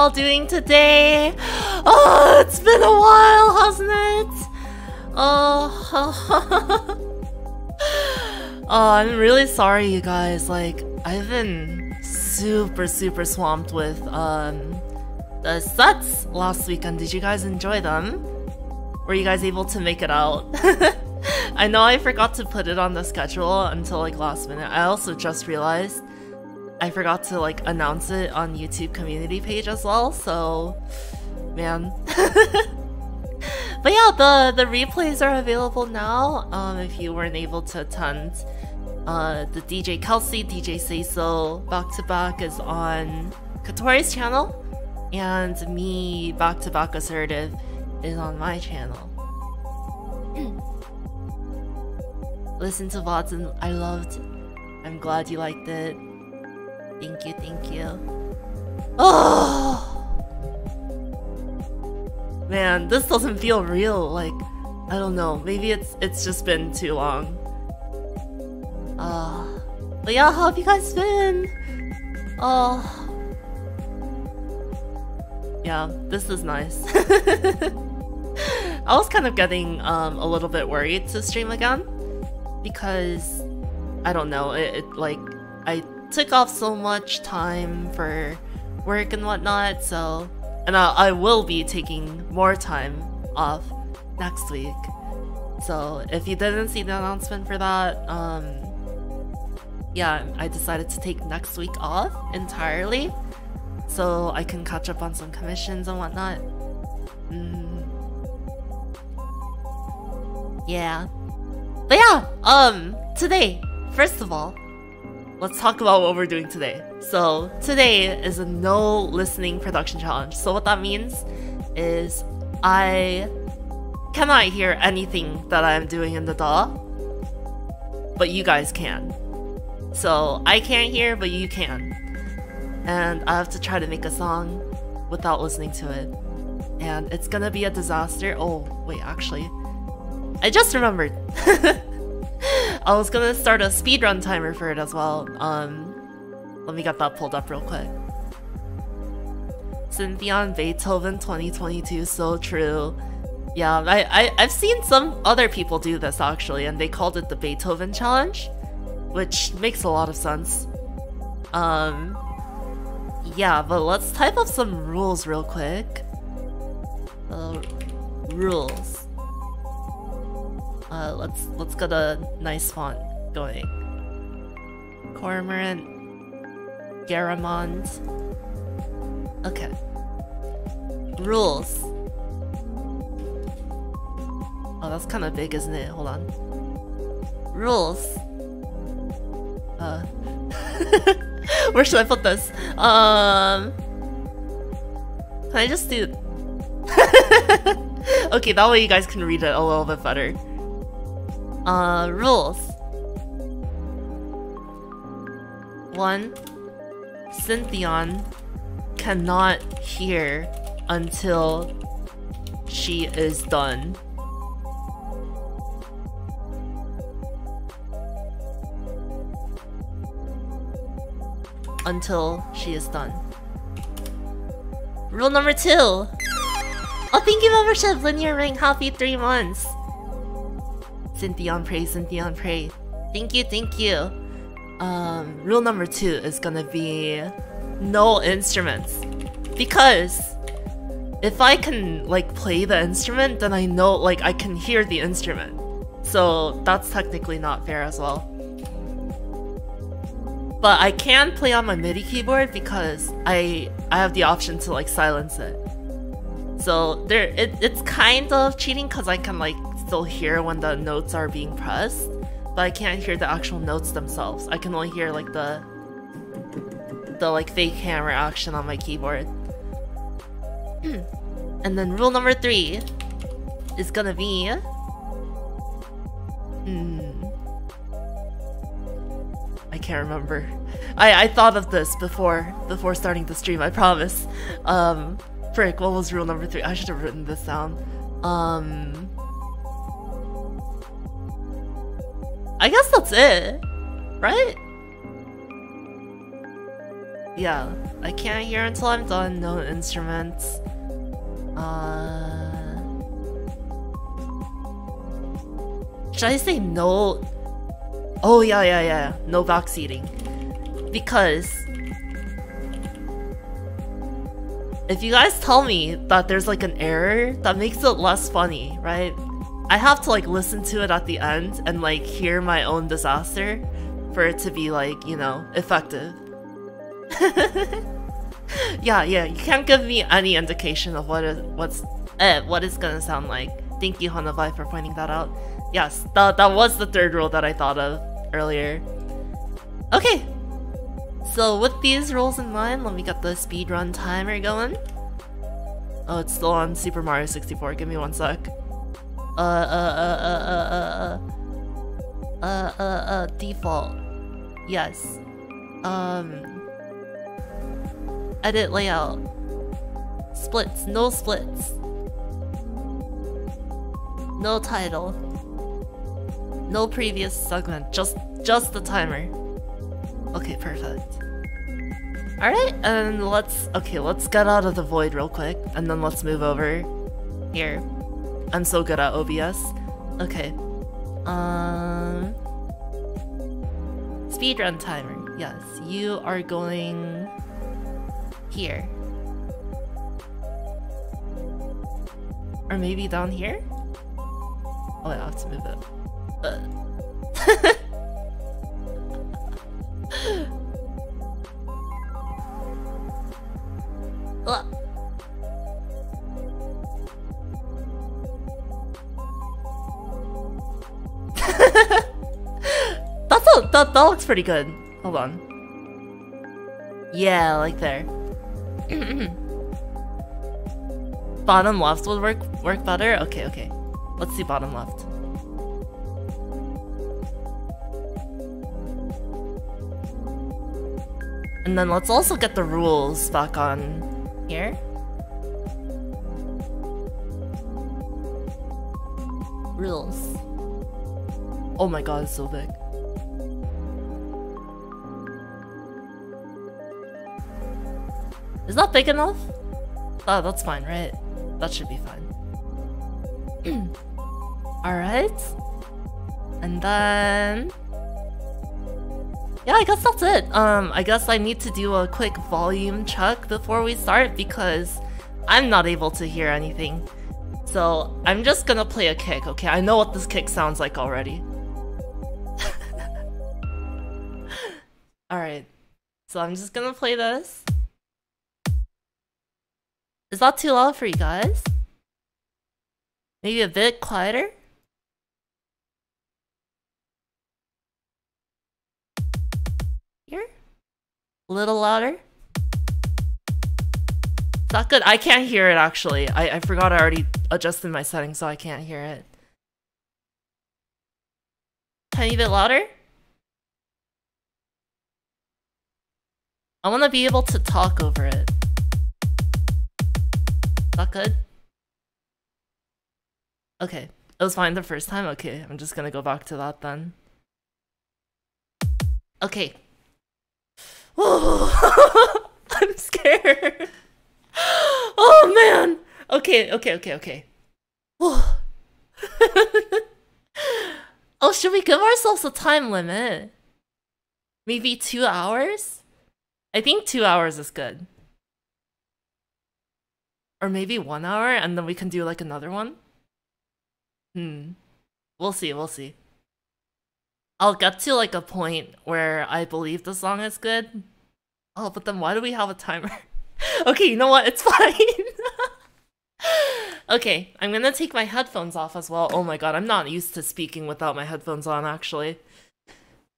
all doing today? Oh, it's been a while, hasn't it? Oh, oh, I'm really sorry, you guys. Like, I've been super, super swamped with um the sets last weekend. Did you guys enjoy them? Were you guys able to make it out? I know I forgot to put it on the schedule until like last minute. I also just realized I forgot to like announce it on YouTube community page as well, so man. but yeah, the the replays are available now. Um, if you weren't able to attend, uh, the DJ Kelsey, DJ Say So back to back is on Katori's channel, and me back to back assertive is on my channel. Listen to VODs and I loved. I'm glad you liked it. Thank you, thank you. Oh man, this doesn't feel real. Like, I don't know. Maybe it's it's just been too long. Uh, but yeah, how have you guys been? Oh, yeah, this is nice. I was kind of getting um, a little bit worried to stream again because I don't know. It, it like I took off so much time for work and whatnot, so and I, I will be taking more time off next week. So if you didn't see the announcement for that, um, yeah, I decided to take next week off entirely so I can catch up on some commissions and whatnot. Mm. Yeah. But yeah, um, today, first of all, let's talk about what we're doing today. So today is a no listening production challenge. So what that means is I cannot hear anything that I'm doing in the DAW, but you guys can. So I can't hear, but you can. And I have to try to make a song without listening to it. And it's gonna be a disaster. Oh, wait, actually. I just remembered. I was gonna start a speedrun timer for it as well. Um, let me get that pulled up real quick. Synthion Beethoven 2022, so true. Yeah, I, I, I've seen some other people do this actually, and they called it the Beethoven Challenge, which makes a lot of sense. Um, yeah, but let's type up some rules real quick. Uh, rules. Uh, let's let's get a nice font going. Cormorant, Garamond. Okay. Rules. Oh, that's kind of big, isn't it? Hold on. Rules. Uh. Where should I put this? Um. Can I just do? okay, that way you guys can read it a little bit better. Uh, rules. One, Synthion cannot hear until she is done. Until she is done. Rule number two. Thank you membership, Linear Ring, happy three months. Synthion Pray, Synthion Pray. Thank you, thank you. Um, rule number two is gonna be no instruments. Because if I can like play the instrument, then I know like I can hear the instrument. So that's technically not fair as well. But I can play on my MIDI keyboard because I I have the option to like silence it. So there it, it's kind of cheating because I can like still hear when the notes are being pressed, but I can't hear the actual notes themselves. I can only hear like the the like fake hammer action on my keyboard. and then rule number three is gonna be hmm I can't remember. I, I thought of this before before starting the stream, I promise. Um frick, what was rule number three? I should have written this down. Um I guess that's it, right? Yeah, I can't hear until I'm done. No instruments. Uh... Should I say no? Oh yeah, yeah, yeah. No backseating. Because if you guys tell me that there's like an error, that makes it less funny, right? I have to like listen to it at the end and like hear my own disaster for it to be like, you know, effective. yeah, yeah, you can't give me any indication of what is what's eh, what it's gonna sound like. Thank you, Hanavai, for pointing that out. Yes, that that was the third rule that I thought of earlier. Okay. So with these rules in mind, let me get the speedrun timer going. Oh, it's still on Super Mario 64. Give me one sec. Uh, uh, uh, uh, uh, uh, uh, uh, uh, uh default. Yes. Um, Edit layout. Splits, no splits. No title. No previous segment, just just the timer. Okay, perfect. Alright, and let's okay, let's get out of the void real quick, and then let's move over here. I'm so good at OBS. Okay. Um speedrun timer. Yes, you are going here. Or maybe down here? Oh, I have to move it. Uh. That's a, that, that looks pretty good. Hold on. Yeah, like there. bottom left would work work better? Okay, okay. Let's see bottom left. And then let's also get the rules back on here. Rules. Oh my god, it's so big. Is that big enough? Oh, that's fine, right? That should be fine. Alright. And then... Yeah, I guess that's it. Um, I guess I need to do a quick volume check before we start because I'm not able to hear anything. So I'm just gonna play a kick, okay? I know what this kick sounds like already. So I'm just gonna play this. Is that too loud for you guys? Maybe a bit quieter? Here? A little louder? That good? I can't hear it actually. I, I forgot I already adjusted my settings so I can't hear it. Tiny bit louder? I want to be able to talk over it that good? Okay. It was fine the first time? Okay, I'm just gonna go back to that then. Okay. Oh, I'm scared. Oh man. Okay, okay, okay, okay. Oh. oh, should we give ourselves a time limit? Maybe two hours? I think two hours is good. Or maybe one hour and then we can do like another one? Hmm. We'll see, we'll see. I'll get to like a point where I believe the song is good. Oh, but then why do we have a timer? okay, you know what? It's fine. okay, I'm gonna take my headphones off as well. Oh my god, I'm not used to speaking without my headphones on actually.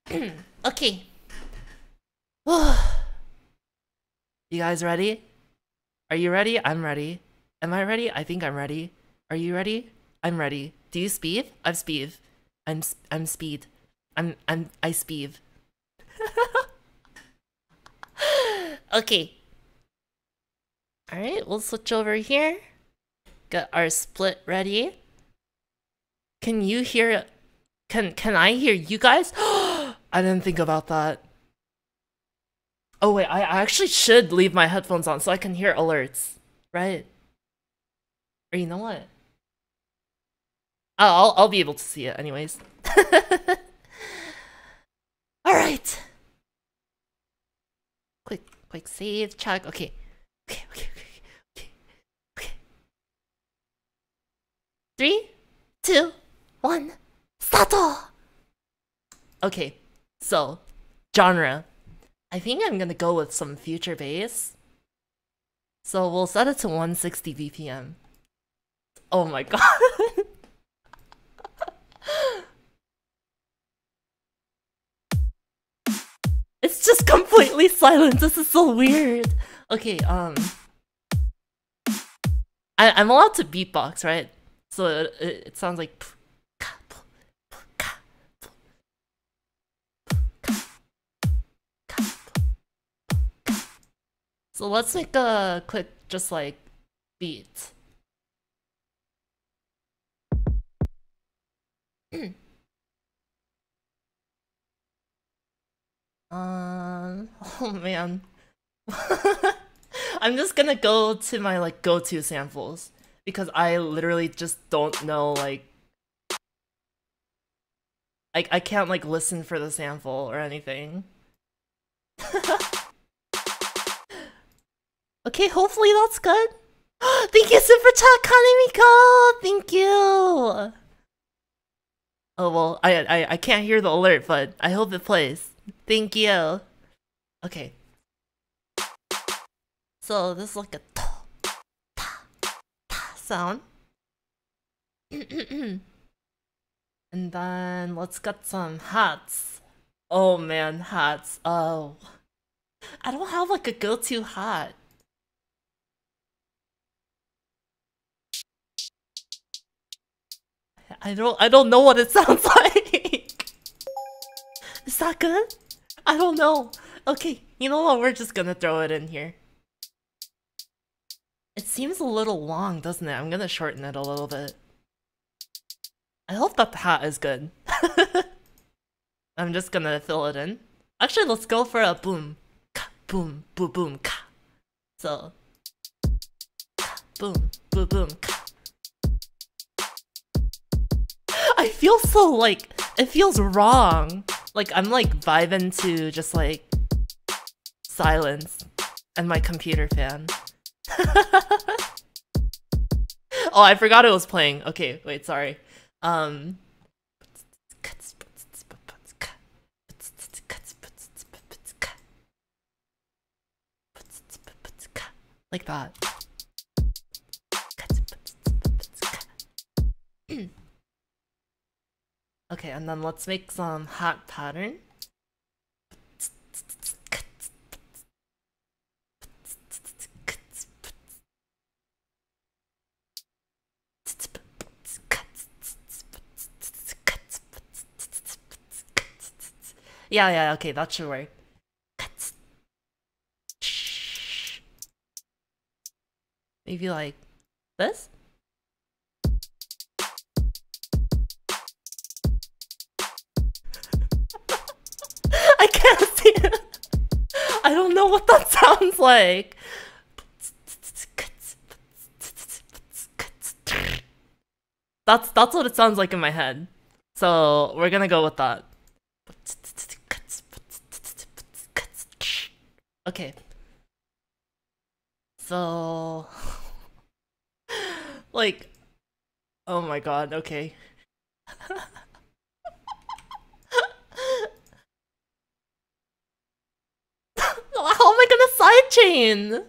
okay. you guys ready? Are you ready? I'm ready. Am I ready? I think I'm ready. Are you ready? I'm ready. Do you speed? I'm speed. I'm I'm speed. I'm I'm I speed. okay. All right, we'll switch over here. Get our split ready. Can you hear Can can I hear you guys? I didn't think about that. Oh wait, I actually should leave my headphones on so I can hear alerts, right? Or you know what? Oh, I'll I'll be able to see it anyways. All right. Quick, quick save, check. Okay. Okay, okay, okay, okay, okay. Three, two, one, start. Okay, so genre. I think I'm gonna go with some future bass. So we'll set it to 160 BPM. Oh my god. it's just completely silent. This is so weird. Okay, um I I'm allowed to beatbox, right? So it, it, it sounds like So let's make a quick, just like, beat. um, oh man. I'm just gonna go to my like go-to samples because I literally just don't know like I I can't like listen for the sample or anything. okay, hopefully that's good. Thank you, Super Chat Kanemiko! Thank you! Oh well, I, I I can't hear the alert, but I hope it plays. Thank you. Okay. So this is like a ta ta ta sound. and then let's get some hats. Oh man, hats. Oh. I don't have like a go-to hat. I don't I don't know what it sounds like. Is that good? I don't know. Okay, you know what? We're just gonna throw it in here. It seems a little long, doesn't it? I'm gonna shorten it a little bit. I hope that the hat is good. I'm just gonna fill it in. Actually, let's go for a boom. Ka, boom, boom, boom, ka. So, ka, boom, boom, boom, ka. I feel so like it feels wrong. Like I'm like vibing to just like silence and my computer fan. oh, I forgot it was playing. Okay, wait, sorry. Um like that. Okay, and then let's make some hot pattern. Yeah, yeah, okay, that should work. Maybe like this? Know what that sounds like. That's that's what it sounds like in my head. So we're gonna go with that. Okay. So like oh my god, okay. How am I gonna?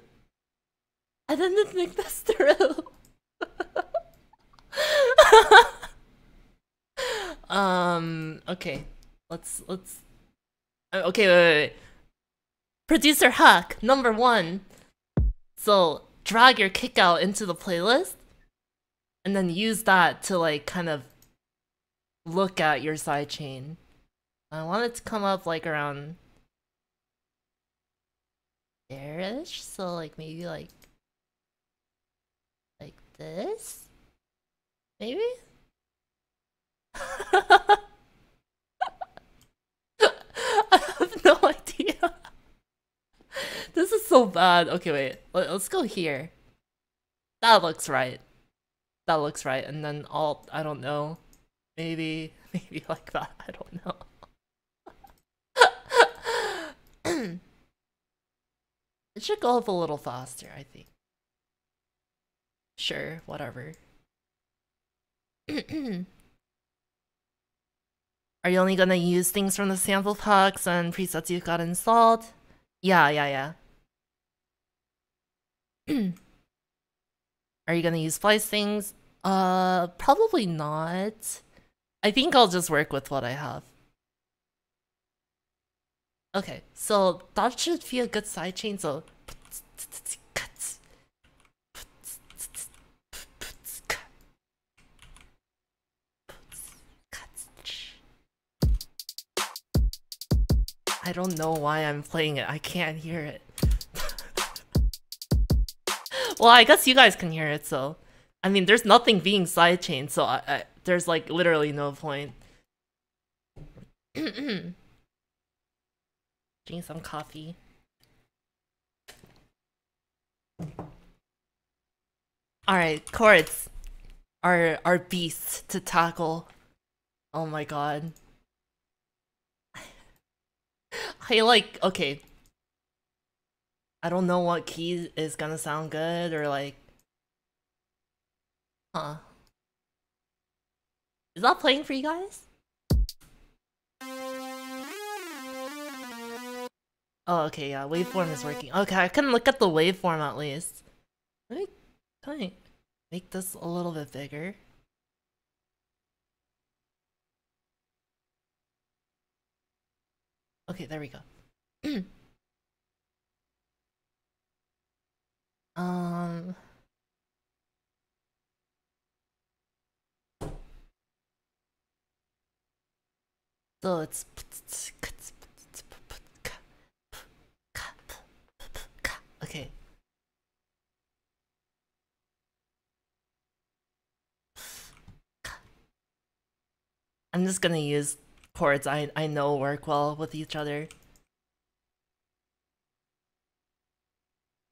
I didn't think this through. um. Okay. Let's let's. Uh, okay. Wait, wait, wait. Producer hack number one. So drag your kick out into the playlist, and then use that to like kind of look at your sidechain. I want it to come up like around there-ish. So like maybe like like this? Maybe? I have no idea. This is so bad. Okay, wait. Let's go here. That looks right. That looks right. And then alt, I don't know. Maybe, maybe like that. I don't know. It should go up a little faster, I think. Sure, whatever. Are you only gonna use things from the sample packs and presets you've got installed? Yeah, yeah, yeah. Are you gonna use splice things? Uh, probably not. I think I'll just work with what I have. Okay, so that should be a good sidechain, so... I don't know why I'm playing it. I can't hear it. well, I guess you guys can hear it, so... I mean, there's nothing being sidechained, so I, I, there's like literally no point. Drink some coffee. Alright, chords are, are beasts to tackle. Oh my god. I like, okay. I don't know what key is gonna sound good or like. Huh. Is that playing for you guys? Oh, okay, yeah, waveform is working. Okay, I can look at the waveform at least. Let me, let me make this a little bit bigger. Okay, there we go. um... So it's... Okay. I'm just gonna use chords I, I know work well with each other.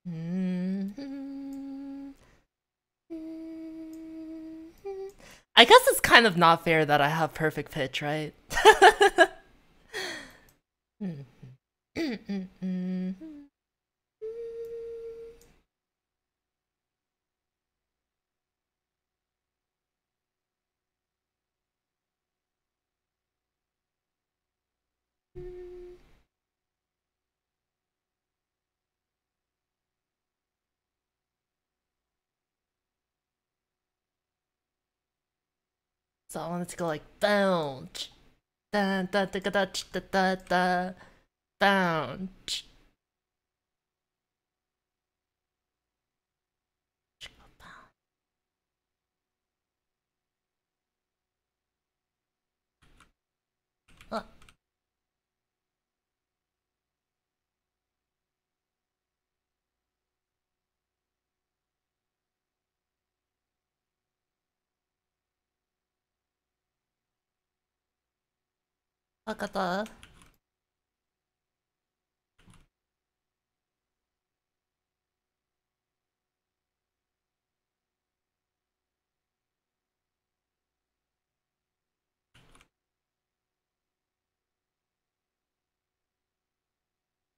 Mm-hmm. I guess it's kind of not fair that I have perfect pitch, right? So I wanted to go like bounce. Da da da da da da da bounce.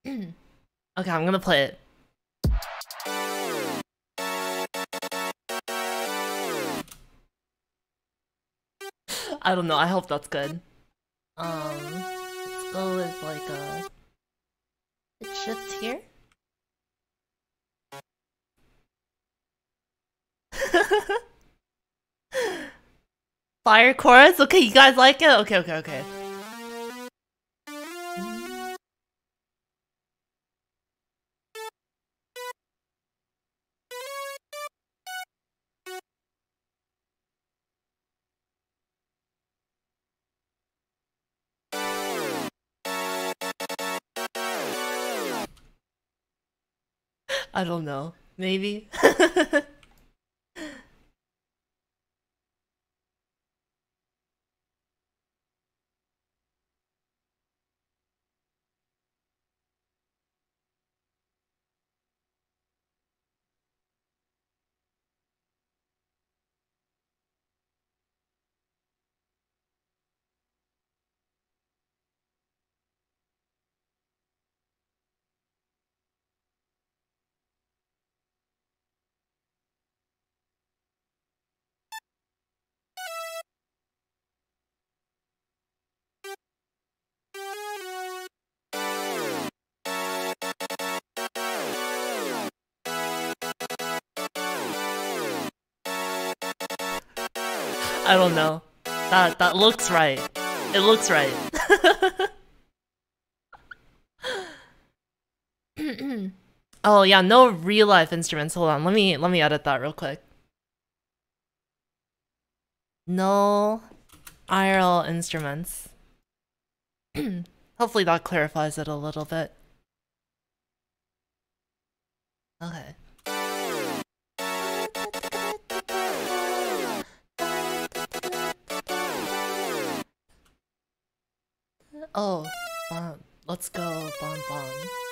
Okay, I'm gonna play it. I don't know, I hope that's good. Um, let's go with like a pitch shift here. Fire chorus? Okay, you guys like it? Okay, okay, okay. I don't know. Maybe? I don't know. That that looks right. It looks right. oh yeah, no real life instruments. Hold on, let me let me edit that real quick. No IRL instruments. Hopefully that clarifies it a little bit. Okay. Oh, let's go, Bon Bon.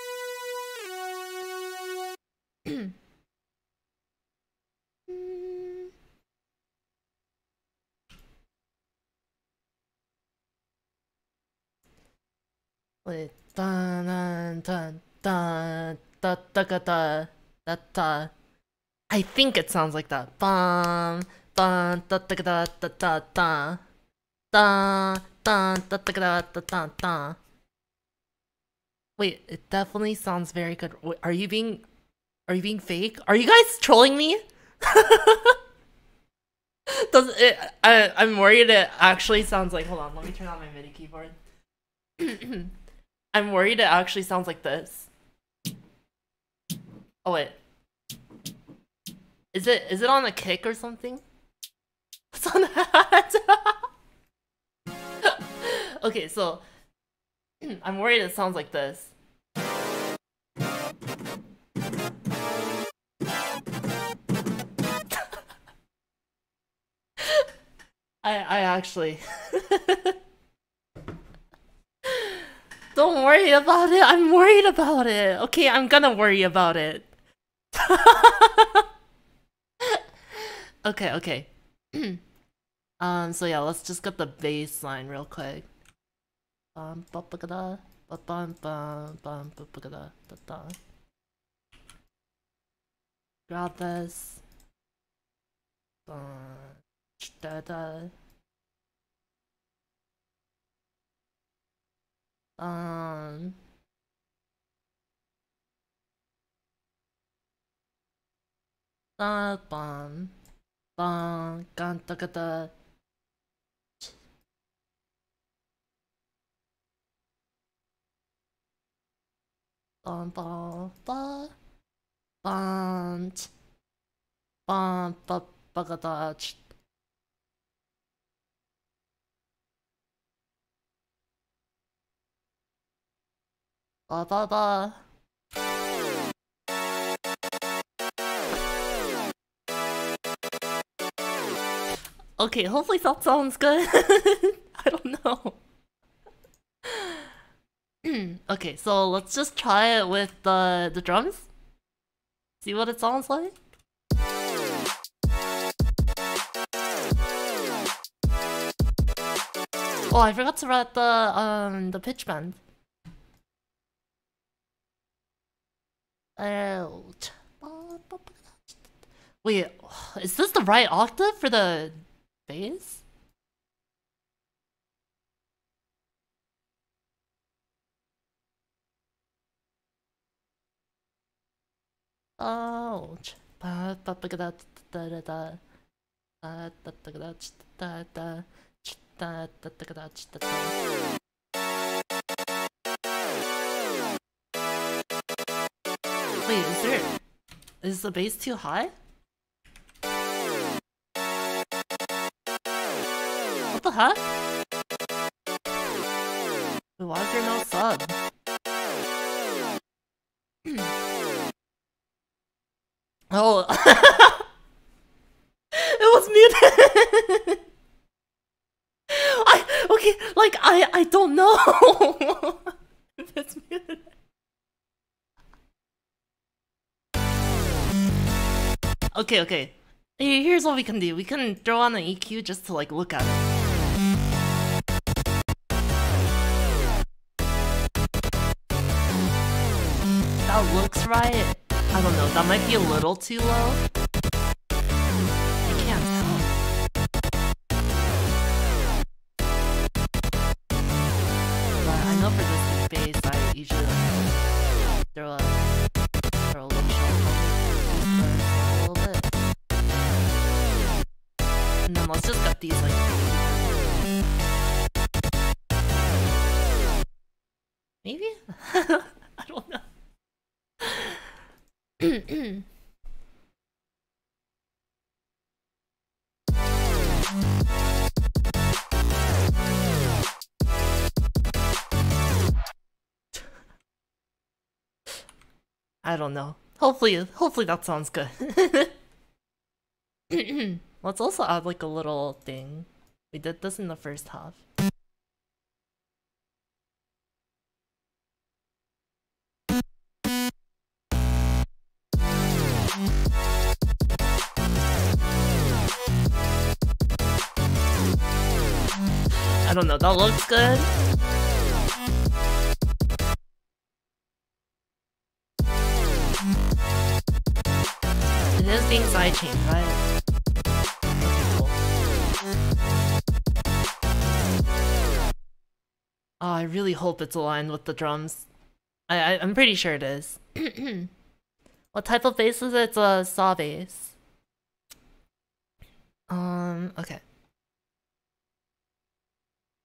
Da da da. I think it sounds like that. Bum bum da da da da da da da da da da da da da. Wait, it definitely sounds very good. Are you being are you being fake? Are you guys trolling me? Does it I I'm worried it actually sounds like hold on, let me turn on my MIDI keyboard. I'm worried it actually sounds like this. Oh wait. Is it is it on a kick or something? It's on that. okay, so I'm worried it sounds like this. I I actually Don't worry about it. I'm worried about it. Okay, I'm gonna worry about it. okay, okay. um, so yeah, let's just get the bass line real quick. Bum bum bum bum Grab this. Um. Ba bum. Bum. Gan da ga da. Bum bum ba. Bum. Bum ba ba ga da. Ba ba ba. Okay, hopefully that sounds good. I don't know. okay, so let's just try it with the, the drums. See what it sounds like. Oh, I forgot to write the um the pitch bend. Wait, is this the right octave for the bass? Ouch. Wait, is there... Is the bass too high? The why is there no sub? oh. it was muted! I... Okay, like, I... I don't know! it's muted. Okay, okay. Here's what we can do. We can throw on an EQ just to like look at it. I don't know, that might be a little too low. I don't know. Hopefully, hopefully that sounds good. Let's also add like a little thing. We did this in the first half. I don't know, that looks good. It is being sidechained, right? Oh, I really hope it's aligned with the drums. I, I I'm pretty sure it is. what type of bass is it? It's a saw bass. Um, okay.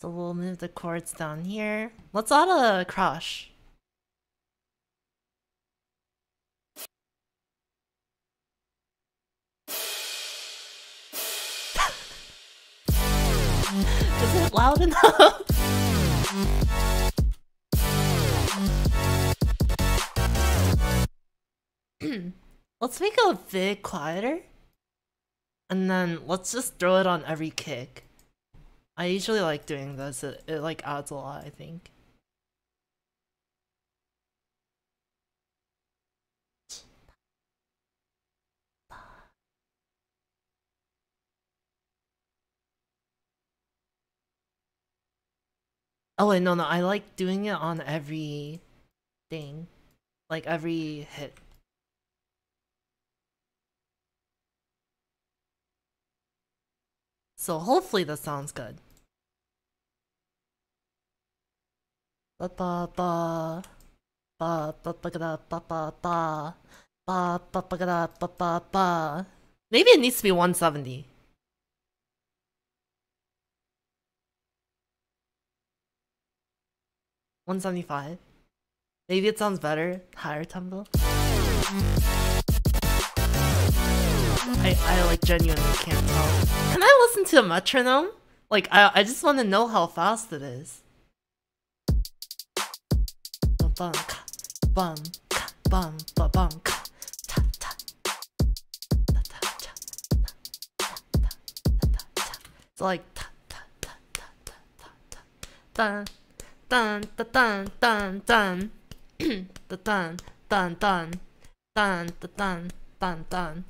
So we'll move the chords down here. Let's add a crash. Loud enough? let's make it a bit quieter. And then let's just throw it on every kick. I usually like doing this. It, it like adds a lot, I think. Oh wait, no, no, I like doing it on every thing. Like every hit. So hopefully this sounds good. Ba ba ba ba ba ba ba ba ba ba ba ba ba ba ba ba Maybe it needs to be 170. One seventy five. Maybe it sounds better. Higher tempo. I, I like genuinely can't tell. Can I listen to a metronome? Like I I just want to know how fast it is. Bum bum bum bum bum It's like dun dun dun dun dun dun dun dun dun dun dun dun dun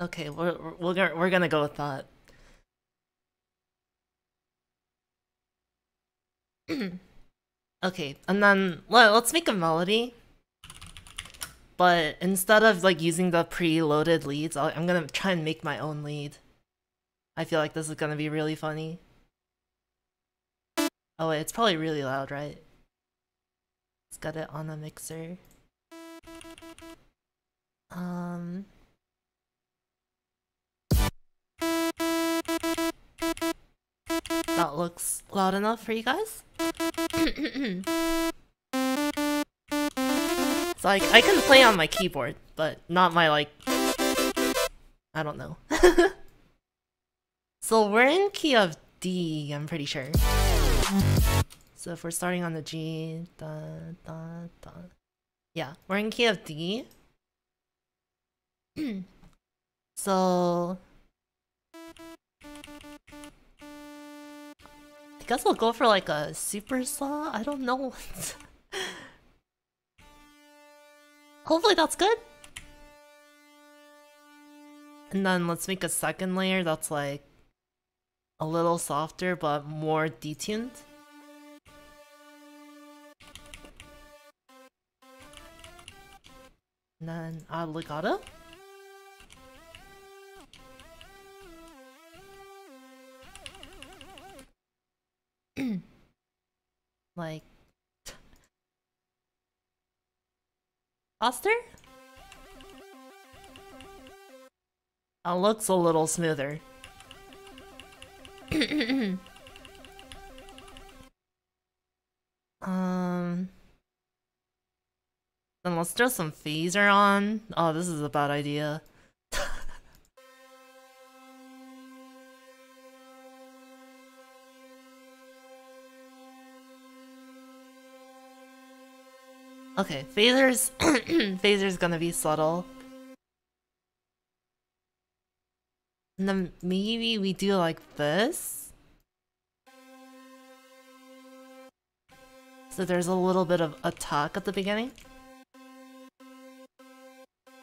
okay, we're we're gonna we're gonna go with that. okay, and then let, let's make a melody. But instead of like using the pre-loaded leads, i am gonna try and make my own lead. I feel like this is gonna be really funny. Oh wait, it's probably really loud, right? Let's get it on the mixer. Um... That looks loud enough for you guys? Like I can play on my keyboard, but not my like I don't know. so we're in key of D, I'm pretty sure. So if we're starting on the G, da, da, da. yeah, we're in key of D. so I guess we'll go for like a super saw. I don't know. Hopefully that's good. And then let's make a second layer that's like a little softer but more detuned. And then add legato. like faster? It looks a little smoother. um then let's throw some phaser on. Oh, this is a bad idea. Okay, phasers phaser's gonna be subtle. And then maybe we do like this. So there's a little bit of attack at the beginning.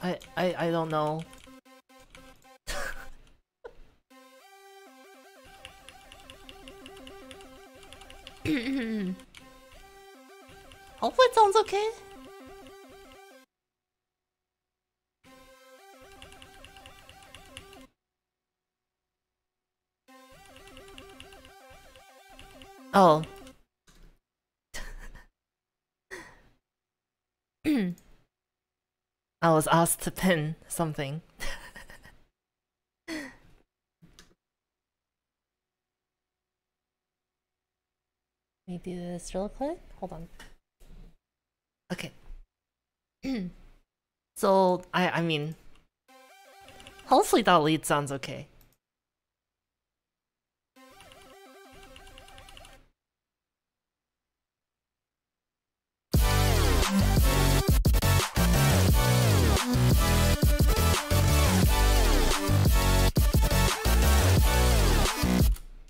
I I I don't know. Hopefully it sounds okay. Oh. I was asked to pin something. Let me do this real quick. Hold on. Okay. so I I mean hopefully that lead sounds okay.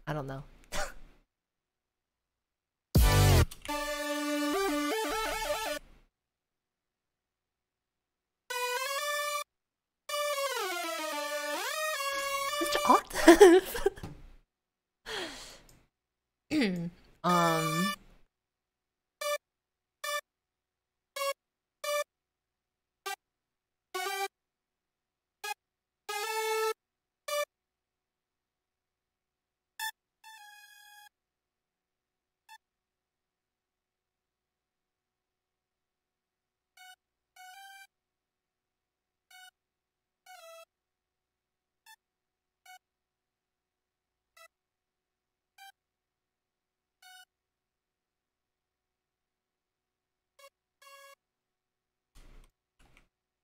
I don't know.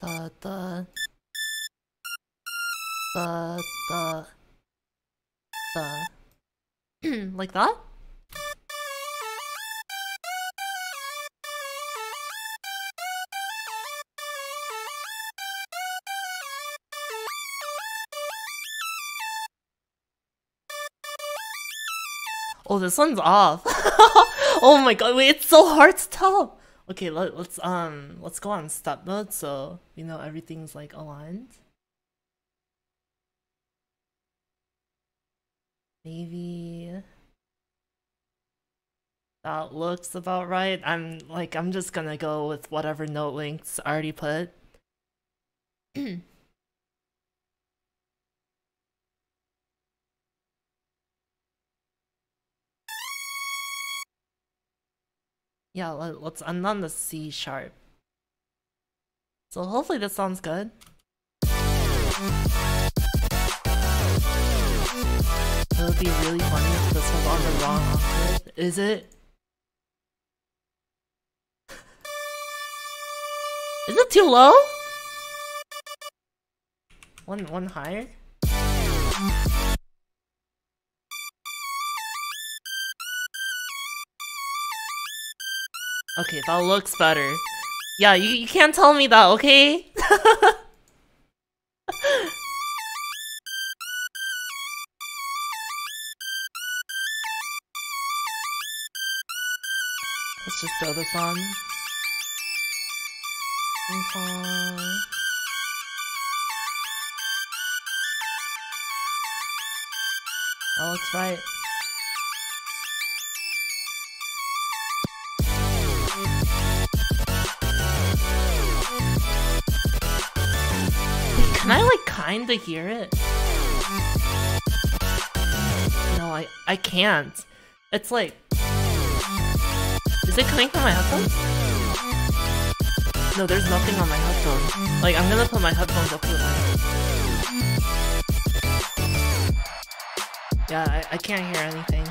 da da da da da like that? Oh, this one's off. oh my god, wait, it's so hard to tell. Okay, let, let's um let's go on step mode so you know everything's like aligned. Maybe that looks about right. I'm like I'm just gonna go with whatever note links I already put. Yeah, let, let's end on the C sharp. So hopefully this sounds good. It would be really funny if this was on the wrong octave. Is it? Is it too low? One one higher? Okay, that looks better. Yeah, you, you can't tell me that, okay? Let's just throw this on. Pong. That looks right. Can I like kinda hear it? No, I I can't. It's like Is it coming from my headphones? No, there's nothing on my headphones. Like I'm gonna put my headphones up to mic. Yeah, I, I can't hear anything.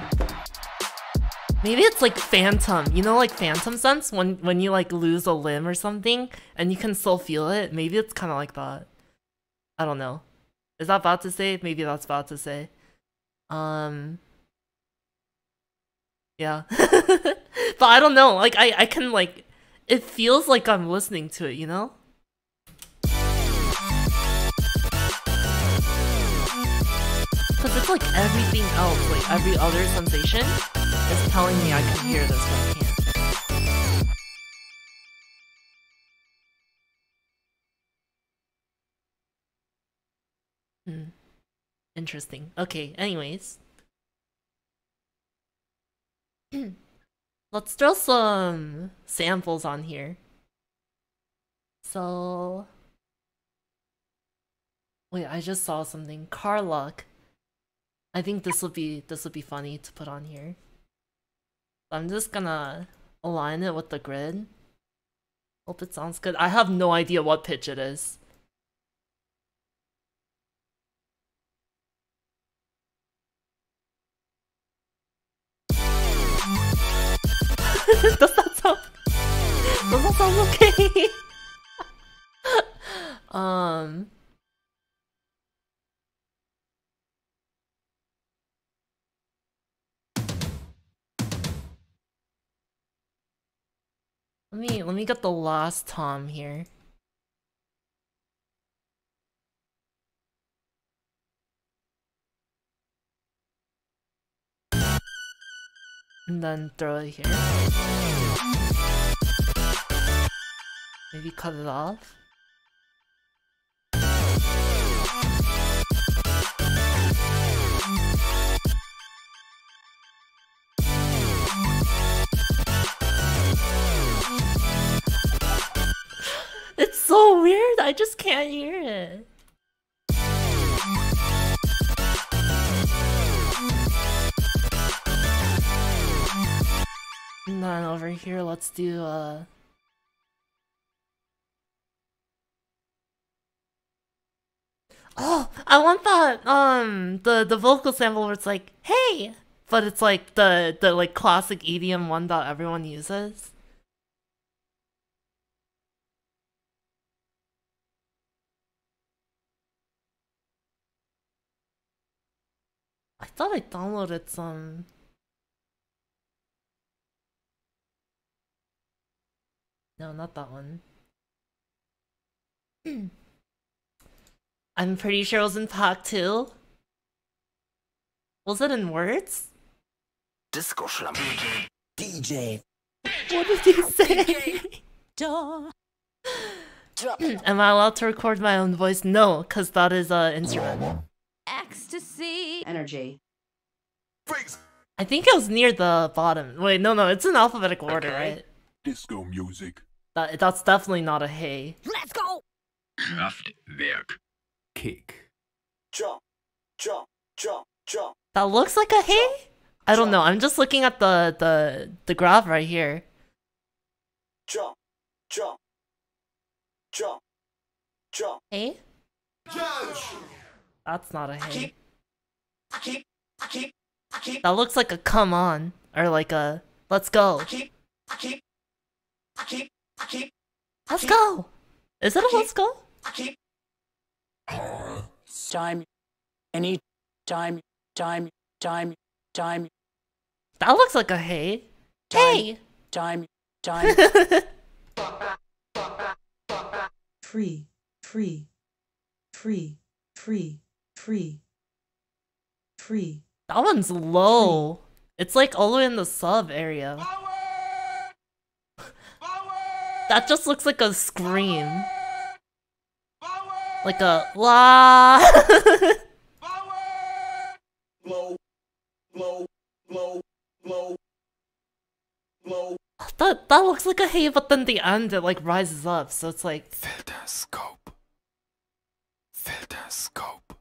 Maybe it's like phantom. You know like phantom sense when when you like lose a limb or something and you can still feel it? Maybe it's kinda like that. I don't know. Is that bad to say? Maybe that's bad to say. Um. Yeah. but I don't know. Like I, I can like, it feels like I'm listening to it. You know. Cause it's like everything else, like every other sensation, is telling me I can hear this, but I can't. Interesting. Okay, anyways. Let's throw some samples on here. So... Wait, I just saw something. Car luck. I think this would be this would be funny to put on here. I'm just gonna align it with the grid. Hope it sounds good. I have no idea what pitch it is. Does that sound Does that sound okay? um Let me let me get the last tom here. And then throw it here. Maybe cut it off. It's so weird, I just can't hear it. And then over here, let's do uh Oh, I want that um the the vocal sample where it's like, "Hey," but it's like the the like classic EDM one that everyone uses. I thought I downloaded some No, not that one. I'm pretty sure it was in Pack 2. Was it in words? Disco Schlampe. DJ. What did he say? Am I allowed to record my own voice? No, because that is an uh, instrument. Ecstasy. Energy. Freaks. I think it was near the bottom. Wait, no, no, it's in alphabetical order, Okay. right? Disco music. That, that's definitely not a hey. Let's go. Kraftwerk. Kick. Jump. Jump. Jump. Jump. That looks like a hey? I don't know. I'm just looking at the the the graph right here. jump, jump, jump, jump. Hey? That's not a hey. I keep, I keep, I keep, That looks like a come on. Or like a let's go. Let's go! Is it a let's go? Time, any time, time, time, time, That looks like a hey. Hey! time, time. free, free, free, free, free, free. That one's low. It's like all the way in the sub area. That just looks like a scream. Like a la. Blow, blow, blow, blow, blow. that that looks like a hey, but then the end it like rises up, so it's like Filter scope. Filter scope.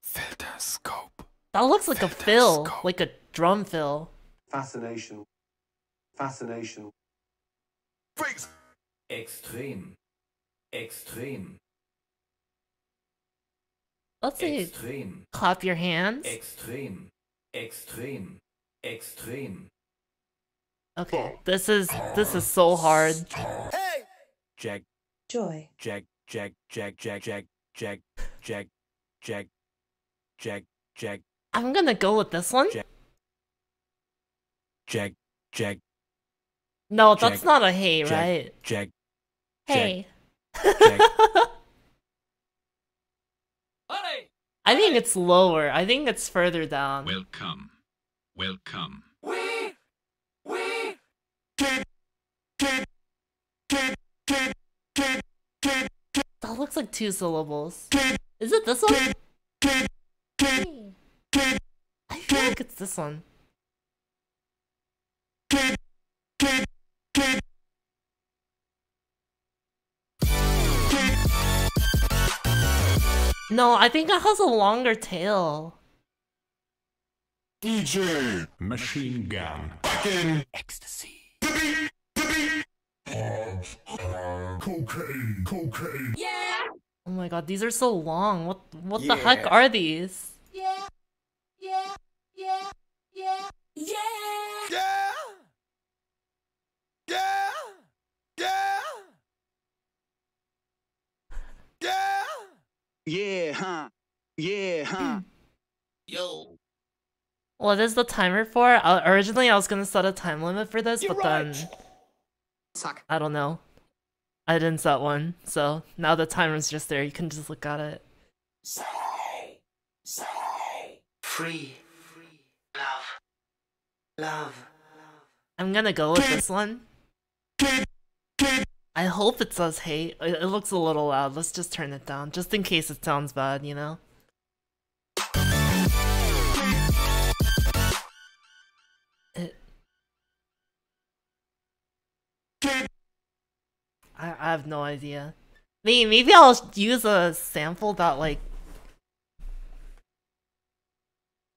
Filter scope. that looks like a fill, like a drum fill. Fascination. Fascination. Freaks. Extrem. Extrem. Let's see. Extrem. Clap your hands. Extrem. Extrem. Extrem. Okay, this is this is so hard. Jack, Joy, Jack, Jack, Jack, Jack, Jack, Jack, Jack, Jack, Jack, Jack, I'm gonna go with this one. Jack. Jack, Jack, No, that's not a hey, right? Jack, Hey. Jack. I think it's lower. I think it's further down. Welcome. Welcome. We we. That looks like two syllables. Is it this one? Hey. I feel like it's this one. No, I think it has a longer tail. DJ. Machine gun. Ecstasy. Cocaine. Cocaine. Oh my god, these are so long. What what the heck are these? Yeah Yeah. Yeah. Yeah. Yeah. Yeah. Yeah. Yeah. Yeah, huh? Yeah, huh? Yo. What is the timer for? Uh, originally, I was gonna set a time limit for this, but then Suck. I don't know. I didn't set one, so now the timer's just there. You can just look at it. Say, say, Free. free, Love. Love. I'm gonna go with this one. I hope it says hey. It looks a little loud. Let's just turn it down, just in case it sounds bad, you know? It... I, I have no idea. Maybe, maybe I'll use a sample that, like...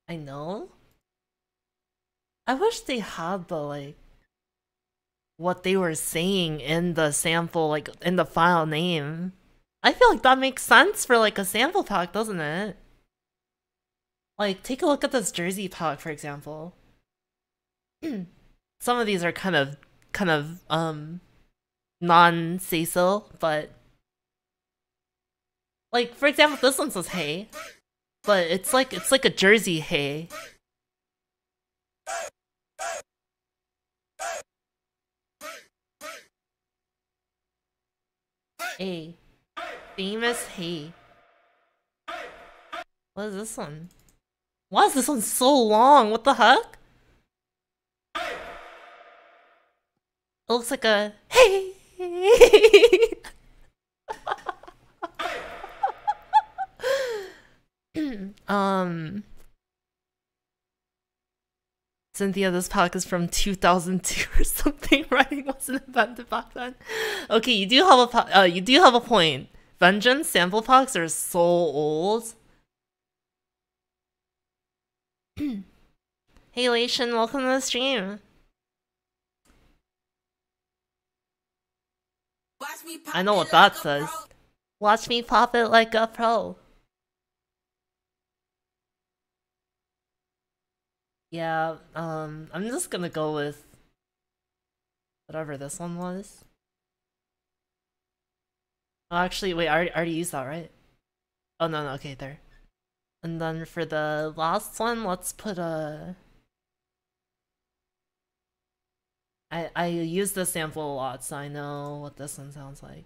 I know? I wish they had the, like what they were saying in the sample, like in the file name. I feel like that makes sense for like a sample pack, doesn't it? Like, take a look at this Jersey pack, for example. Some of these are kind of, kind of, um, non so, but like, for example, this one says hey, but it's like, it's like a Jersey hey. A. Famous Hey. What is this one? Why is this one so long? What the heck? It looks like a hey. um. Cynthia, this pack is from 2002 or something. Writing wasn't invented back then. Okay, you do have a po- uh, you do have a point. Vengeance sample packs are so old. hey, Lation, welcome to the stream. I know what that says. Watch me pop it like a pro. Yeah, um, I'm just gonna go with whatever this one was. Oh, actually, wait, I already, I already used that, right? Oh, no, no, okay, there. And then for the last one, let's put a... I, I use this sample a lot, so I know what this one sounds like.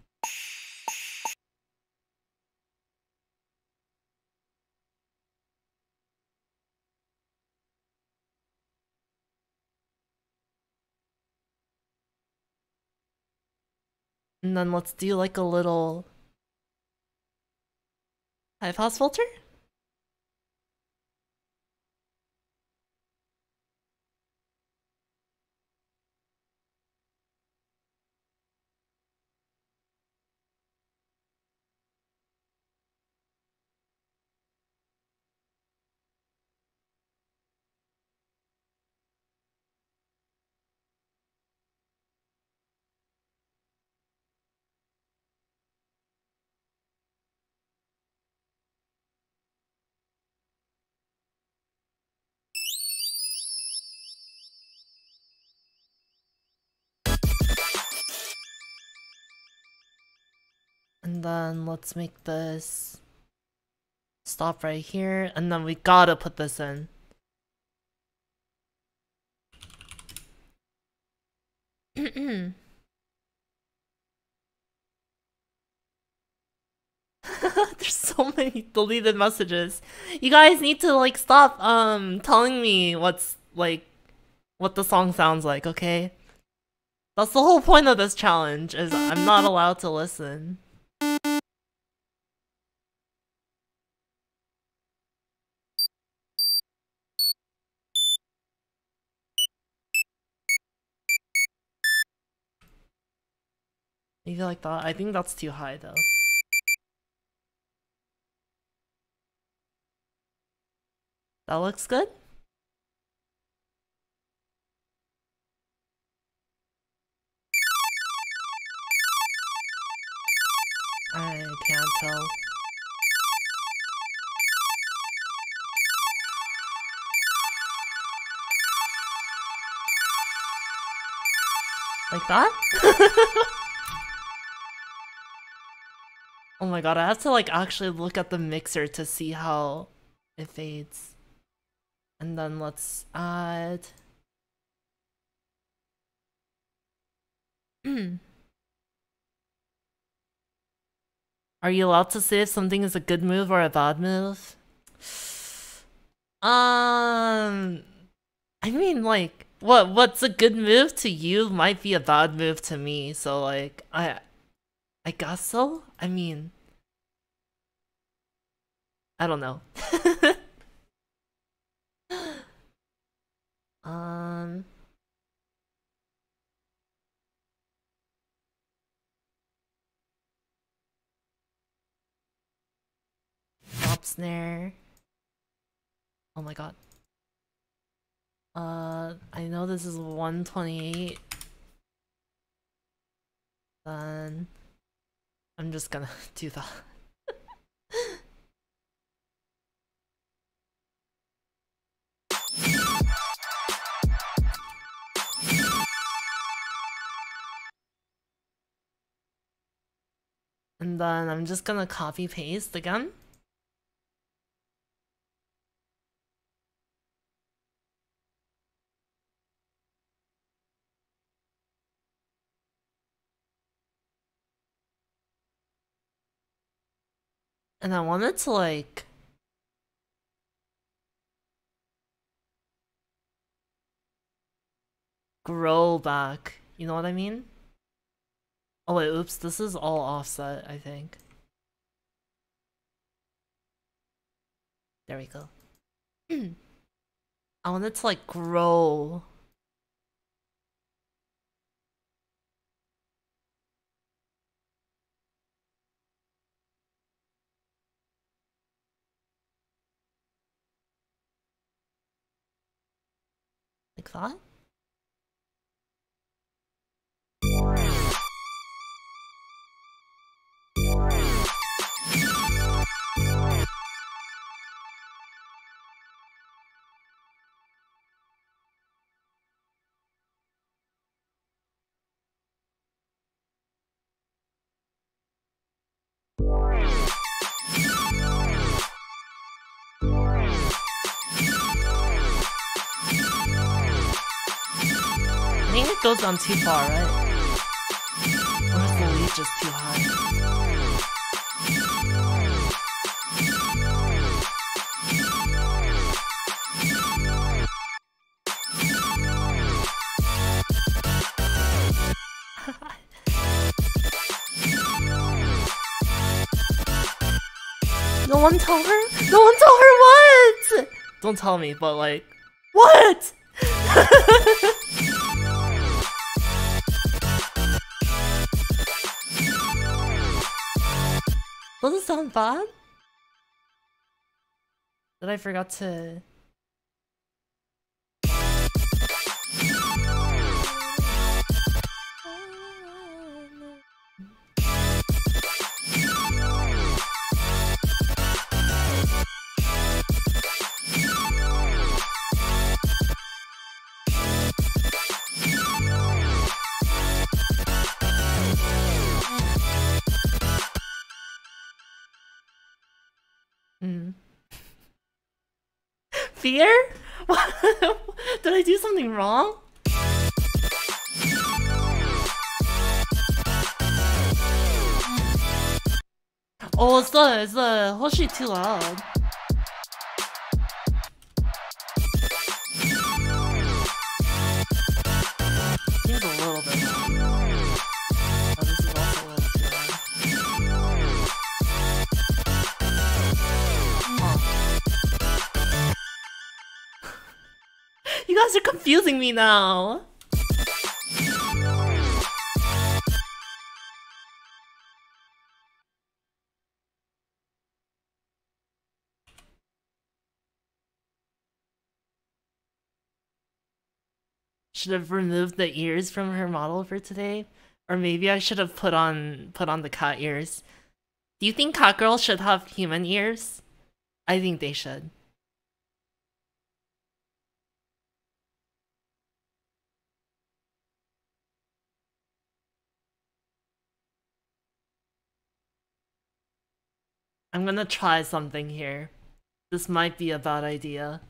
And then let's do like a little high pass filter. And then let's make this stop right here. And then we gotta put this in. There's so many deleted messages. You guys need to like stop um telling me what's like what the song sounds like, okay? That's the whole point of this challenge is I'm not allowed to listen. Maybe like that. I think that's too high though. That looks good. I. Like that? oh my god, I have to like actually look at the mixer to see how it fades. And then let's add... Are you allowed to say if something is a good move or a bad move? Um, I mean, like, what what's a good move to you might be a bad move to me. So, like, I, I guess so. I mean, I don't know. um. Snare. Oh my god. Uh, I know this is 128. Then I'm just gonna do that. and then I'm just gonna copy paste again. And I wanted to like grow back. You know what I mean? Oh wait, oops, this is all offset, I think. There we go. I wanted to like grow. Like goes on too far, right? Or is the lead just too high? No one tell her? No one tell her what? Don't tell me, but like, what? Does it sound bad? Did I forgot to? Fear? Did I do something wrong? Oh, it's the it's the too loud. Guys are confusing me now. Should have removed the ears from her model for today, or maybe I should have put on put on the cat ears. Do you think cat girls should have human ears? I think they should. I'm gonna try something here. This might be a bad idea.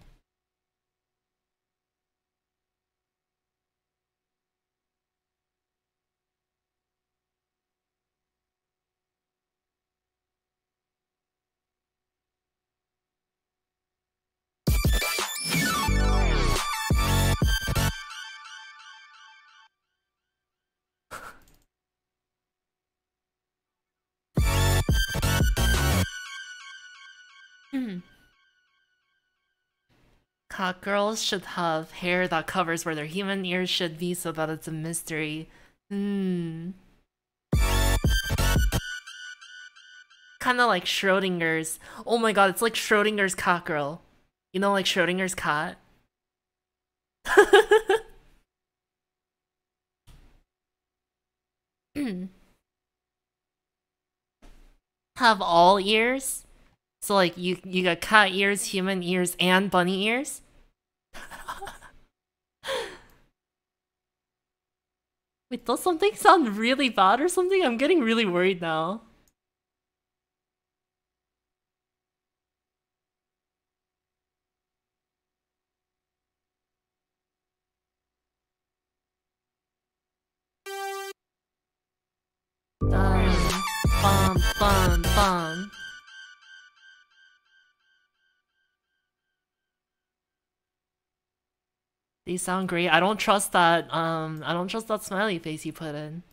Hmm. Cat girls should have hair that covers where their human ears should be so that it's a mystery. Hmm. Kinda like Schrodinger's. Oh my god, it's like Schrodinger's cat girl. You know, like Schrodinger's cat? have all ears? So like you you got cat ears, human ears, and bunny ears? Wait, does something sound really bad or something? I'm getting really worried now. Sound great. I don't trust that. Um, I don't trust that smiley face you put in.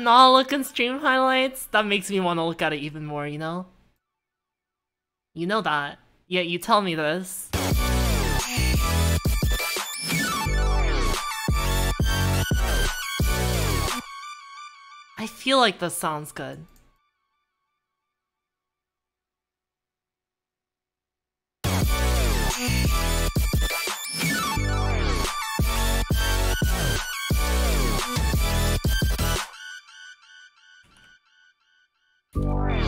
Not look in stream highlights. That makes me want to look at it even more. You know. You know that. Yeah, you tell me this. I feel like this sounds good. oh,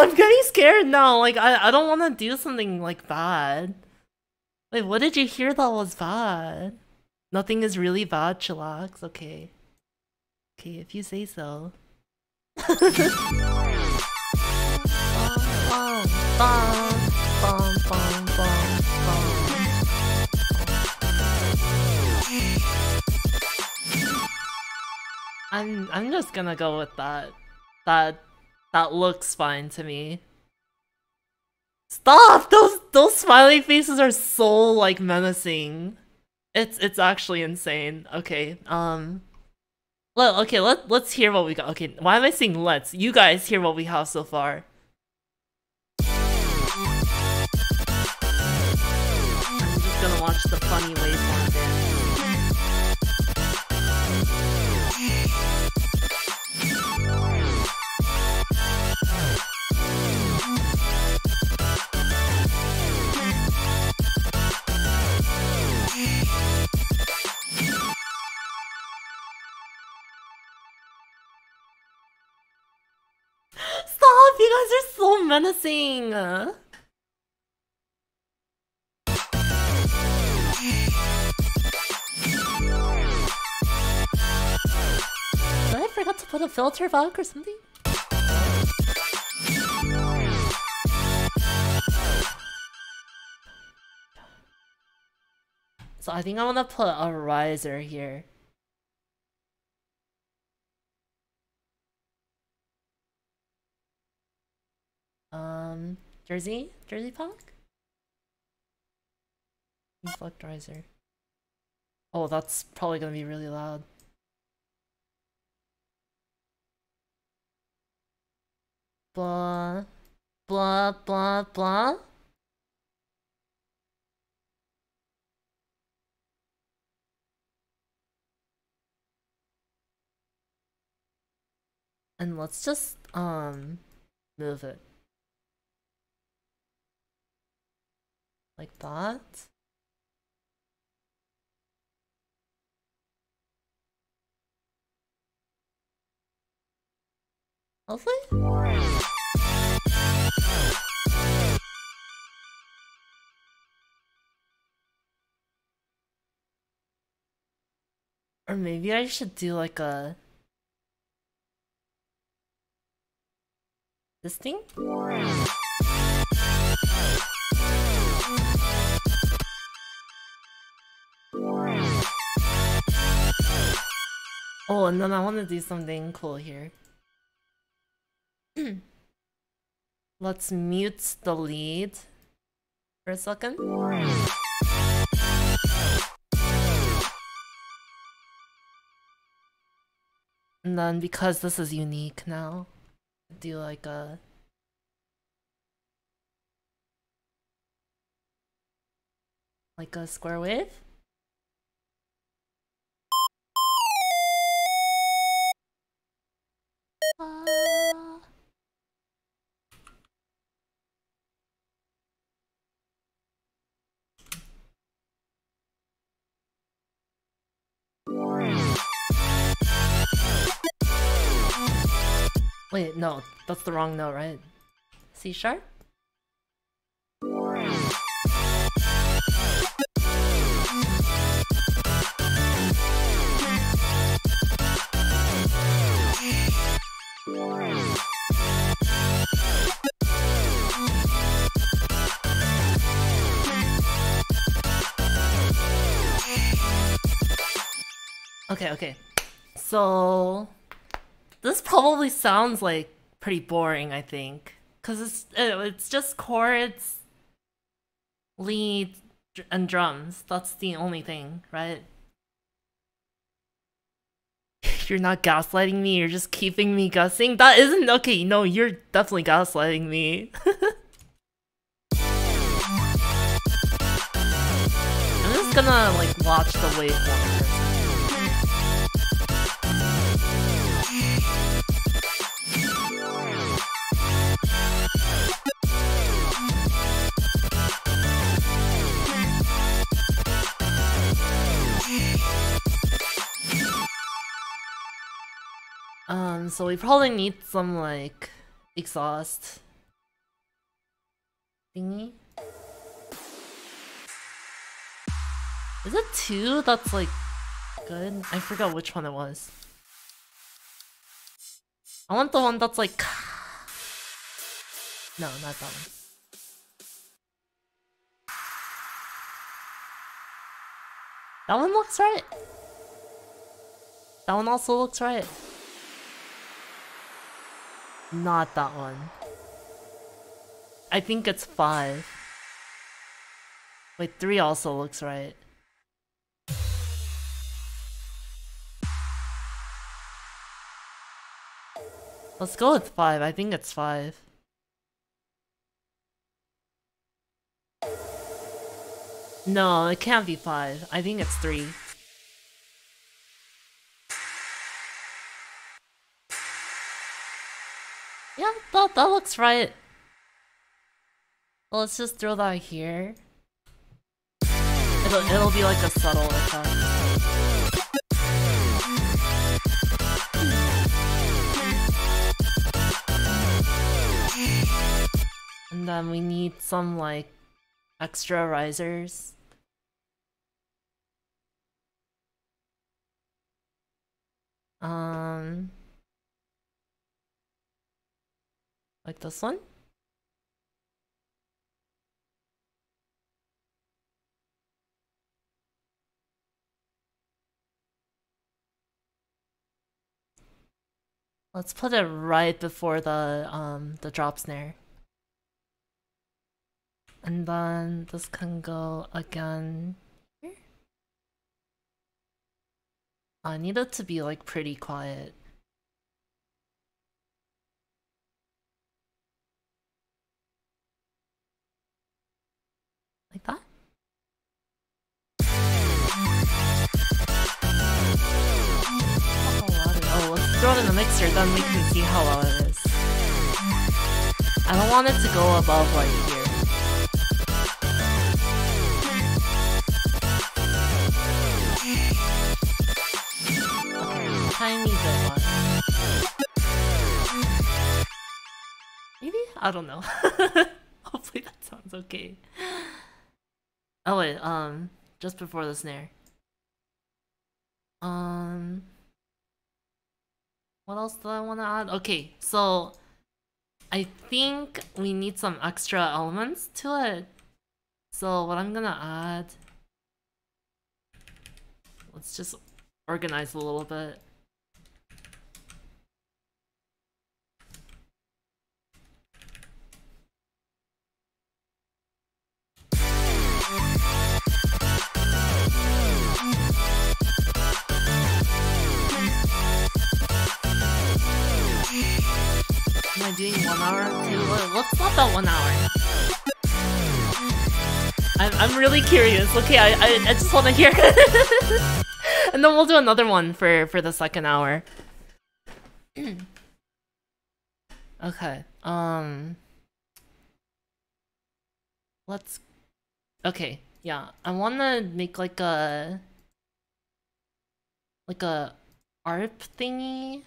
I'm getting scared now. Like I, I don't want to do something like bad. Wait, what did you hear that was bad? Nothing is really bad, chillax. Okay. Okay, if you say so. Bum, bum, bum. I'm I'm just gonna go with that. That that looks fine to me. Stop! Those those smiley faces are so like menacing. It's it's actually insane. Okay, um let, okay, let let's hear what we got. Okay, why am I saying let's? You guys hear what we have so far. I'm just gonna watch the funny waveform dance. You guys are so menacing! Did I forget to put a filter back or something? So I think I want to put a riser here. Um, Jersey? Jersey Park? Reflect riser. Oh, that's probably gonna be really loud. Blah, blah, blah, blah. And let's just, um, move it. Like that. Hopefully? Or maybe I should do like a... This thing? Oh, and then I want to do something cool here. Let's mute the lead for a second. And then because this is unique now, do like a like a square wave. Wait, no, that's the wrong note, right? C sharp? Okay, okay. So this probably sounds like pretty boring, I think, cuz it's uh, it's just chords, lead, and drums. That's the only thing, right? You're not gaslighting me, you're just keeping me guessing. That isn't okay. No, you're definitely gaslighting me. I'm just gonna like watch the waveform. Um, so we probably need some like exhaust thingy. Is it two that's like good? I forgot which one it was. I want the one that's like. No, not that one. That one looks right. That one also looks right. Not that one. I think it's five. Wait, three also looks right. Let's go with five. I think it's five. No, it can't be five. I think it's three. That, that looks right. Well, let's just throw that here. It'll, it'll be like a subtle effect. And then we need some like extra risers. Um, like this one. Let's put it right before the um the drop snare. And then this can go again here. I need it to be like pretty quiet. Throw it in the mixer, then we can see how well it is. I don't want it to go above like here. Okay, tiny bit one. Maybe? I don't know. Hopefully that sounds okay. Oh wait, um, just before the snare. Um, what else do I want to add? Okay, so I think we need some extra elements to it. So what I'm gonna add, let's just organize a little bit. Am I doing one hour too? Let- Let's stop at one hour. I'm, I'm really curious. Okay, I, I, I just want to hear. and then we'll do another one for, for the second hour. okay. Um. Let's. Okay. Yeah. I want to make like a. Like a ARP thingy.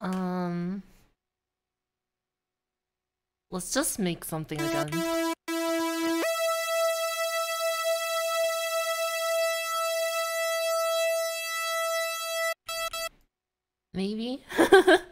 Um, let's just make something again. Maybe.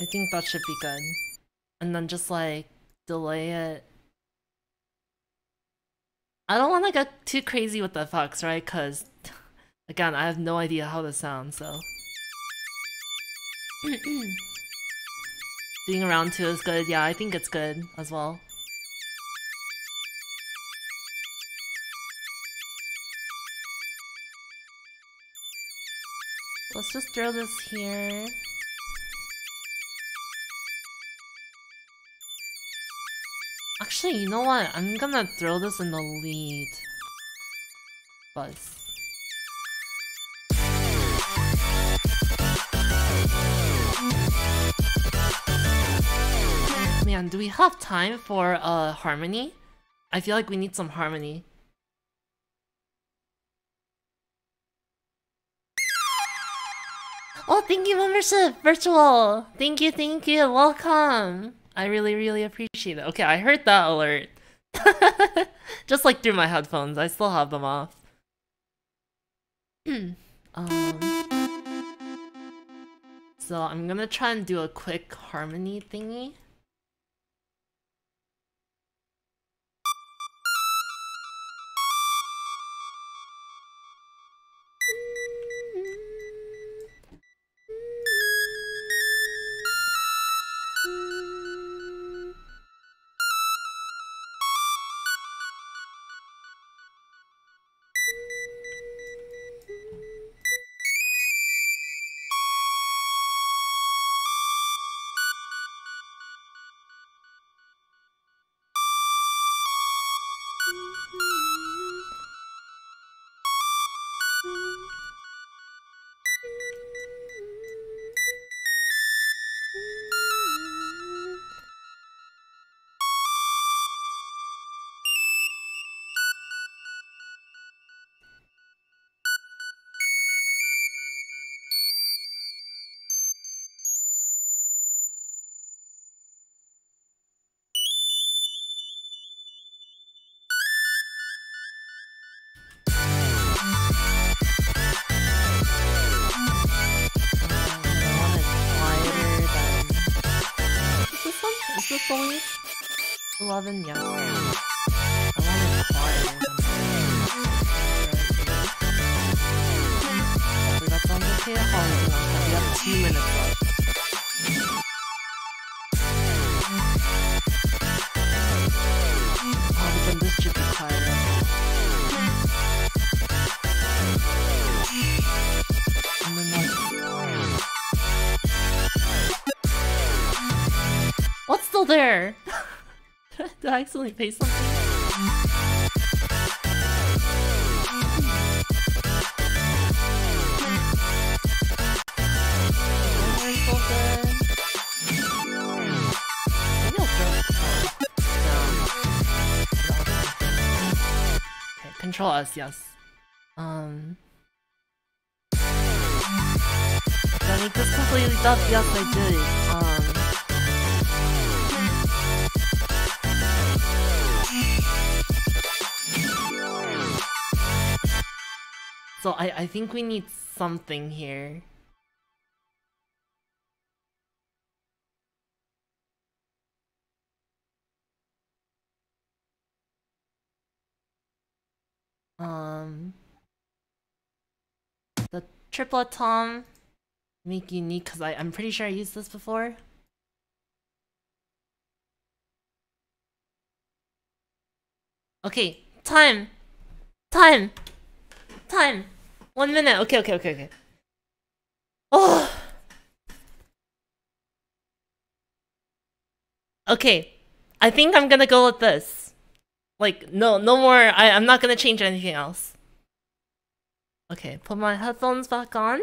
I think that should be good. and then just like delay it. I don't want to get too crazy with the effects, right? Because again, I have no idea how this sounds, so. Being around two is good. Yeah, I think it's good as well. Let's just throw this here. Actually, you know what? I'm gonna throw this in the lead. Buzz. Man, do we have time for uh harmony? I feel like we need some harmony. Oh, thank you, membership! Virtual! Thank you, thank you, welcome! I really, really appreciate it. Okay, I heard that alert. Just like through my headphones, I still have them off. um, so I'm gonna try and do a quick harmony thingy. 11? I accidentally paste something? Control S, yes. Um. I make this completely up? Yes, I did. So I, I think we need something here. Um, the triplet tom make unique because I'm pretty sure I used this before. Okay, time, time, time. One minute. Okay, okay, okay, okay. Oh. Okay, I think I'm gonna go with this. Like, no, no more. I, I'm not gonna change anything else. Okay, put my headphones back on.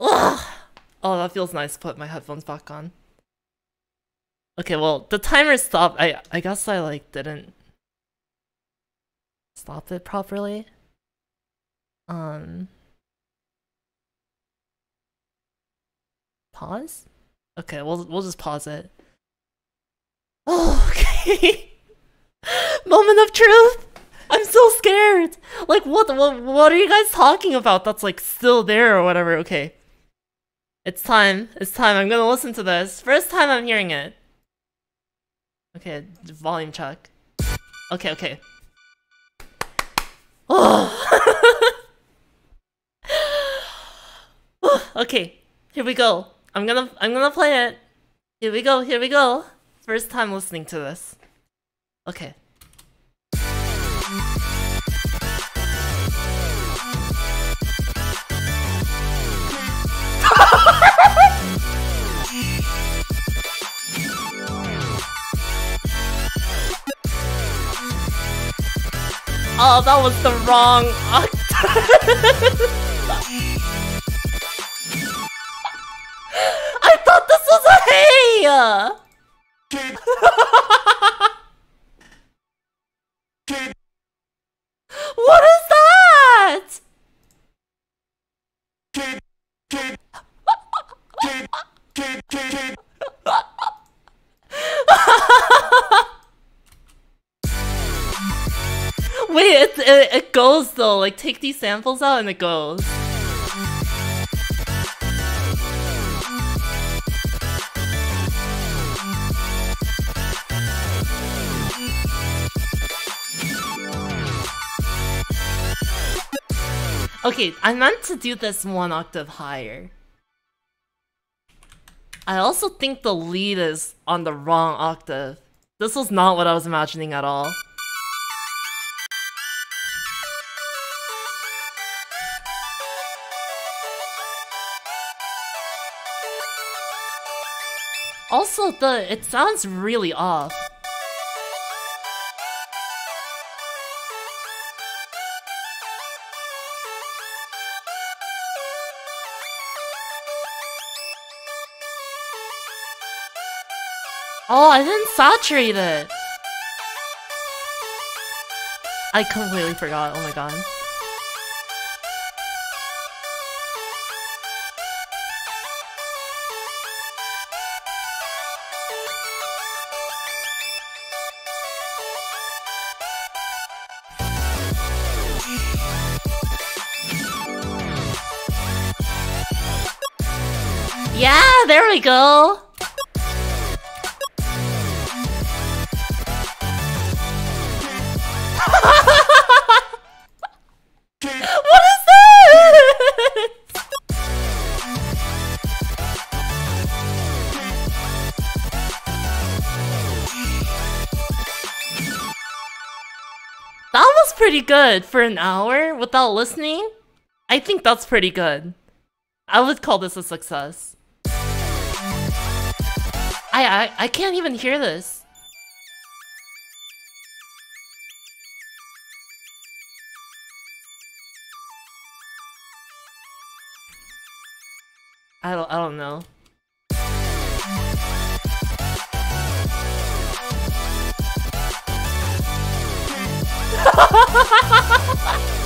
Ugh. Oh, that feels nice to put my headphones back on. Okay, well, the timer stopped. I I guess I like didn't stop it properly. Um Pause? Okay, we'll we'll just pause it. Oh, okay. Moment of truth. I'm so scared. Like what what what are you guys talking about that's like still there or whatever? Okay. It's time. It's time. I'm gonna listen to this. First time I'm hearing it. Okay, volume check. Okay, okay. Oh. okay, here we go. I'm gonna I'm gonna play it. Here we go. Here we go. First time listening to this. Okay. Oh, that was the wrong I thought this was a hey. what is that? Wait, it, it, it goes though. Like, take these samples out and it goes. Okay, I meant to do this one octave higher. I also think the lead is on the wrong octave. This was not what I was imagining at all. Also, the it sounds really off. Oh, I didn't saturate it. I completely forgot. Oh my god. Yeah, there we go. Pretty good for an hour without listening. I think that's pretty good. I would call this a success. I I, I can't even hear this. I don't I don't know.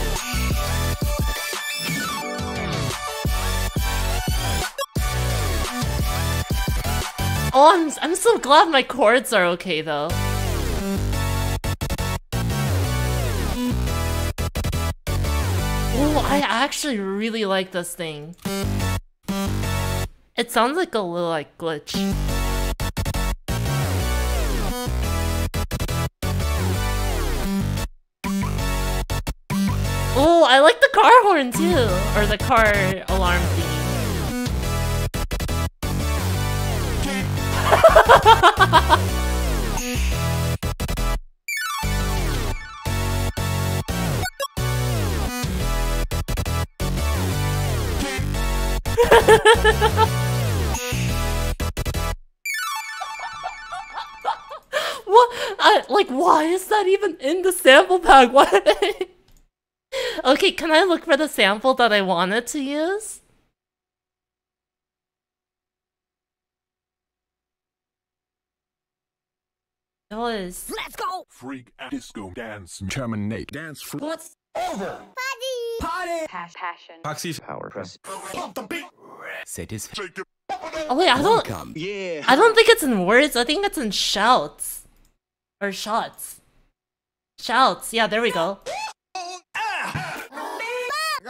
Oh, I'm, I'm so glad my chords are okay though. Oh, I actually really like this thing. It sounds like a little like glitch. Oh, I like the car horn too, or the car alarm theme. what? I, like, why is that even in the sample pack? What? Okay, can I look for the sample that I wanted to use? It was. Let's go! Freak disco dance. Terminate. Dance. Fr- What's over? Party! Party! Pas- passion. Proxy power press. Pump the beat. Satisfaction. Oh wait, I don't. Welcome. Yeah. I don't think it's in words. I think it's in shouts or shots. Shouts. Yeah, there we go.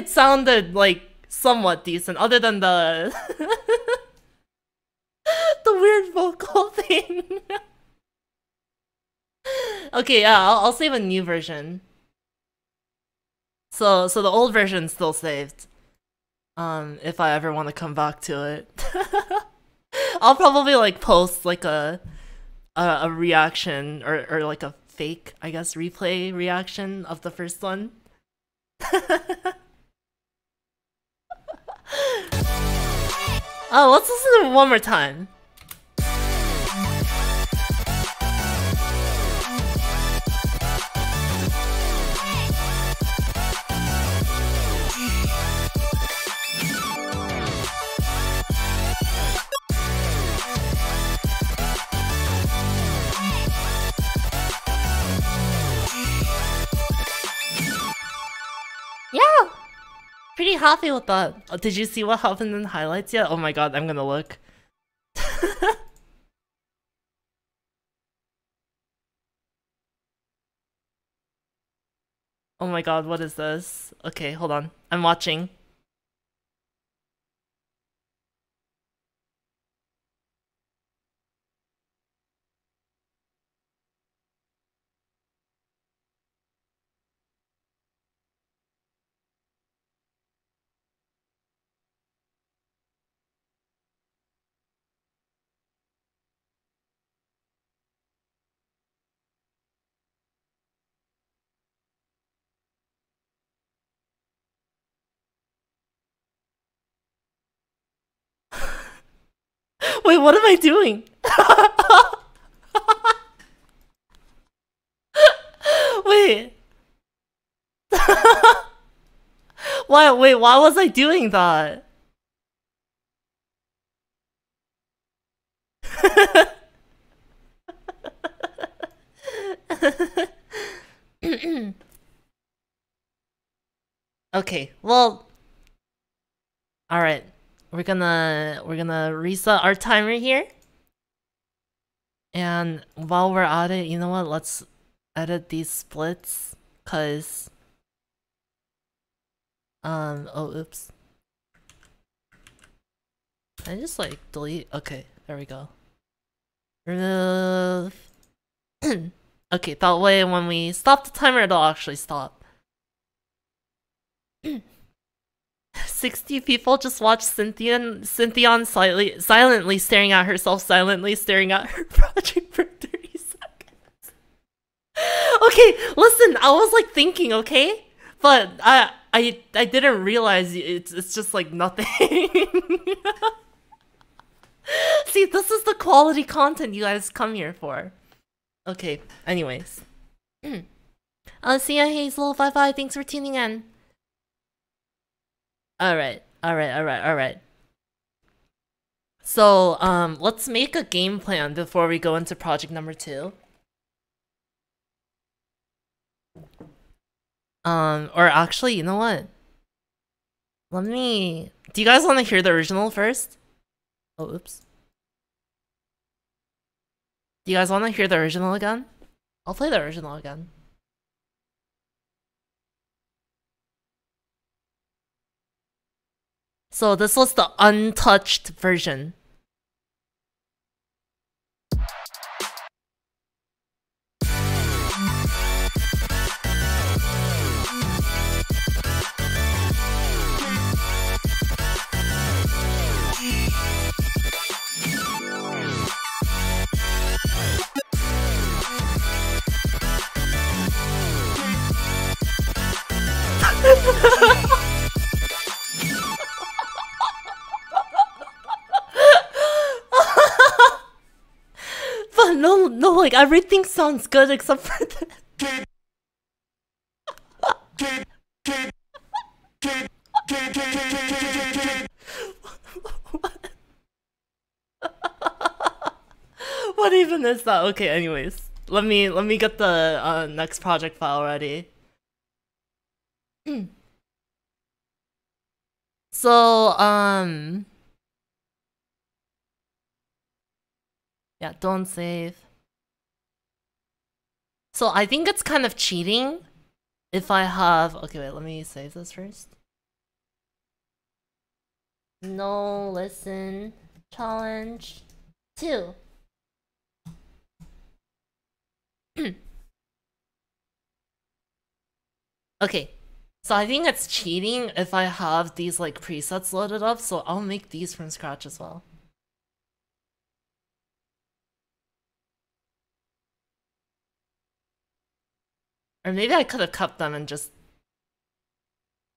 it sounded like somewhat decent, other than the the weird vocal thing. okay, yeah, I'll, I'll save a new version. So, so the old version's still saved. Um, if I ever want to come back to it, I'll probably like post like a a, a reaction or or like a fake, I guess, replay reaction of the first one. Oh, let's listen to it one more time. Pretty happy with that. Uh, Did you see what happened in the highlights yet? Oh my god, I'm gonna look. oh my god, what is this? Okay, hold on. I'm watching. Wait, what am I doing? wait. why wait, why was I doing that? okay, well all right. We're gonna we're gonna reset our timer here. And while we're at it, you know what? Let's edit these splits cuz um oh oops. I just like delete okay, there we go. Remove Okay, that way when we stop the timer it'll actually stop. 60 people just watched Synthion Synthion silently silently staring at herself silently staring at her project for 30 seconds. okay, listen, I was like thinking, okay? But I I I didn't realize it's it's just like nothing. See, this is the quality content you guys come here for. Okay, anyways. uh, see ya, Hazel. Bye bye. Thanks for tuning in. Alright, alright, alright, alright. So, um, let's make a game plan before we go into project number two. Um, or actually, you know what? Let me. Do you guys want to hear the original first? Oh, oops. Do you guys want to hear the original again? I'll play the original again. So this was the untouched version. know, like everything sounds good except for the. what even is that? Okay, anyways. Let me let me get the uh, next project file ready. so, um Yeah, don't save. So I think it's kind of cheating if I have okay wait, let me save this first. No listen challenge two. okay. So I think it's cheating if I have these like presets loaded up, so I'll make these from scratch as well. Or maybe I could have kept them and just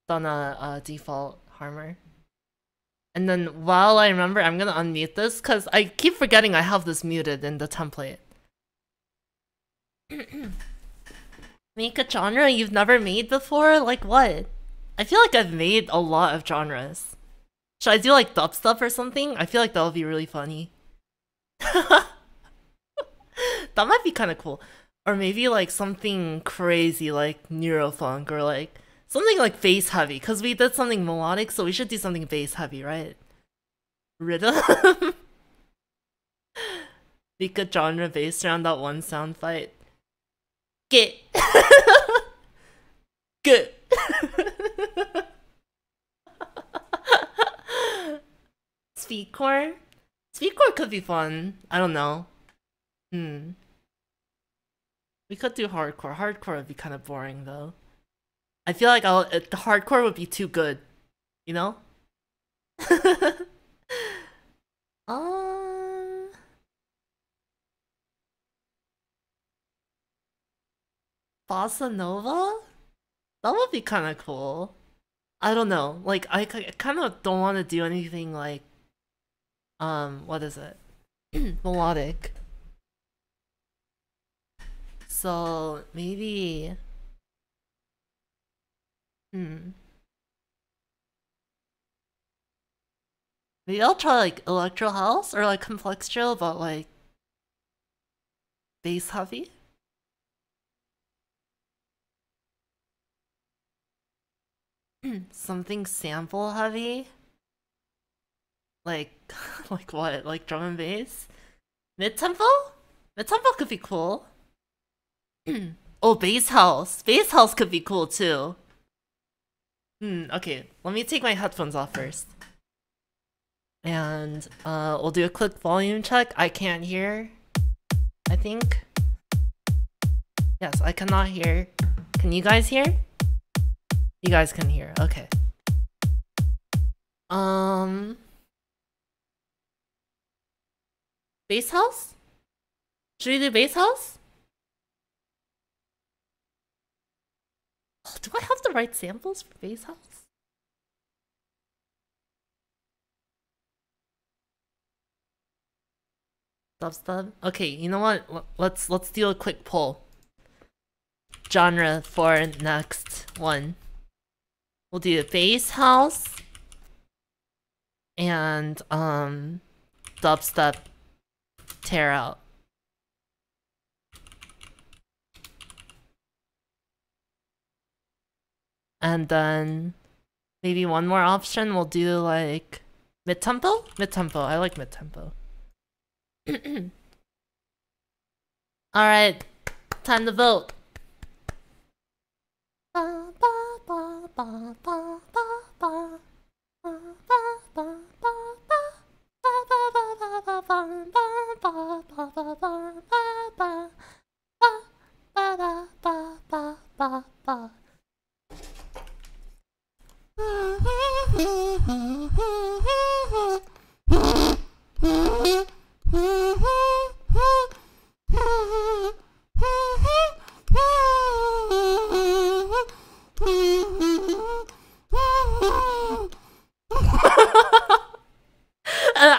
done a, a default Harmor. And then while I remember, I'm gonna unmute this because I keep forgetting I have this muted in the template. Make a genre you've never made before? Like what? I feel like I've made a lot of genres. Should I do like dubstep or something? I feel like that would be really funny. that might be kind of cool. Or maybe like something crazy like neurofunk or like something like bass heavy because we did something melodic so we should do something bass heavy, right? Rhythm? Make a genre based around that one sound fight. Get. Good. Speedcore? Speedcore could be fun. I don't know. Hmm. We could do hardcore. Hardcore would be kind of boring though. I feel like I'll, uh, the hardcore would be too good. You know? um. Bossa Nova? That would be kind of cool. I don't know. Like, I, I kind of don't want to do anything like, um, what is it? Melodic. So, maybe... Hmm. Maybe I'll try like Electro House or like Complex Drill, but like bass heavy. Something sample heavy. Like, like what? Like drum and bass? Mid tempo? Mid tempo could be cool. Oh, bass house. Bass house could be cool too. Hmm, okay. Let me take my headphones off first. And uh, we'll do a quick volume check. I can't hear. I think. Yes, I cannot hear. Can you guys hear? You guys can hear. Okay. Um. Bass house? Should we do bass house? Oh, do I have the right samples for bass house? Dubstep. Okay, you know what? Let's let's do a quick poll. Genre for next one. We'll do the bass house and um dubstep tear out. And then maybe one more option we'll do like mid tempo? Mid tempo. I like mid tempo. Alright, time to vote.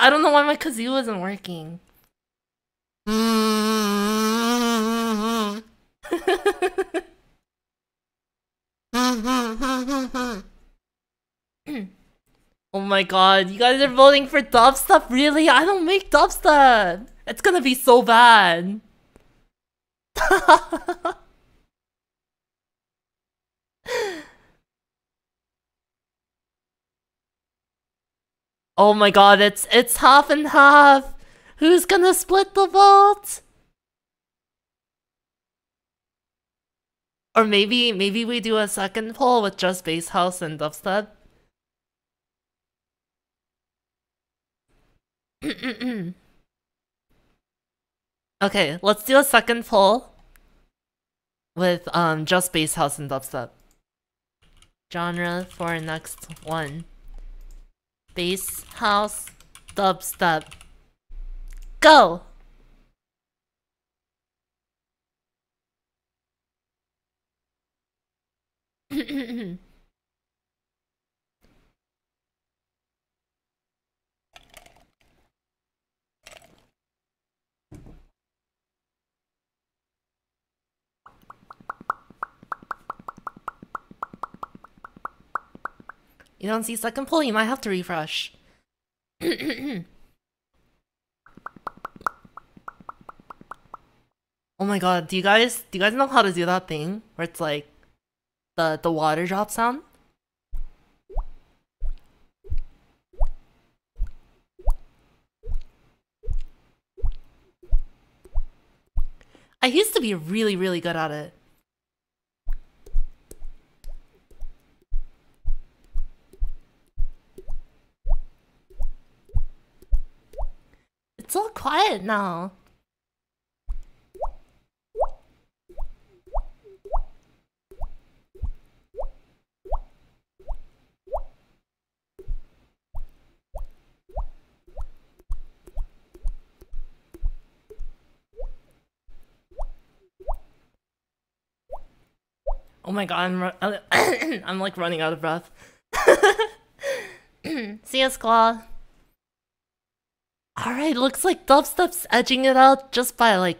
I don't know why my kazoo isn't working. oh my god, you guys are voting for dubstep? Really? I don't make dubstep. It's gonna be so bad. oh my god, it's it's half and half. Who's gonna split the vote? Or maybe maybe we do a second poll with just bass house and dubstep. Okay, let's do a second poll with um just bass house and dubstep. Genre for next one. Bass house dubstep. Go! You don't see second pull, you might have to refresh. oh my god, do you guys do you guys know how to do that thing where it's like the the water drop sound? I used to be really really good at it. It's all quiet now. Oh my god, I'm, I'm like running out of breath. See ya, Squaw. Alright, looks like dubstep's edging it out just by like.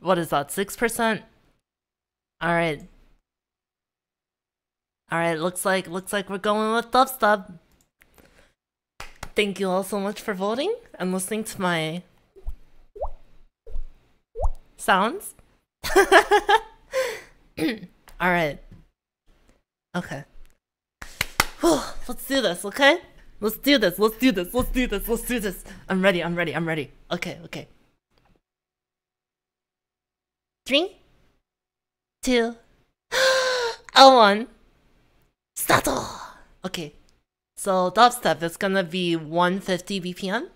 What is that, 6%? Alright. Alright, looks like looks like we're going with dubstep. Thank you all so much for voting and listening to my sounds. Alright. Okay. Let's do this, okay? Let's do this, let's do this, let's do this, let's do this. I'm ready, I'm ready, I'm ready. Okay, okay. Three, two, a oh, one. Start. Okay. So dubstep is gonna be 150 BPM.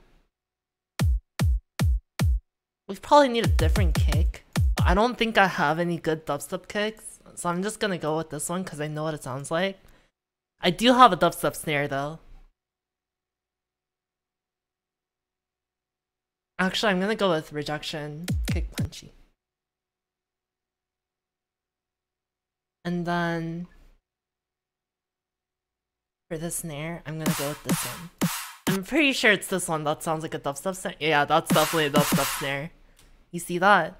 We probably need a different kick. I don't think I have any good dubstep kicks, so I'm just gonna go with this one because I know what it sounds like. I do have a dubstep snare though. Actually, I'm gonna go with rejection, kick punchy. And then for the snare, I'm gonna go with this one. I'm pretty sure it's this one that sounds like a dubstep snare. Yeah, that's definitely a dubstep snare. You see that?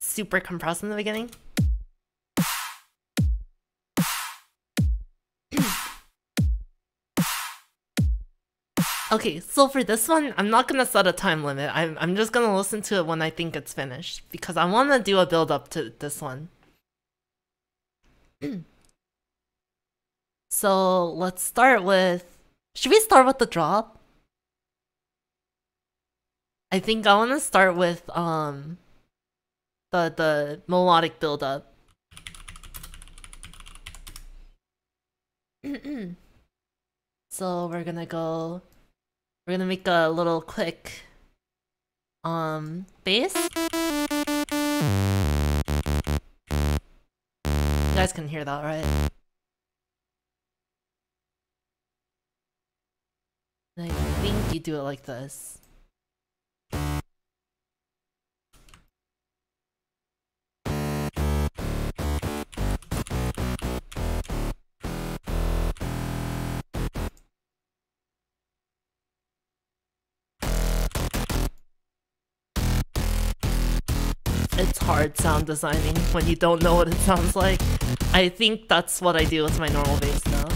Super compressed in the beginning. Okay, so for this one, I'm not gonna set a time limit. I'm I'm just gonna listen to it when I think it's finished because I want to do a build up to this one. so let's start with. Should we start with the drop? I think I want to start with um the the melodic build up. so we're gonna go we're gonna make a little quick um bass. You guys can hear that, right? I think you do it like this. Hard sound designing when you don't know what it sounds like. I think that's what I do with my normal bass now.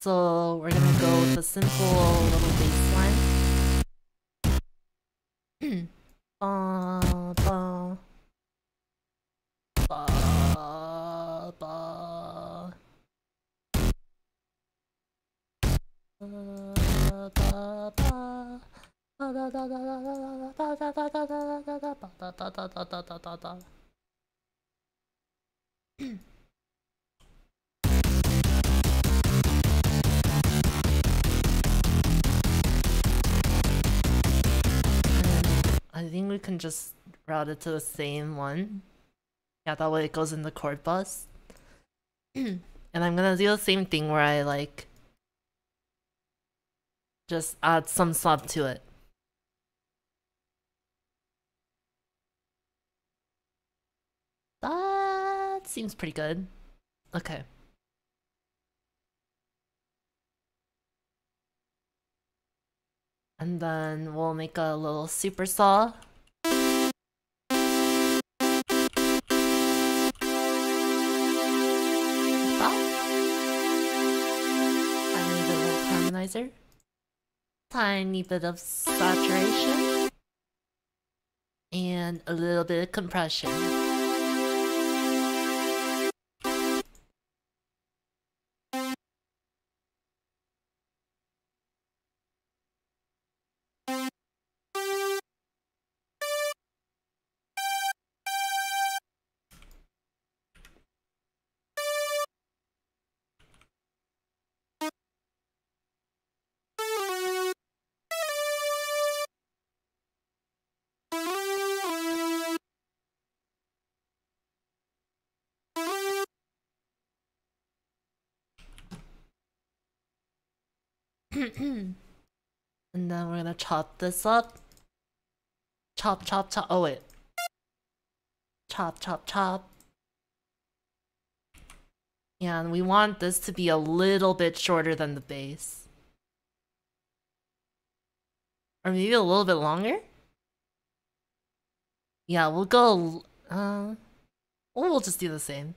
So we're gonna go with a simple little bass line. ba, ba, ba, ba. I think we can just route it to the same one. Yeah, that way it goes in the chord bus. and I'm gonna do the same thing where I like just add some sub to it. That seems pretty good. Okay. And then we'll make a little super saw. Tiny bit of harmonizer. Tiny bit of saturation. And a little bit of compression. Chop this up. Chop, chop, chop. Oh, wait. Chop, chop, chop. And we want this to be a little bit shorter than the bass. Or maybe a little bit longer? Yeah, we'll go... Uh, we'll just do the same.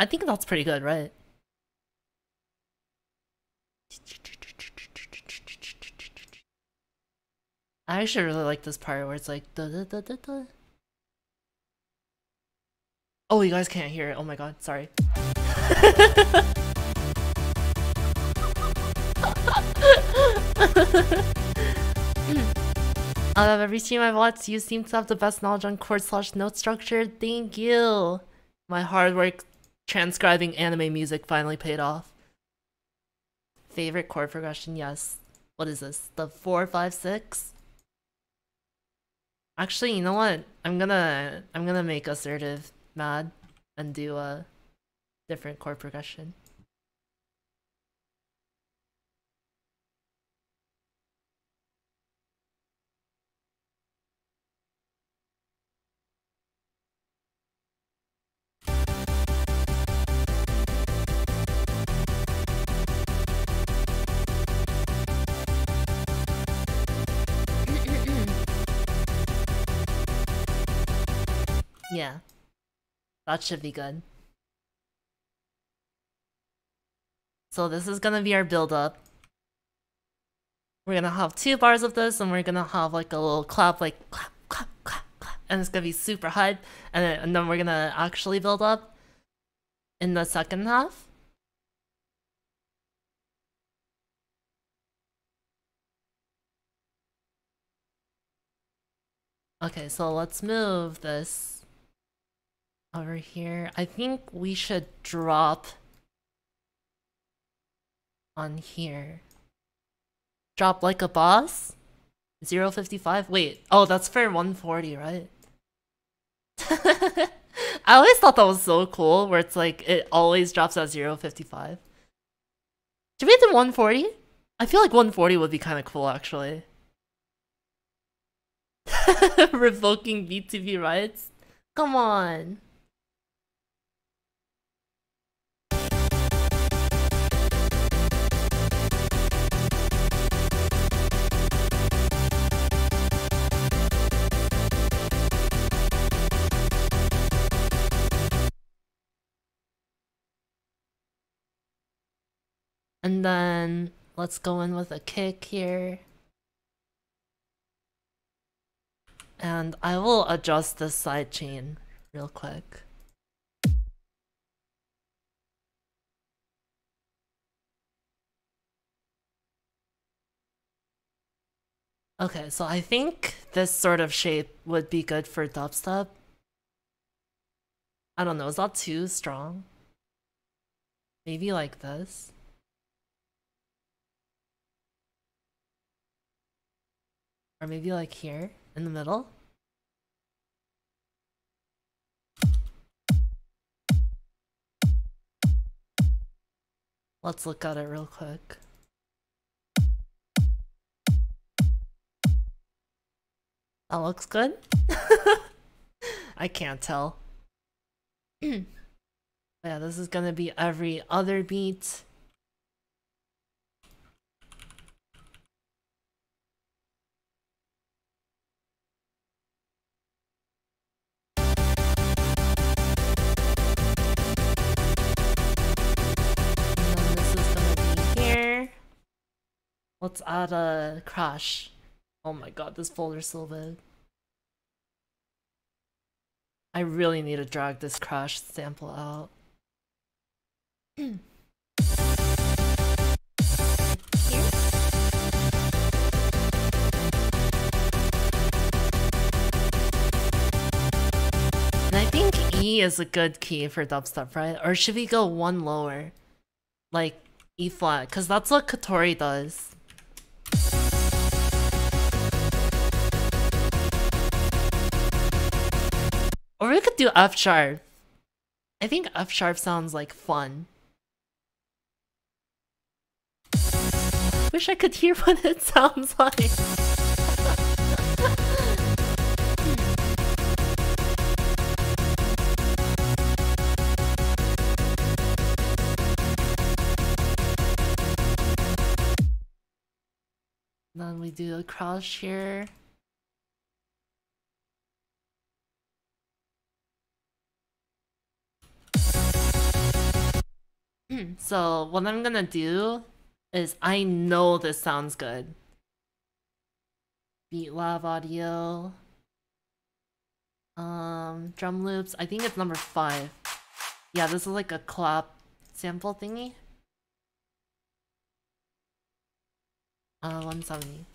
I think that's pretty good, right? I actually really like this part where it's like da da da da da. Oh, you guys can't hear it. Oh my god, sorry. Out of every stream I've watched, you seem to have the best knowledge on chord slash note structure. Thank you. My hard work transcribing anime music finally paid off. Favorite chord progression? Yes. What is this? The four, five, six? Actually, you know what? I'm gonna I'm gonna make assertive mad and do a different chord progression. Yeah. That should be good. So this is gonna be our build up. We're gonna have two bars of this and we're gonna have like a little clap like clap, clap, clap, clap. And it's gonna be super hype. And then, and then we're gonna actually build up in the second half. Okay, so let's move this over here. I think we should drop on here. Drop like a boss? 055? Wait, oh, that's for 140, right? I always thought that was so cool, where it's like it always drops at 0.55. Should we do 140? I feel like 140 would be kind of cool, actually. Revoking BTV rights? Come on. And then let's go in with a kick here. And I will adjust this side chain real quick. Okay, so I think this sort of shape would be good for dubstep. I don't know, is that too strong? Maybe like this? Or maybe like here in the middle? Let's look at it real quick. That looks good. I can't tell. yeah, this is gonna be every other beat. Let's add a crash. Oh my god, this folder's so big. I really need to drag this crash sample out. And I think E is a good key for dubstep, right? Or should we go one lower? Like E flat, because that's what Katori does. Or we could do F sharp. I think F sharp sounds like fun. Wish I could hear what it sounds like. then we do a crouch here. So what I'm gonna do is I know this sounds good. Beat Lab audio. Um, drum loops. I think it's number five. Yeah, this is like a clap sample thingy. Uh, 170.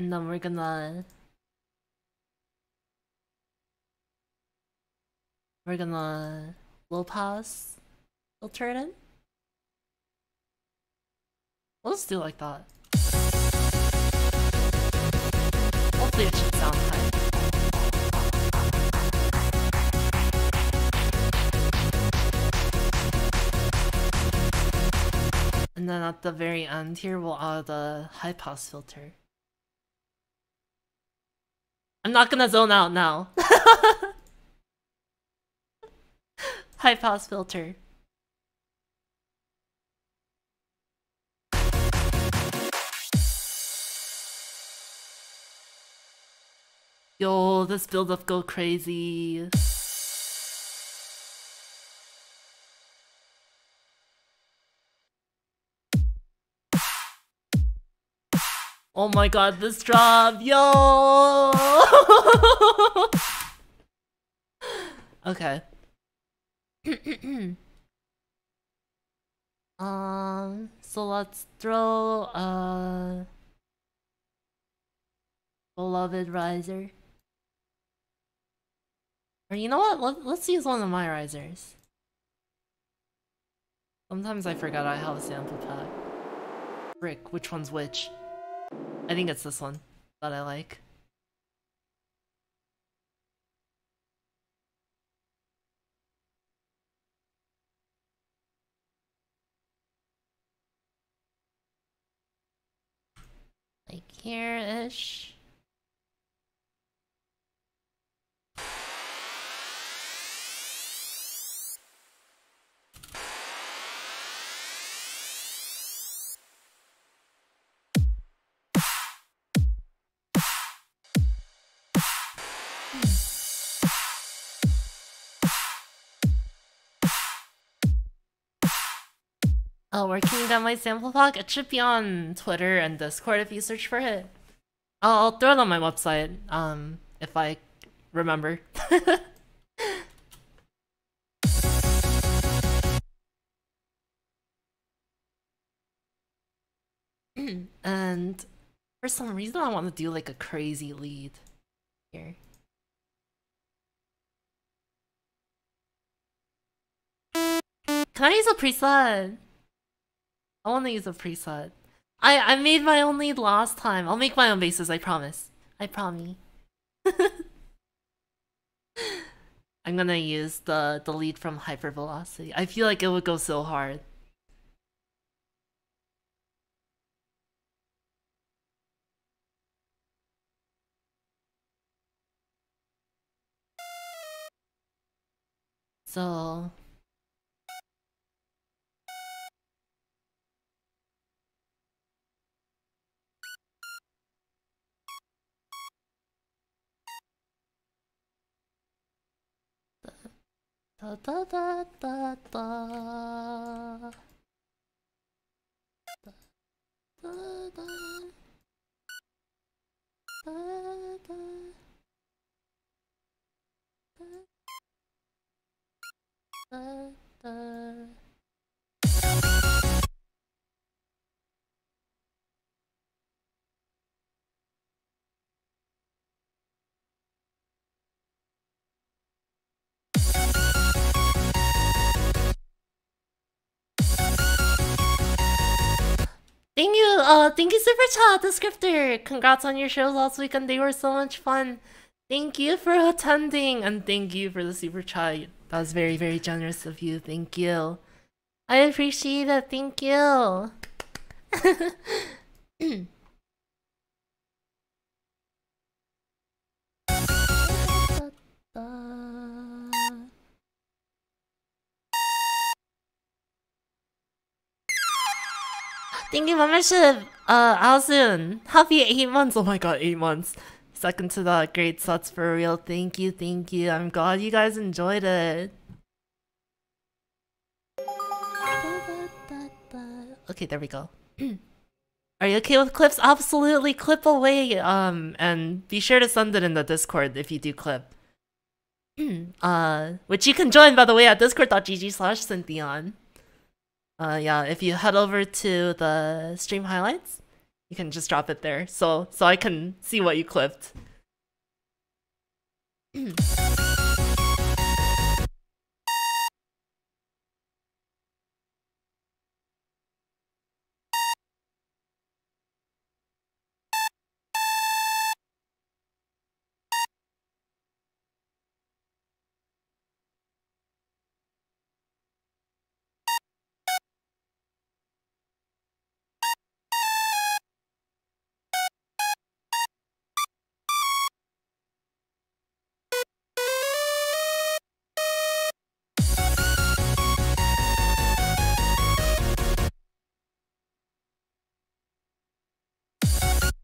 And then we're gonna we're gonna low pass filter it in. Just do like that. Hopefully it should sound. And then at the very end here, we'll add the high pass filter. I'm not gonna zone out now. high pass filter. Yo, this build up go crazy. Oh my god, this drop, yo! okay. um, so let's throw uh beloved riser. Or you know what? Let, let's use one of my risers. Sometimes I forget I have a sample pack. Rick, which one's which? I think it's this one that I like. Like here-ish. Can you get my sample pack? It should be on Twitter and Discord if you search for it. I'll, I'll throw it on my website, um, if I remember. and for some reason I want to do like a crazy lead here. Can I use a preset? I want to use a preset. I I made my own lead last time. I'll make my own basses. I promise. I promise. I'm gonna use the the lead from Hypervelocity. I feel like it would go so hard. So Da da da da da. Da da da. Da da. Da da. Thank you, uh, thank you, Super Chat, Descriptor. Congrats on your shows last weekend. They were so much fun. Thank you for attending, and thank you for the Super Chat. That was very, very generous of you. Thank you. I appreciate it. Thank you. Thank you, membership. Uh, Alsun, happy eight months. Oh my god, eight months. Second to that, great sets for real. Thank you, thank you. I'm glad you guys enjoyed it. Okay, there we go. Are you okay with clips? Absolutely, clip away. Um, and be sure to send it in the Discord if you do clip. uh, which you can join by the way at discord.gg slash. Uh, yeah, if you head over to the stream highlights, you can just drop it there. So, so I can see what you clipped.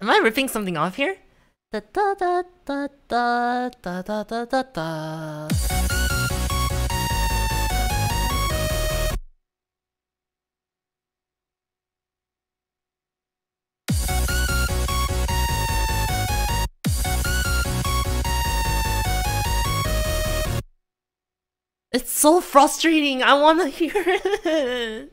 Am I ripping something off here? It's so frustrating. I want to hear it.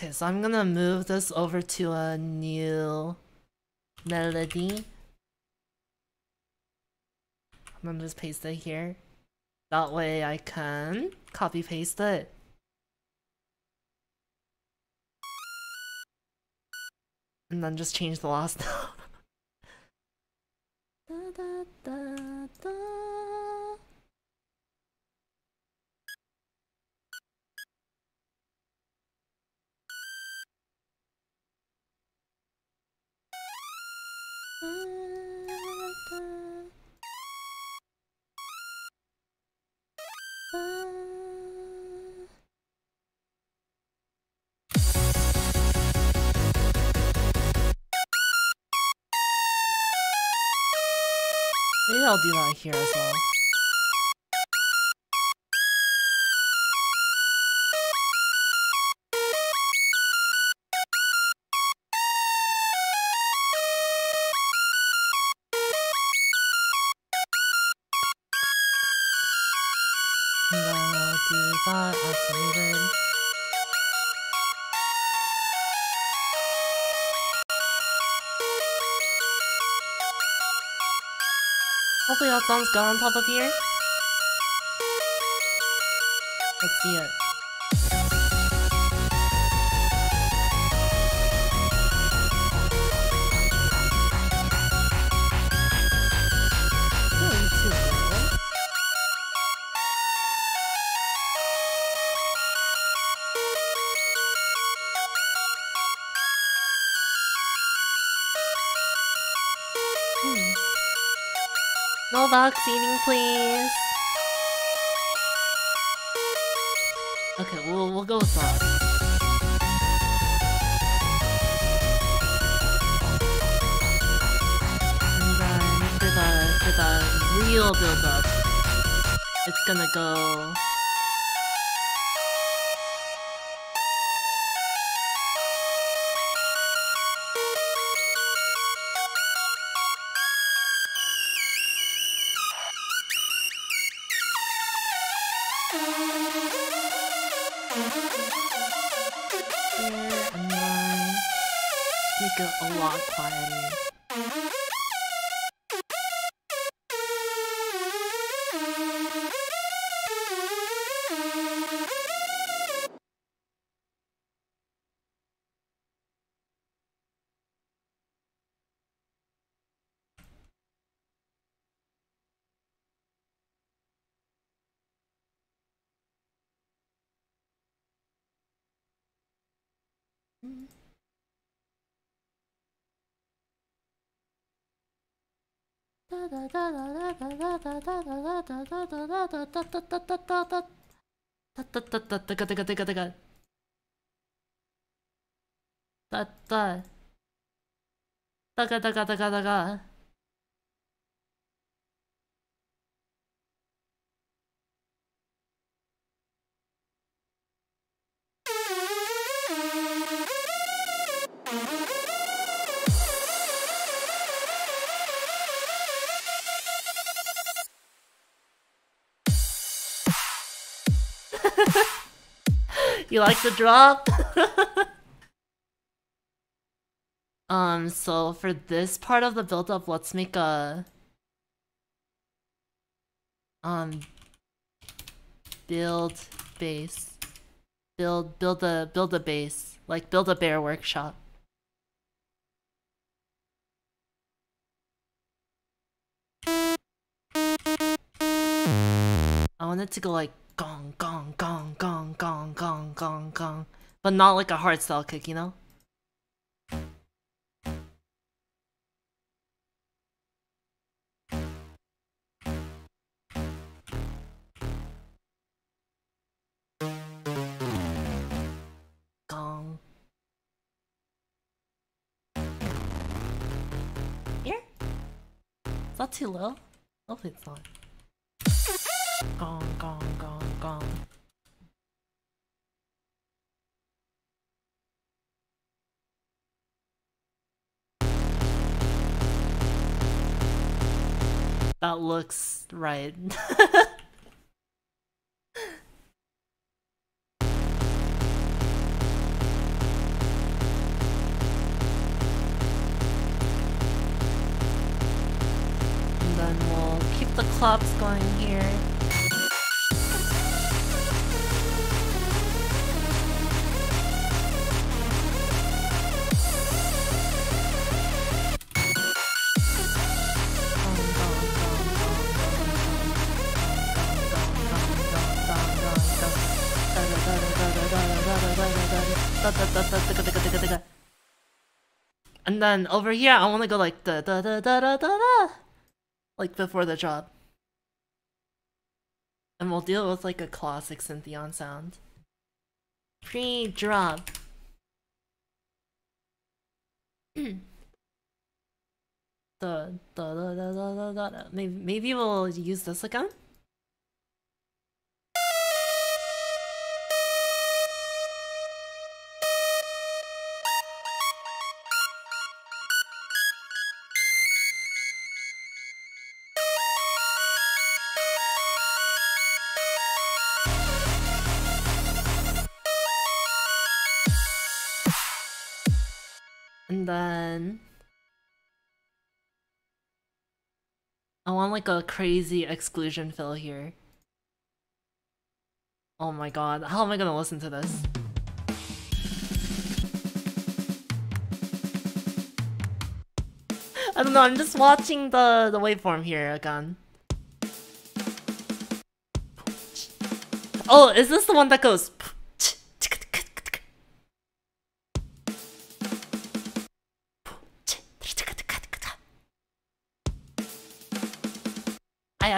Okay, so I'm gonna move this over to a new melody. I'm gonna just paste it here. That way I can copy paste it. And then just change the last note. da, da, da, Maybe I'll do that here as well. That sounds good on top of here. Let's see it. Box eating, please. Okay, we'll we'll go with that. And then for the for the real build up, it's gonna go. A たったかたかたかたか。たった。たかたかたかたか。You like the drop? um, so for this part of the build up, let's make a um build base. Build build a build a base. Like build a bear workshop. I want it to go like gong gong gong gong gong gong but not like a hard style kick, you know? Gong. Here? Is that too low? Hopefully it's not. Gong, gong. That looks right. and then we'll keep the claps And then over here, I want to go like da da da da da da da, like before the drop. And we'll deal with like a classic Synthion sound. Pre-drop. da da da da da da da. Maybe maybe we'll use this again. Then I want like a crazy exclusion fill here. Oh my god, how am I gonna listen to this? I don't know, I'm just watching the, the waveform here again. Oh, is this the one that goes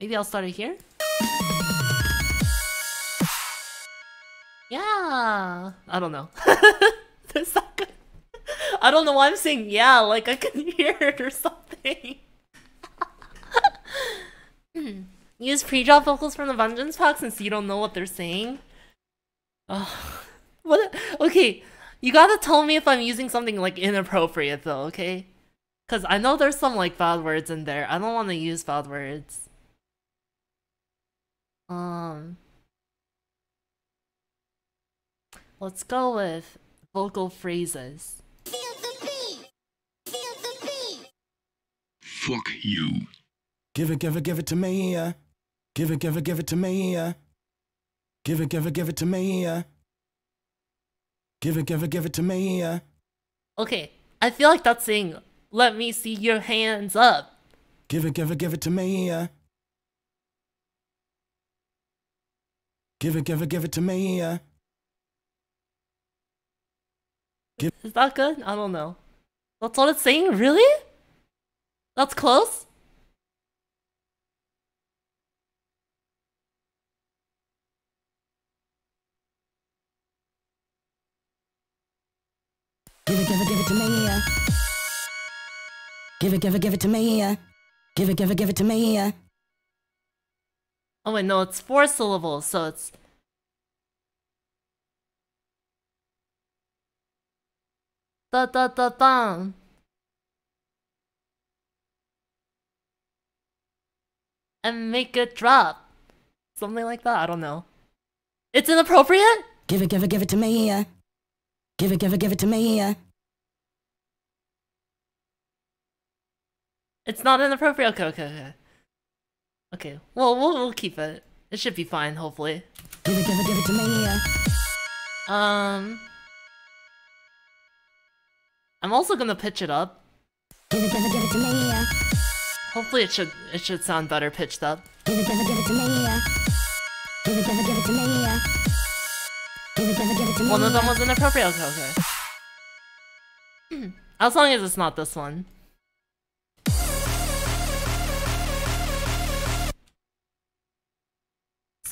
Maybe I'll start it here. Yeah. I don't know. Is that good? I don't know why I'm saying yeah, like I can hear it or something. Use pre-drop vocals from the Vengeance pack since you don't know what they're saying. Oh, what? Okay, you gotta tell me if I'm using something like inappropriate though, okay? Cause I know there's some like bad words in there. I don't want to use bad words. Um, let's go with vocal phrases. Feel the beat. Fuck you. Give it, give it, give it to me. uh. Give it, give it, give it to me. uh. Give it, give it, give it to me. uh. Give it, give it, give it to me. uh. Okay, I feel like that's saying, "Let me see your hands up." Give it, give it, give it to me. uh. Give it, give it, give it to me. uh. Is that good? I don't know. That's what it's saying? Really? That's close? Give it, give it, give it to me. Give it, give it, give it to me. Give it, give it, give it to me. Oh wait, no, it's four syllables, so it's da da da bang. And make it drop. Something like that, I don't know. It's inappropriate? Give it, give it, give it to me. Give it, give it, give it to me. It's not inappropriate? Okay, okay, okay. Okay, well, we'll, we'll keep it. It should be fine, hopefully. Give it, give it, give it to me. Um... I'm also gonna pitch it up. Give it, give it, give it to me. Hopefully it should it should sound better pitched up. Give it, give it, give it to me. Give it, give it, give it to me. Give it, give it, give it to me. One of them was inappropriate. Okay, okay. as long as it's not this one.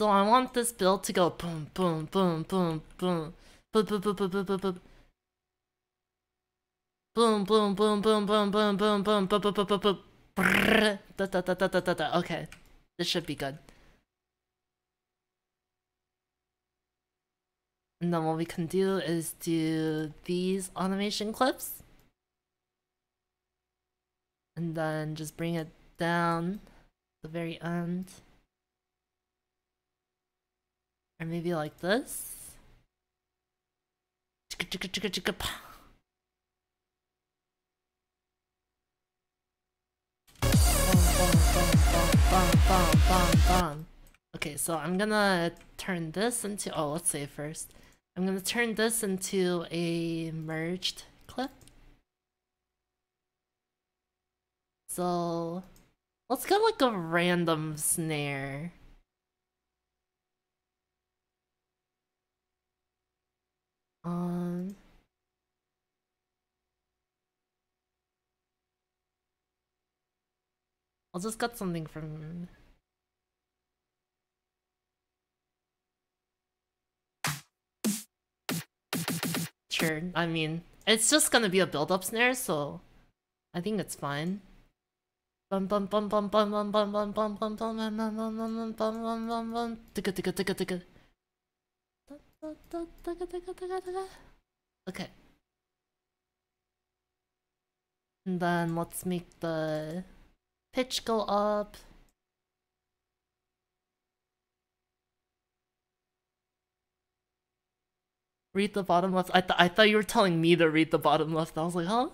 So I want this build to go boom, boom, boom, boom, boom, boom, boom, boom, boom, boom, boom, boom. Boom, boom, boom, boom, boom, boom, boom, boom, boom, boom, boom, boom, boom. Da, da, da, da, da, da, da. Okay, this should be good. And then what we can do is do these automation clips. And then just bring it down the very end. Or maybe like this. Okay, so I'm gonna turn this into. Oh, let's say first. I'm gonna turn this into a merged clip. So let's get like a random snare. Um. I'll just get something from. Sure, I mean, it's just gonna be a build-up snare, so I think it's fine. Bum bum bum bum bum bum bum bum bum bum bum bum bum bum bum bum bum bum bum ticka ticka ticka ticka. Okay. And then let's make the pitch go up. Read the bottom left. I, th I thought you were telling me to read the bottom left. I was like, huh?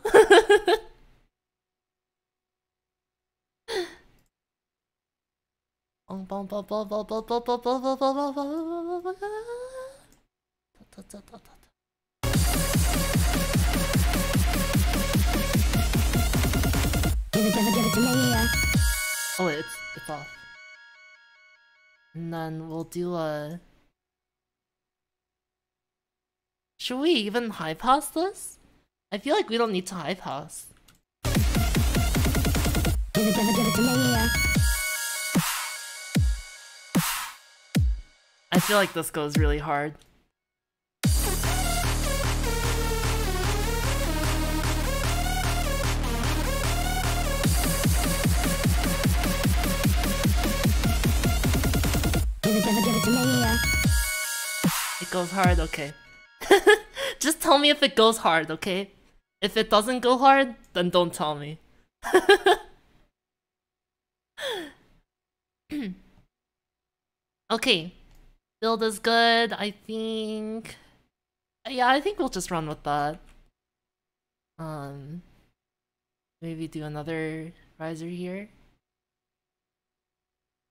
Give it, give it, give it to me. Oh wait, it's it's off. And then we'll do a. Should we even high pass this? I feel like we don't need to high pass. Give it, give it, give it to me. I feel like this goes really hard. Give it, give it, give it to me. It goes hard, okay. Just tell me if it goes hard, okay? If it doesn't go hard, then don't tell me. okay. Build is good, I think. Yeah, I think we'll just run with that. Um, maybe do another riser here.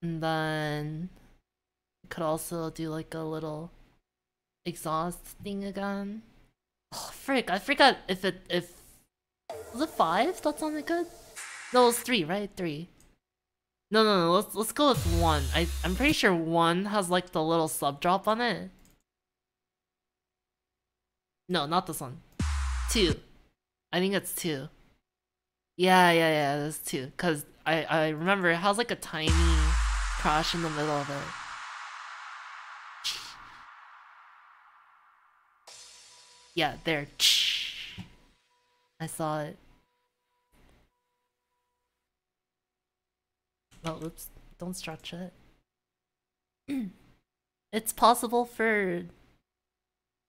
And then could also do like a little exhaust thing again. Oh frick, I forgot if it if was it five? That sounded good? No, it was three, right? Three. No no no, let's let's go with one. I I'm pretty sure one has like the little sub drop on it. No, not this one. Two. I think it's two. Yeah, yeah, yeah, that's two. Cause I I remember it has like a tiny crash in the middle of it. Yeah, there. I saw it. Oh, oops. Don't stretch it. it's possible for.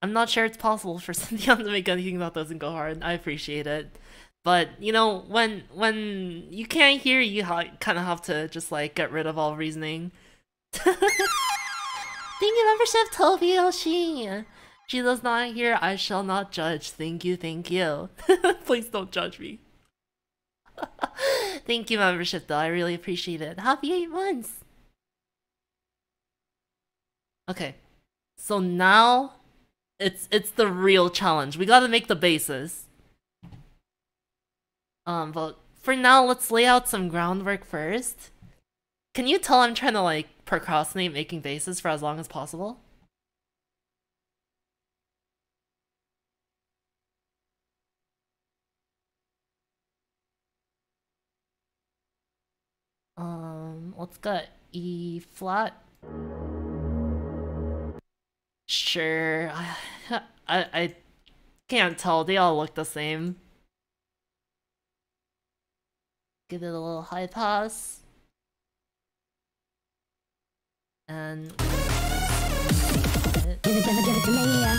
I'm not sure it's possible for Synthion to make anything that doesn't go hard. I appreciate it, but you know when when you can't hear, you kind of have to just like get rid of all reasoning. Thank you, membership, Toby Yoshi. She does not hear. I shall not judge. Thank you, thank you. Please don't judge me. thank you, membership, though. I really appreciate it. Happy eight months. Okay, so now it's it's the real challenge. We gotta make the basses. Um, but for now, let's lay out some groundwork first. Can you tell I'm trying to like procrastinate making basses for as long as possible? Um, let's get E flat. Sure. I, I, I can't tell. They all look the same. Give it a little high pass. And Give it, give it, give it to me. yeah.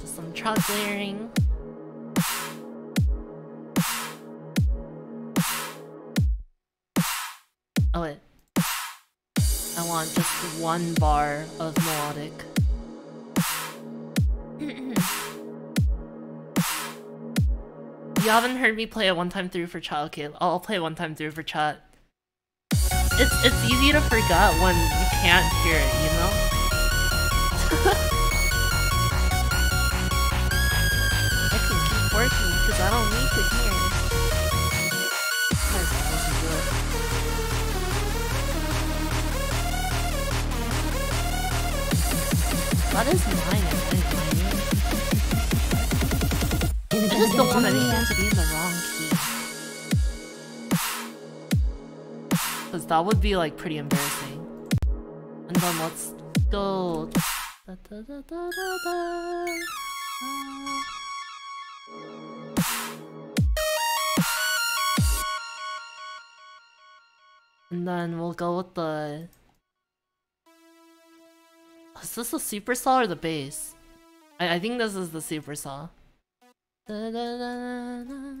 just some track layering. Oh wait. I want just one bar of melodic. you haven't heard me play a one time through for child kid. I'll play one time through for chat. It's it's easy to forget when you can't hear it, you know? I can keep working because I don't need to hear. That is mine, I think. I just don't want anything to be in the wrong key. Because that would be like pretty embarrassing. And then let's go. Da, da, da, da, da, da. And then we'll go with the. Is this the super saw or the bass? I, I think this is the super saw. Da, da, da, da,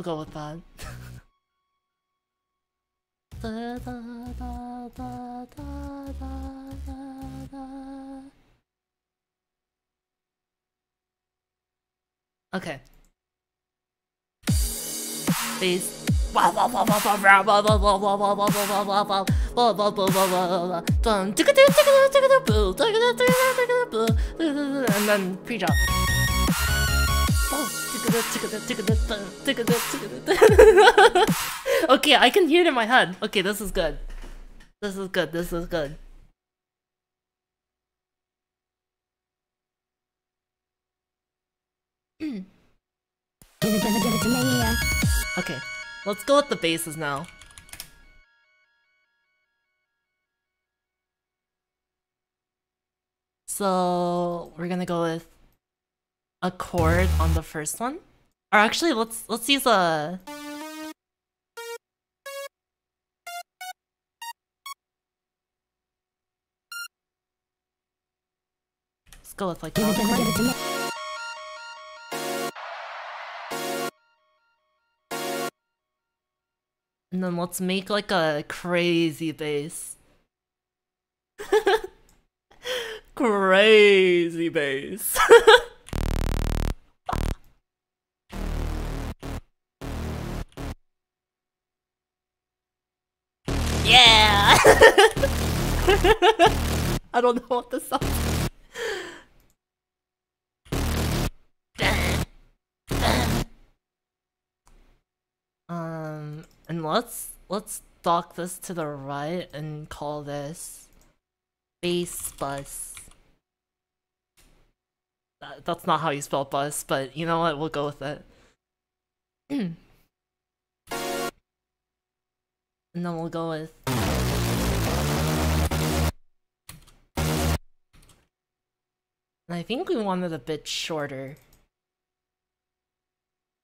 We'll go with that. da, da, da, okay. Please. And then pre-drop. okay, I can hear it in my head. Okay, this is good. This is good. This is good. Okay, let's go with the basses now. So we're gonna go with a chord on the first one. Or actually, let's let's use a. Let's go with like. And then let's make like a crazy bass. crazy bass. I don't know what this song Um, and let's let's dock this to the right and call this bass bus. That, that's not how you spell bus, but you know what? We'll go with it. and then we'll go with. And I think we want it a bit shorter.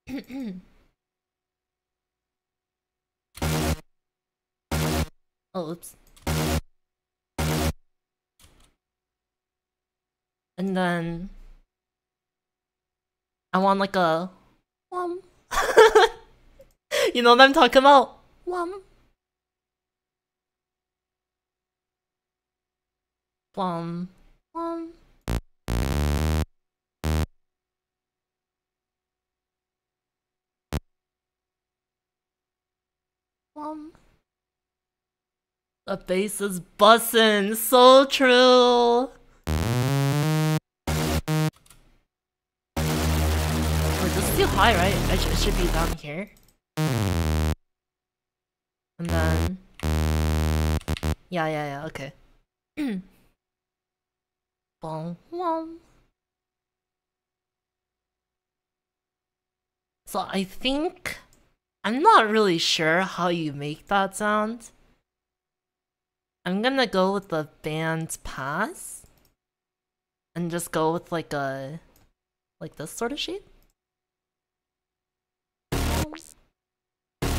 Oh, oops. And then I want like a wham. you know what I'm talking about? Wham. Wham. Wham. Wham. The bass is bussin', so true. Wait, this is too high, right? I sh it should be down here. And then, yeah, yeah, yeah. Okay. Boom, boom. So I think I'm not really sure how you make that sound. I'm gonna go with the band pass and just go with like a like this sort of shape.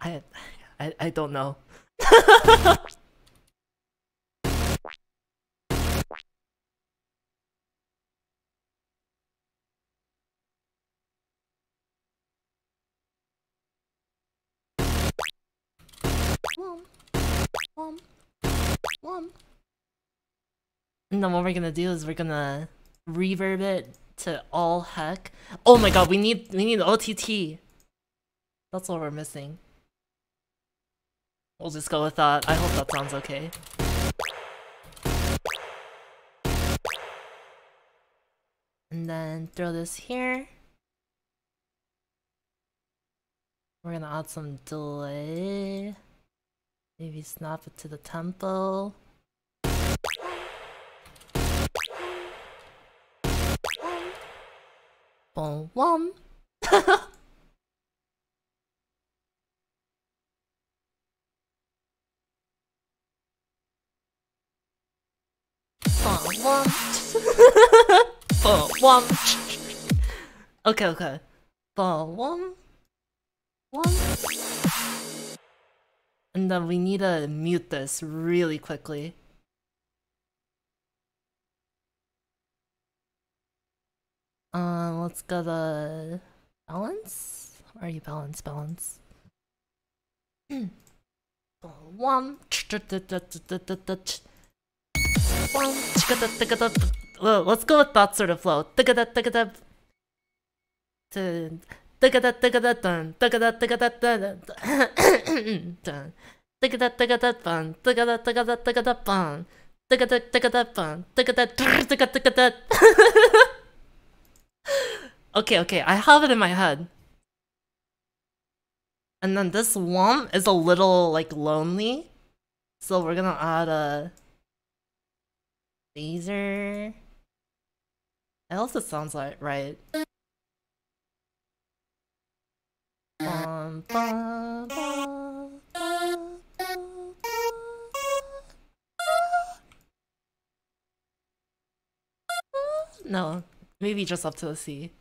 I I I don't know. And then what we're gonna do is we're gonna reverb it to all heck. Oh my god, we need we need OTT. That's what we're missing. We'll just go with that. I hope that sounds okay. And then throw this here. We're gonna add some delay. Maybe snap it to the tempo. Boom, wom. Boom, wom. Boom. Okay, okay. Boom, wom. Wom. And then we need to mute this really quickly. Um, let's go to balance. Where are you balance? Balance. One. Let's go with that sort of flow. Okay, okay, I have it in my head. And then this one is a little like lonely. So we're gonna add a phaser. It also sounds like right. Bum, bum, bum. No, maybe just up to the C.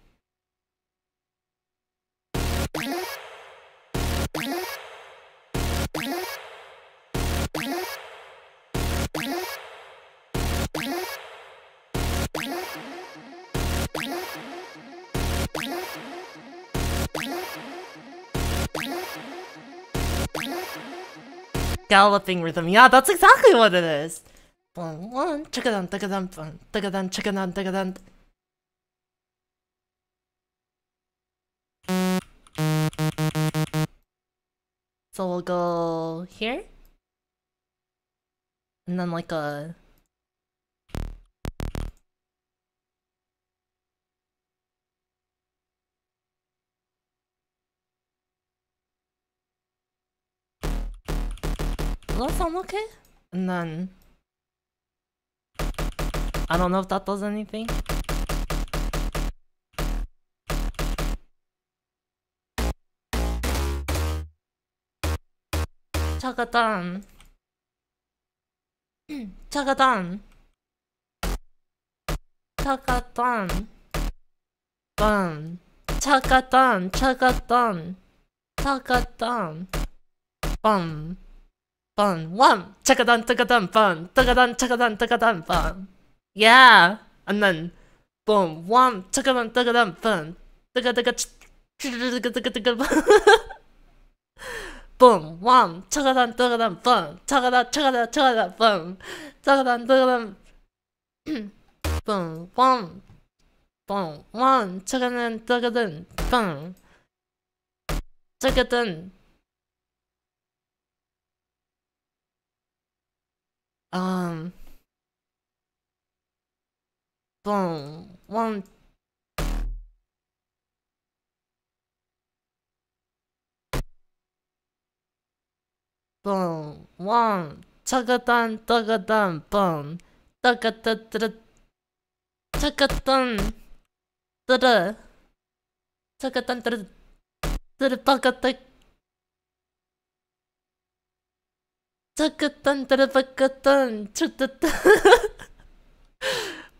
Galloping rhythm. Yeah, that's exactly what it is. So we'll go here. And then like a unless I'm okay? None. I don't know if that does anything. Chaka done. Chaka done. Chaka done. Done. Chaka Bum. Bun, one, chaka dun, taka dun, bun, taka dun, taka dun, taka dun, bun. Yeah! And then, boom, one, taka dun, taka dun, bun, taka taka, taka taka taka, boom, one, taka dun, taka dun, bun, taka dun, taka dun, taka dun, bun, taka dun, taka dun, boom, one, boom, one, taka dun, taka dun, bun, taka dun. Um. Boom. One. Boom. One. Chagadan, dagadan, boom. Dagadadada. Chagadan. Dada. Chagadan, dada. Dada, bagadak. Chagadan, dada, bagadan. Chagadan.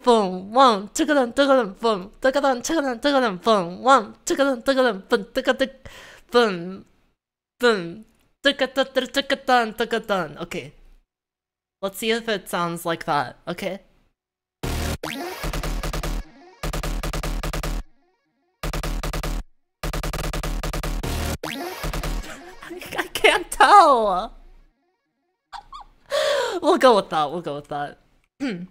boom, one, chagadan, dagadan, boom, dagadan, chagadan, dagadan, boom, one, chagadan, dagadan, boom, dagadan, boom, boom, dagadan, dagadan, dagadan. Okay. Let's see if it sounds like that, okay? I can't tell! We'll go with that, we'll go with that.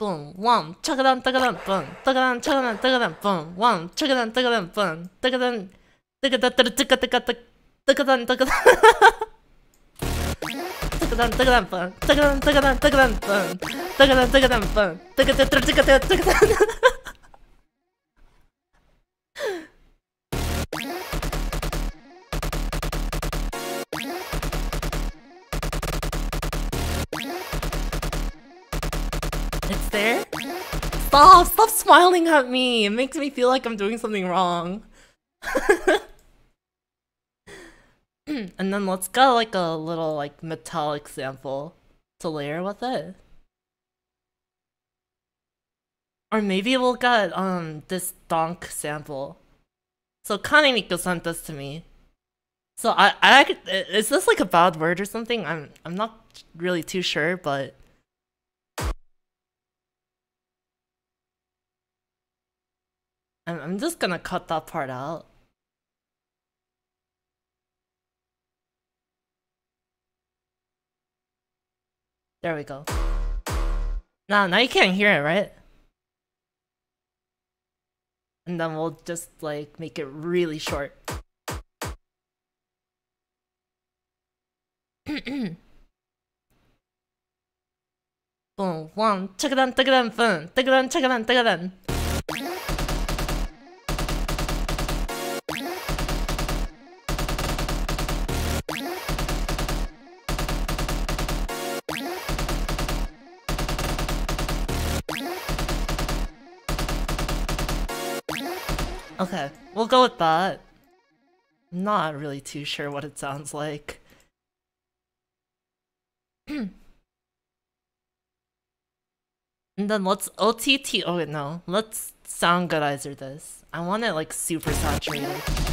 boom, one, chagadan, tagadan, boom, tagadan, chagadan, tagadan, boom, one, chagadan, tagadan, boom, tagadan, tagadan, tagadan, tagadan, tagadan, tagadan, tagadan, boom, tagadan, tagadan, tagadan, boom, tagadan, tagadan, boom, tagadan, tagadan, tagadan. There? Stop! Stop smiling at me! It makes me feel like I'm doing something wrong. and then let's get like a little like metallic sample to layer with it. Or maybe we'll get um this donk sample. So Kaneko sent this to me. So I I is this like a bad word or something? I'm I'm not really too sure, but I'm I'm just gonna cut that part out. There we go. Now, now you can't hear it, right? And then we'll just like make it really short. Boom, one, chagadan, tagadan, boom, tagadan, chagadan, tagadan. Okay, we'll go with that. I'm not really too sure what it sounds like. and then let's OTT. Oh, no. Let's Soundgoodizer this. I want it like super saturated.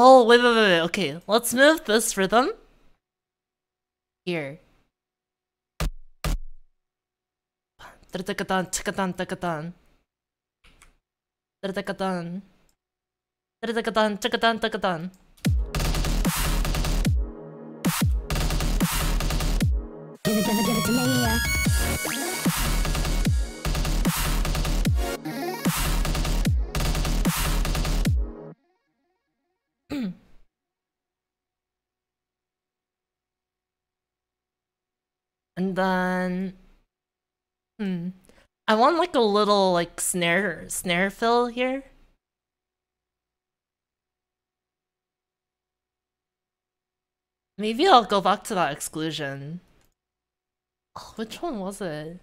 Oh, wait, wait, wait. Okay, let's move this rhythm. Here. Give it, give it, give it to me. And then, hmm, I want like a little like snare snare fill here. Maybe I'll go back to that exclusion. Oh, which one was it?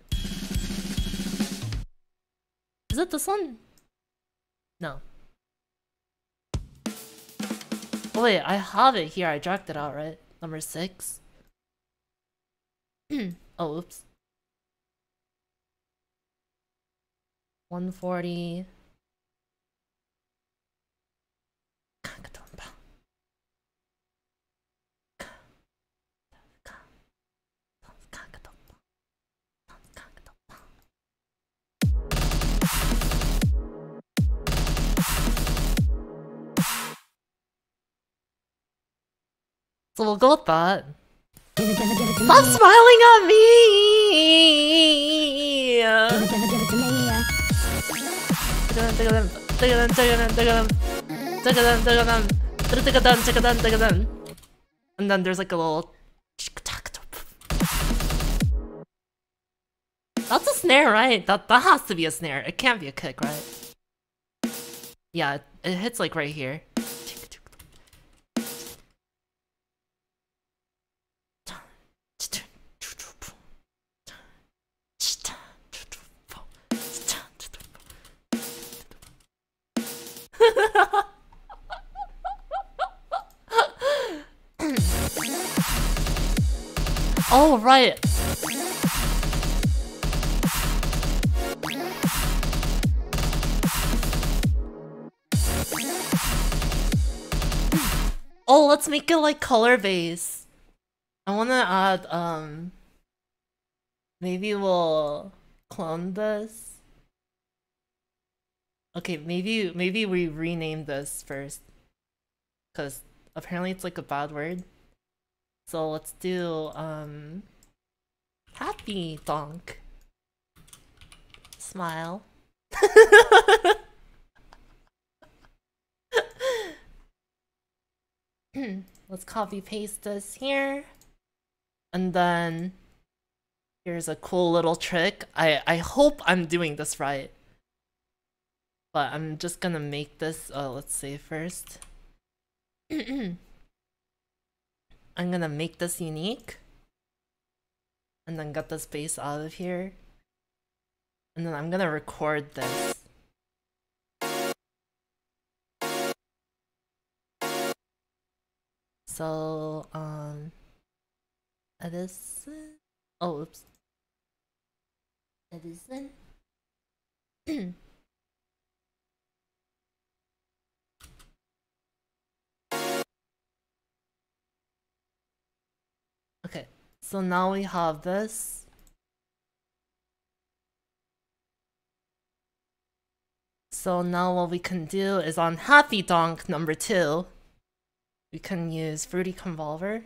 Is it this one? No. Oh, wait, I have it here. I dragged it out, right? Number six. oh, oops. 140. So we'll go with that. Stop smiling at me. And then there's like a little. That's a snare, right? That that has to be a snare. It can't be a kick, right? Yeah, it, it hits like right here. Right. Oh, let's make it like color bass. I wanna add um maybe we'll clone this. Okay, maybe maybe we rename this first. Cause apparently it's like a bad word. So let's do um happy donk. Smile. let's copy paste this here. And then here's a cool little trick. I I hope I'm doing this right. But I'm just gonna make this uh let's say first. I'm gonna make this unique. And then get this bass out of here. And then I'm gonna record this. So, um, Edison. Oh, oops. Edison. so now we have this. So now what we can do is on Happy Donk number two, we can use Fruity Convolver.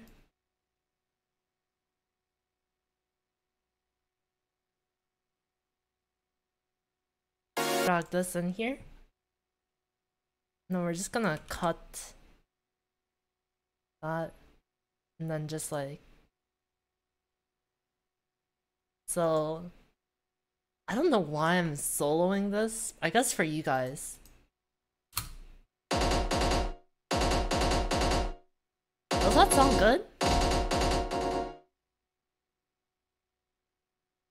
Drag this in here. No, we're just gonna cut that and then just like so I don't know why I'm soloing this. I guess for you guys. Does that sound good?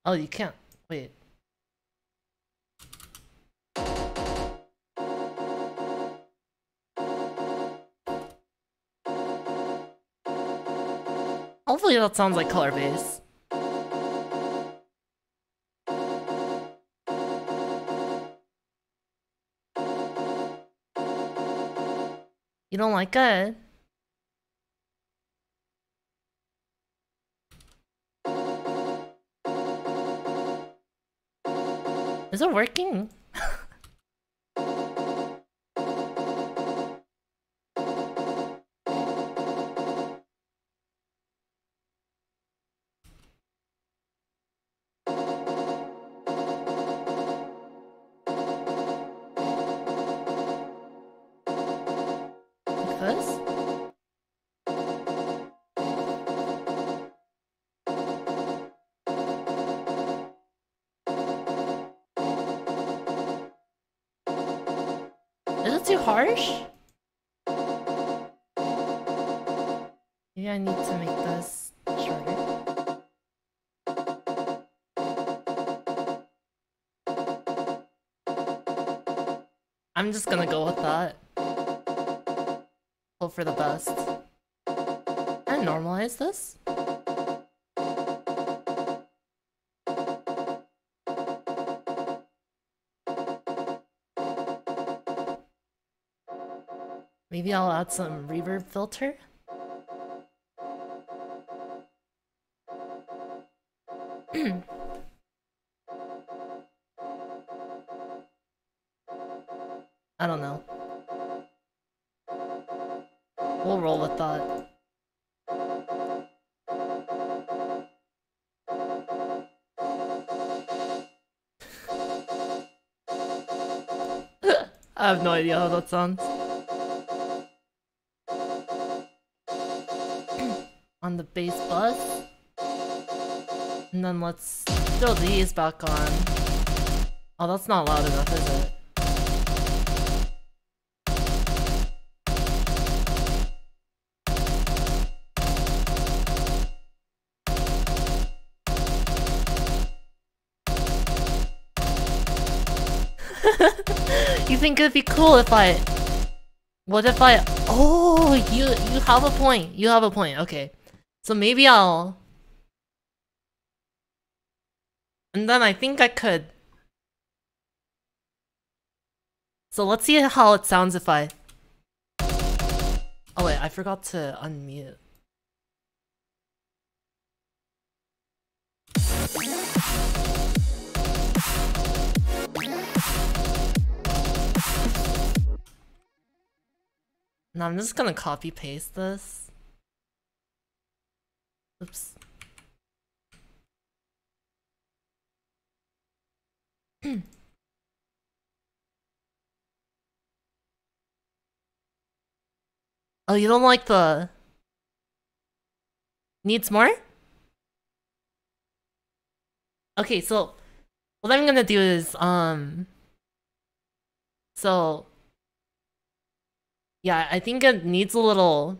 Oh, you can't. Wait. Hopefully that sounds like color bass. You don't like it? Is it working? Harsh? Maybe I need to make this shorter. I'm just gonna go with that. Hope for the best. And normalize this. Maybe I'll add some reverb filter. I don't know. We'll roll with that. I have no idea how that sounds. The bus. And then let's throw these back on. Oh, that's not loud enough, is it? you think it'd be cool if I... What if I... Oh, you you have a point. You have a point. Okay. So maybe I'll... And then I think I could... So let's see how it sounds if I... Oh wait, I forgot to unmute. Now I'm just gonna copy paste this. Oops. oh, you don't like the... Needs more? Okay, so what I'm gonna do is, um... So... Yeah, I think it needs a little...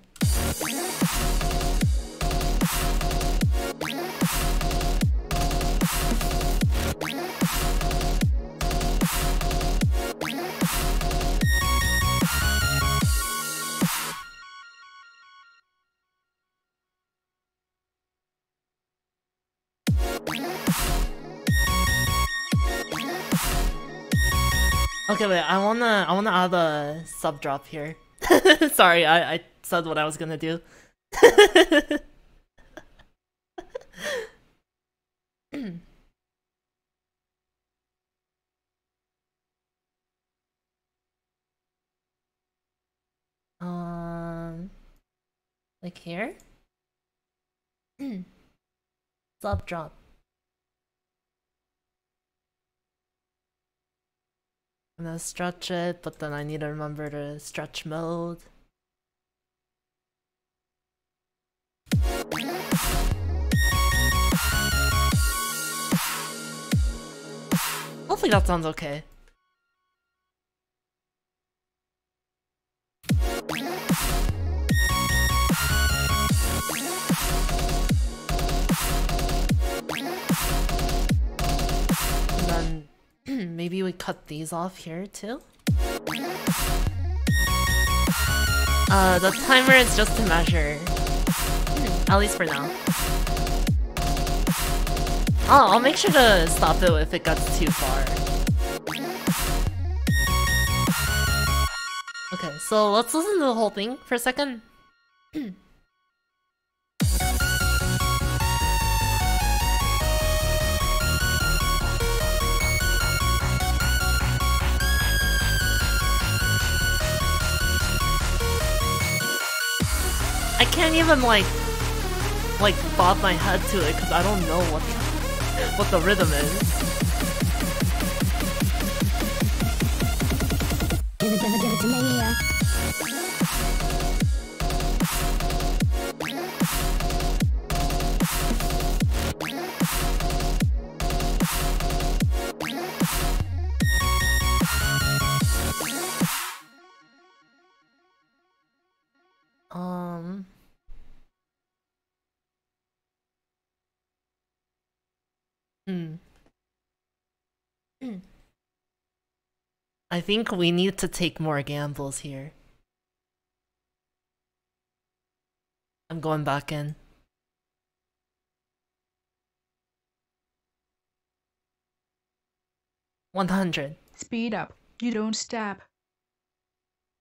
Okay, wait. I wanna, I wanna add a sub drop here. Sorry, I, I said what I was gonna do. um, like here. sub drop. I'm gonna stretch it, but then I need to remember to stretch mode. Hopefully that sounds okay. maybe we cut these off here too? Uh, the timer is just to measure. At least for now. Oh, I'll make sure to stop it if it gets too far. Okay, so let's listen to the whole thing for a second. can't even like like bob my head to it because I don't know what what the rhythm is. Give it, give it, give it to me. yeah. Hmm. I think we need to take more gambles here. I'm going back in. One hundred. Speed up. You don't stop.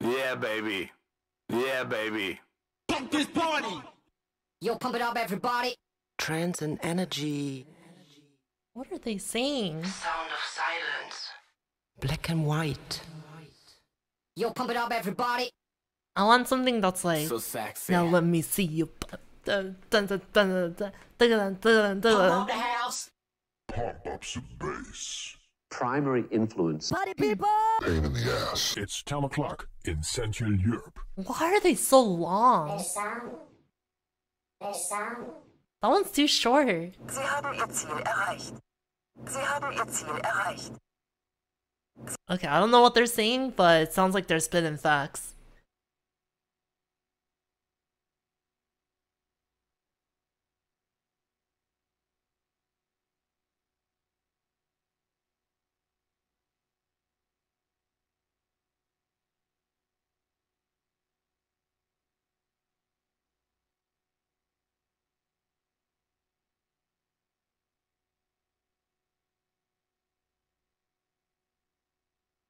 Yeah, baby. Yeah, baby. Pump this party! Yo, pump it up, everybody. Trance and energy. What are they saying? Sound of silence. Black and white. Yo, pump it up, everybody. I want something that's like. So sexy. Now let me see you. Pump up the house. Pump up some bass. Primary influence. Party people. Pain in the ass. It's 10 o'clock in Central Europe. Why are they so long? That one's too short. Sie haben Ihr Ziel erreicht. Okay, I don't know what they're saying, but it sounds like they're spitting facts.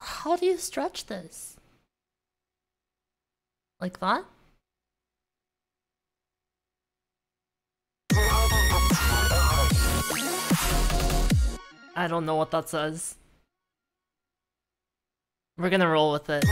How do you stretch this? Like that? I don't know what that says. We're gonna roll with it.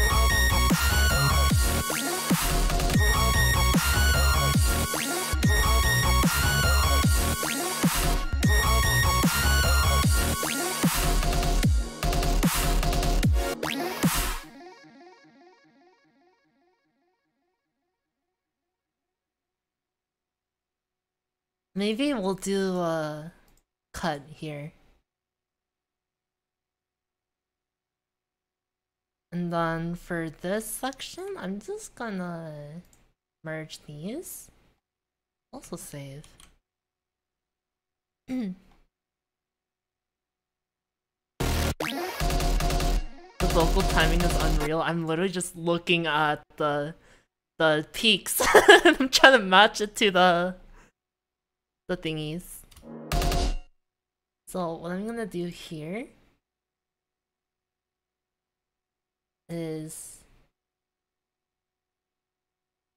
Maybe we'll do a cut here. And then for this section, I'm just gonna merge these. Also save. the vocal timing is unreal. I'm literally just looking at the the peaks. I'm trying to match it to the the thingies. So what I'm gonna do here is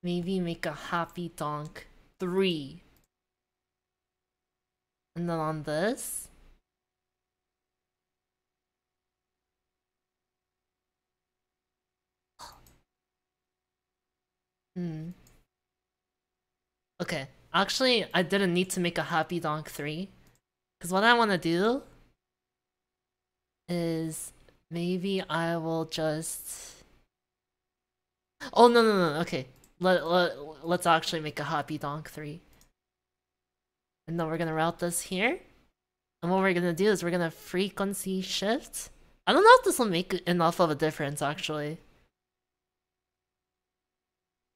maybe make a happy donk three. And then on this Hmm. Okay. Actually, I didn't need to make a happy donk 3. Because what I want to do is maybe I will just. Oh, no, no, no. Okay. Let, let, let's actually make a happy donk 3. And then we're going to route this here. And what we're going to do is we're going to frequency shift. I don't know if this will make enough of a difference, actually.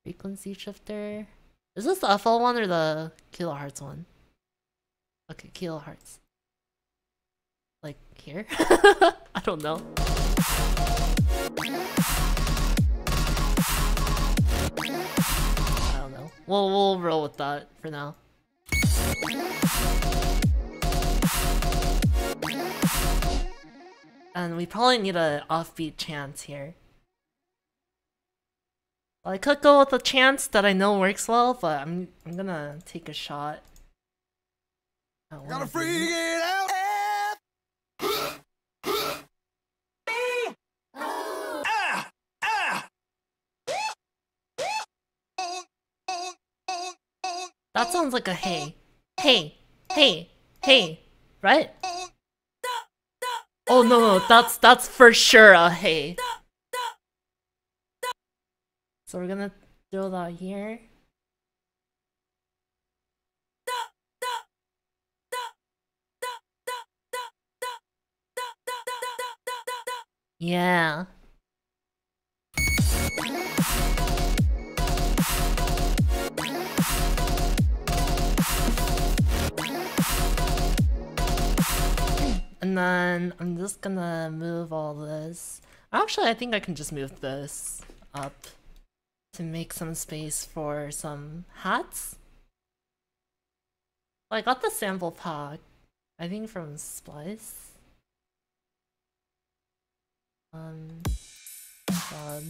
Frequency shifter. Is this the FL one or the Kilohearts one? Okay, Kilohearts. Like here? I don't know. I don't know. We'll we'll roll with that for now. And we probably need an offbeat chance here. I could go with a chance that I know works well, but I'm I'm gonna take a shot. Gotta freak it out. That sounds like a hey. Hey. Hey. Hey. Right? Oh no no, that's that's for sure a hey. So we're gonna throw that here. Yeah. And then I'm just gonna move all this. Actually, I think I can just move this up to make some space for some hats. I got the sample pack, I think from Splice. Um, God.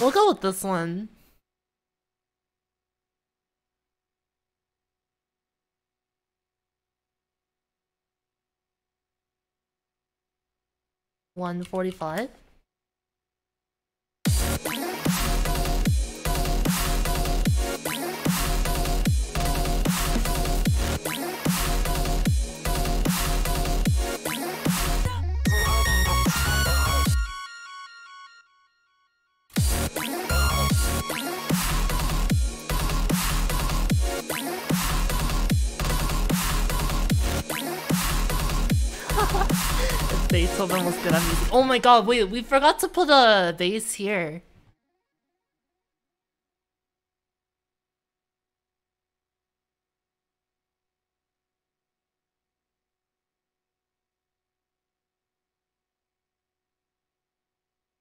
We'll go with this one. One forty-five. Beethoven was good at music. Oh my god, wait, we forgot to put a bass here.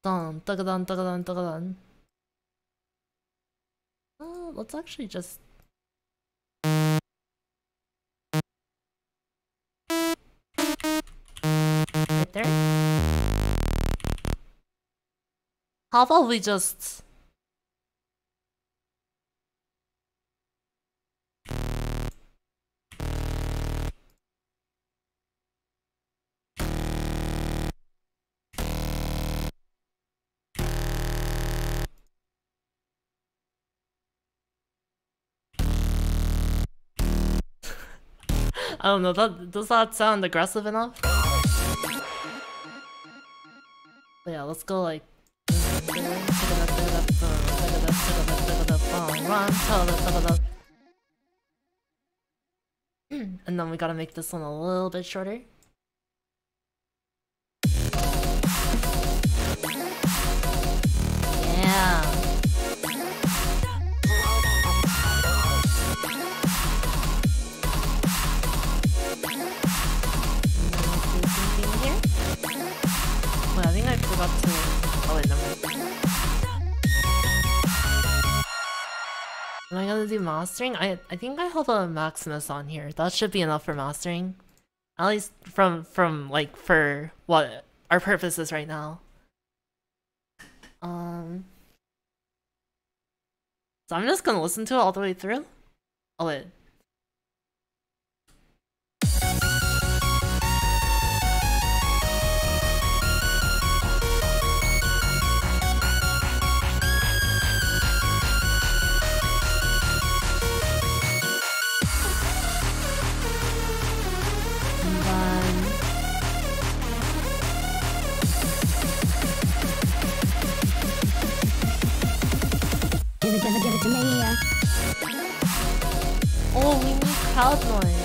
Dun, dun, dun, dun, dun, dun. Uh, let's actually just right there. How about we just I don't know, that does that sound aggressive enough? But yeah, let's go like and then we gotta make this one a little bit shorter. Yeah. Am I gonna do mastering? I I think I have a Maximus on here. That should be enough for mastering. At least from from like for what our purpose is right now. Um. So I'm just gonna listen to it all the way through. Oh wait. We need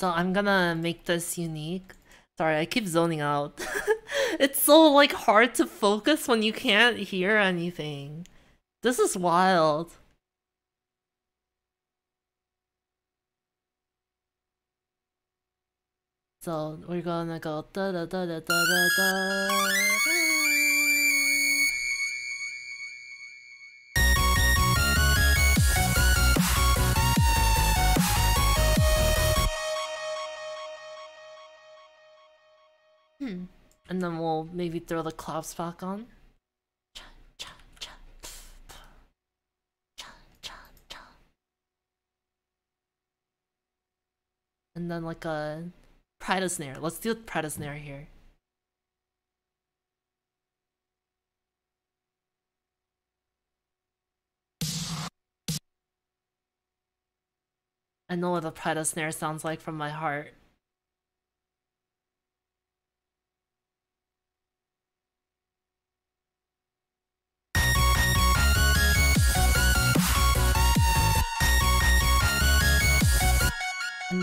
So I'm gonna make this unique. Sorry, I keep zoning out. it's so like hard to focus when you can't hear anything. This is wild. So we're gonna go da da da da da da da. And then we'll maybe throw the claps back on. And then like a Pride snare. Let's do Pride snare here. I know what the Pride snare sounds like from my heart.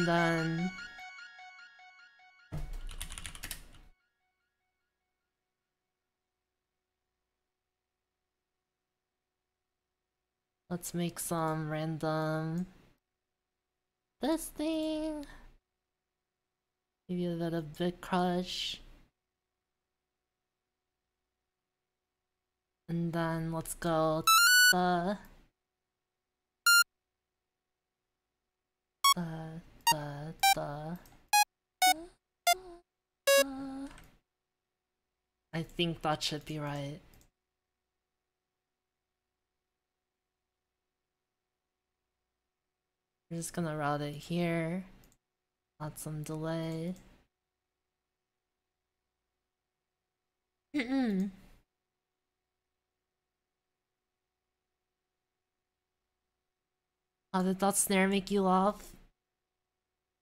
Then Let's make some random this thing. Maybe a bit of bitcrush. And then let's go the the I think that should be right. We're just gonna route it here. Add some delay. How did that snare make you laugh?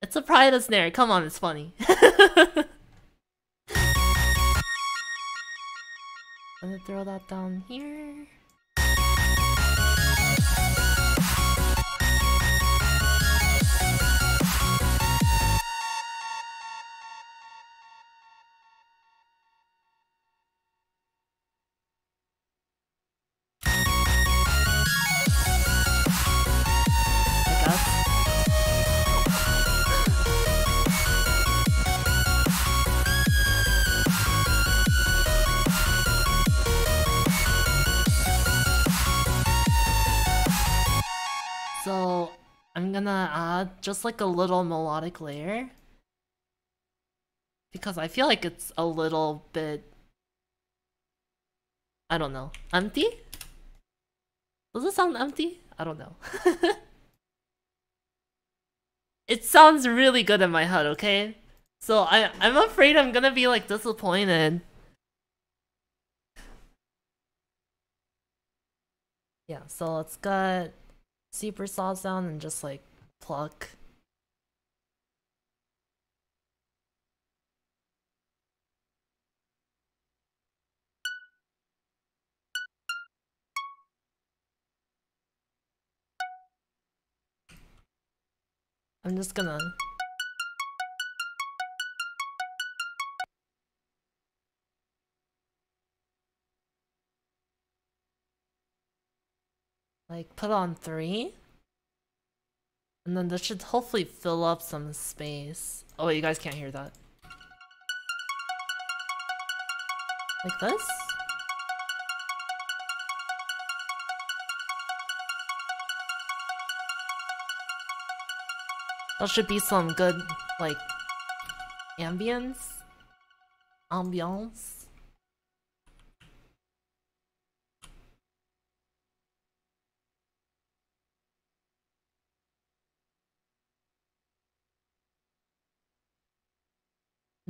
It's a pride snare. Come on, it's funny. I'm gonna throw that down here. Gonna add just like a little melodic layer. Because I feel like it's a little bit I don't know. Empty? Does it sound empty? I don't know. It sounds really good in my head okay? So I I'm afraid I'm gonna be like disappointed. Yeah so let's get super soft sound and just like pluck. I'm just gonna like put on three. And then this should hopefully fill up some space. Oh wait, you guys can't hear that. Like this? That should be some good, like, ambience? Ambiance?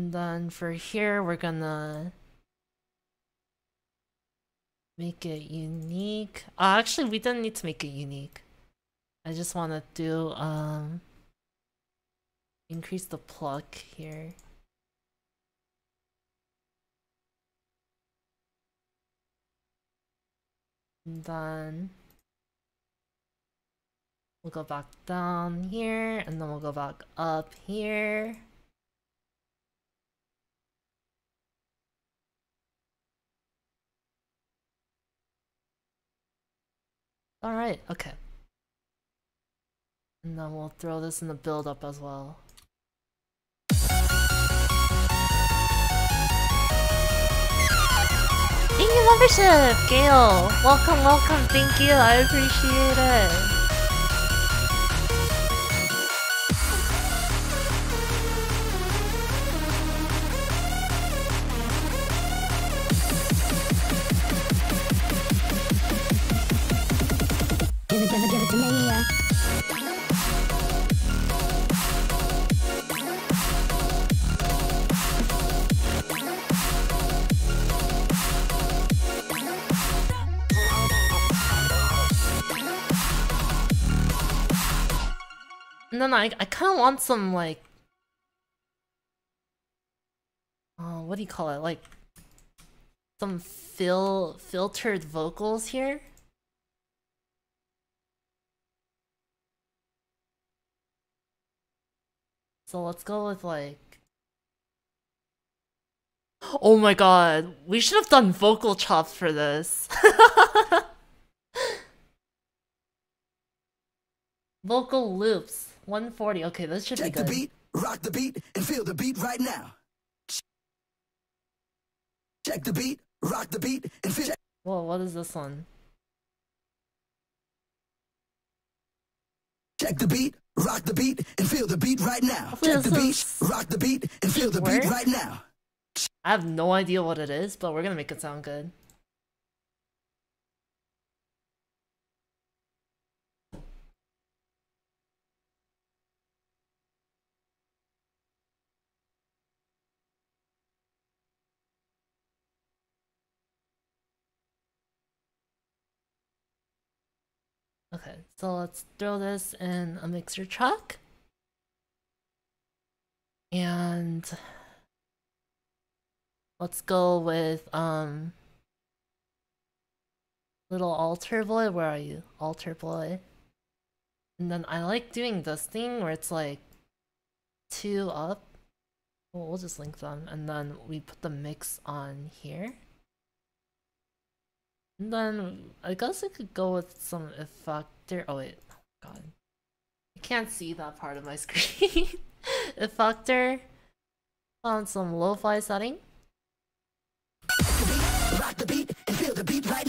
And then for here, we're gonna make it unique. Uh, actually, we didn't need to make it unique. I just want to do, um, increase the pluck here. And then we'll go back down here and then we'll go back up here. Alright, okay. And then we'll throw this in the build up as well. Thank you, membership! Gail! Welcome, welcome, thank you, I appreciate it. Give it, give it to me. uh. And then I, I kind of want some, like... Uh, what do you call it? Like... Some fil filtered vocals here? So let's go with like. Oh my god, we should have done vocal chops for this. vocal loops, 140. Okay, this should Check be the good. beat, rock the beat, and feel the beat right now. Check the beat, rock the beat, and feel. Whoa, what is this one? Check the beat, rock the beat, and feel the beat right now. Check the beat, rock the beat, and feel the beat right now. I have no idea what it is, but we're gonna make it sound good. Okay, so let's throw this in a mixer track. And let's go with um Little AlterBoy. Where are you? AlterBoy. And then I like doing this thing where it's like two up. Well, we'll just link them and then we put the mix on here. And then I guess I could go with some effector. Oh wait, oh, god, I can't see that part of my screen. effector on some lo-fi setting. Rock the beat and feel the beat right.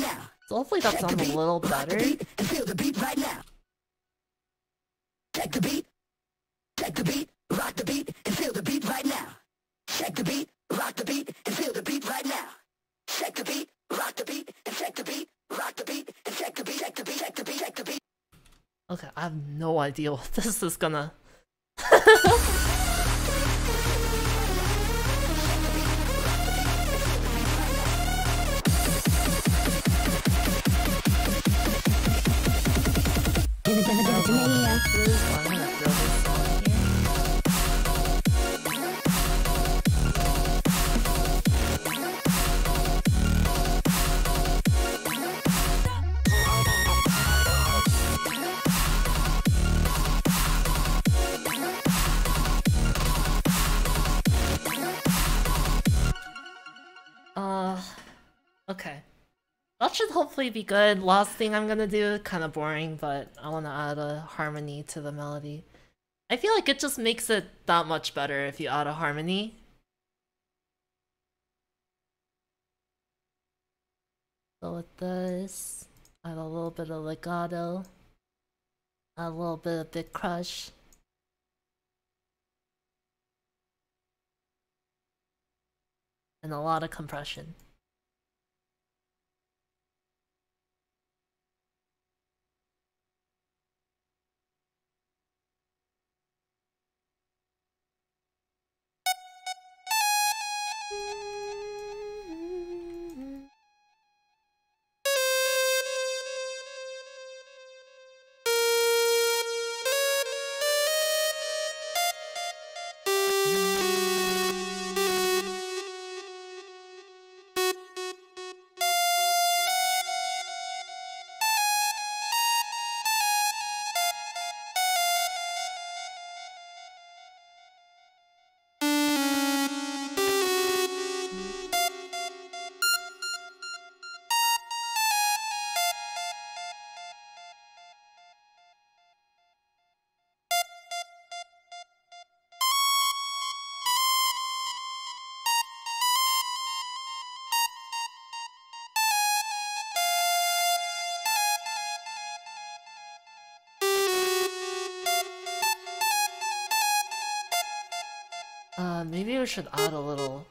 So hopefully that sounds a little better. beat, and feel the beat right. Check the beat, check the beat, rock the beat, and feel the beat right now. Check the beat, rock the beat, and feel the beat right now. Check the beat, rock the beat, and check the beat, rock the beat, and check the beat, check the beat, check the beat, check the beat. Okay, I have no idea what this is gonna. Give it, give it, give it to me. Okay. That should hopefully be good. Last thing I'm gonna do, kind of boring, but I want to add a harmony to the melody. I feel like it just makes it that much better if you add a harmony. So with this, add a little bit of legato, add a little bit of bitcrush. And a lot of compression. Should add a little.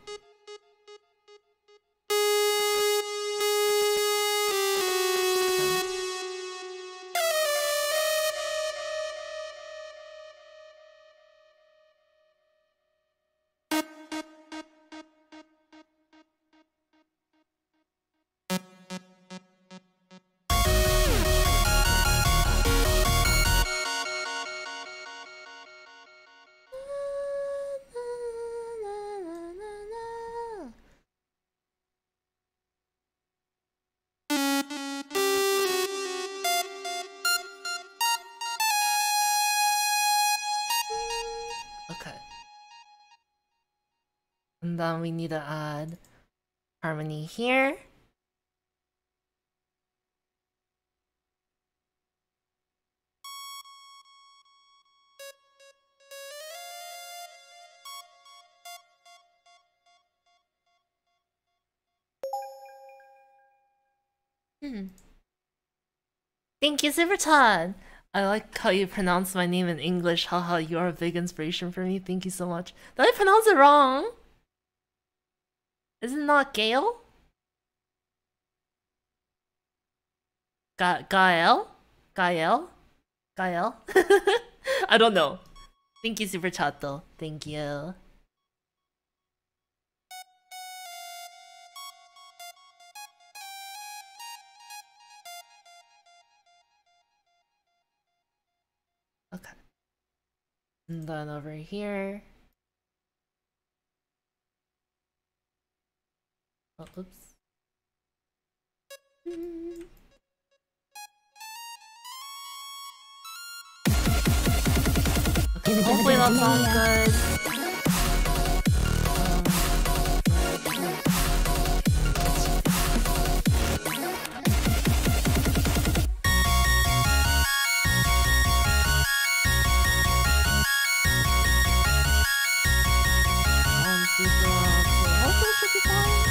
Need to add harmony here. Hmm. Thank you, Superton. I like how you pronounce my name in English. Haha, you are a big inspiration for me. Thank you so much. Did I pronounce it wrong? Is it not Gail? Ga Gael? Gael? Gael? I don't know. Thank you, Super Chat, though. Thank you. Okay. And then over here. Oh, oops. Okay, hopefully that sounds good. Um, super loud, so hopefully it should be fine.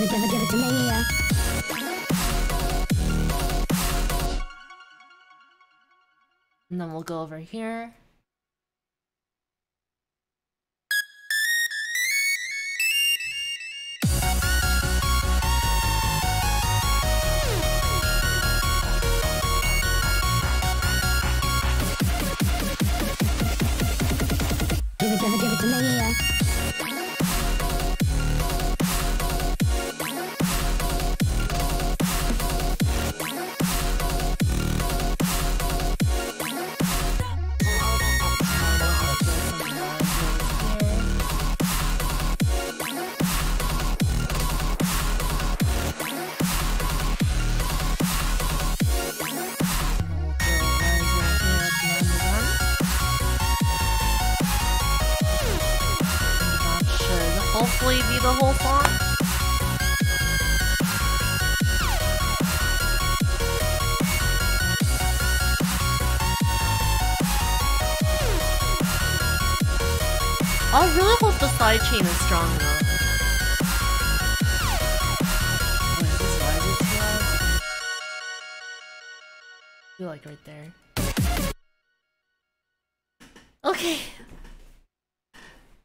Give it, give it, give it to me. yeah. And then we'll go over here. Give it, give it, give it to me.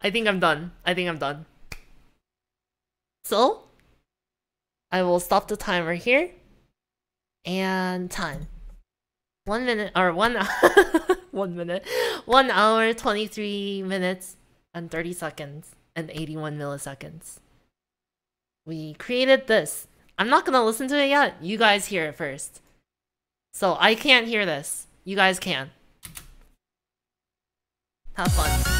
I think I'm done. I think I'm done. So, I will stop the timer here. And time. One minute, or one, one minute. One hour, 23 minutes, and 30 seconds, and 81 milliseconds. We created this. I'm not gonna listen to it yet. You guys hear it first. So I can't hear this. You guys can. Have fun.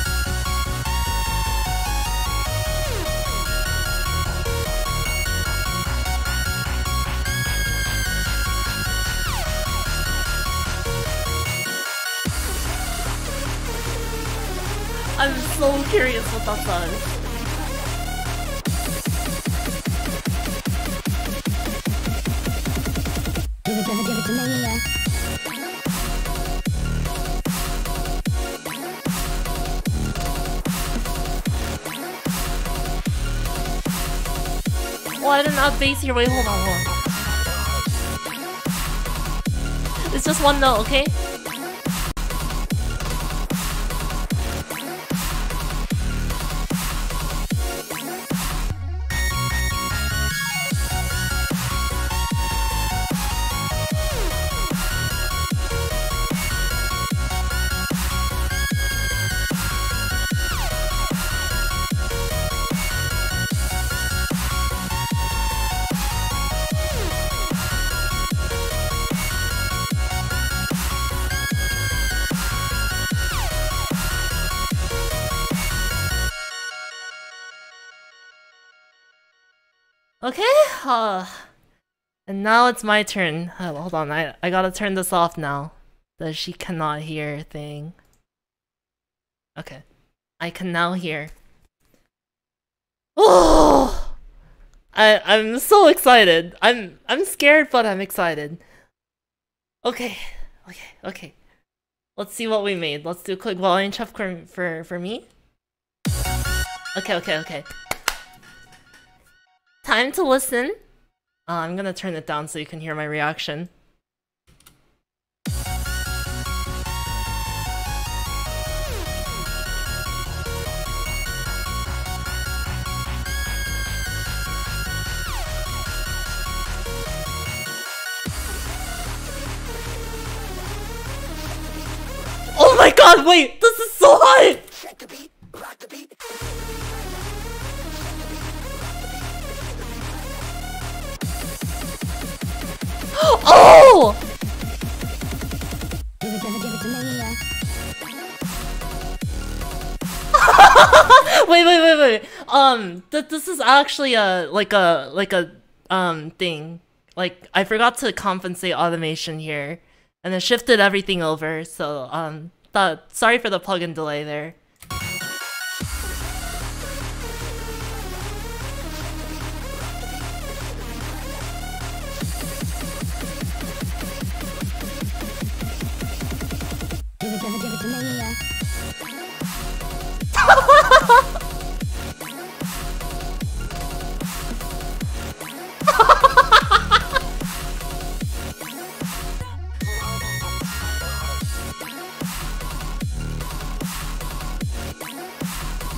so curious what that does. Give it, give it, give it to me, yeah. Oh, I didn't update here. Wait, hold on, hold on. It's just one note, okay? And now it's my turn. Uh, hold on, I, I gotta turn this off now. The she cannot hear thing. Okay, I can now hear. Oh, I I'm so excited. I'm I'm scared, but I'm excited. Okay, okay, okay. Let's see what we made. Let's do a quick volume check for for for me. Okay, okay, okay. Time to listen. Uh, I'm gonna turn it down so you can hear my reaction. Oh my god, wait! This is so hot! Yeah. wait, wait, wait, wait. Um, th this is actually a like a like a um thing. Like I forgot to compensate automation here, and it shifted everything over. So um, th sorry for the plugin delay there.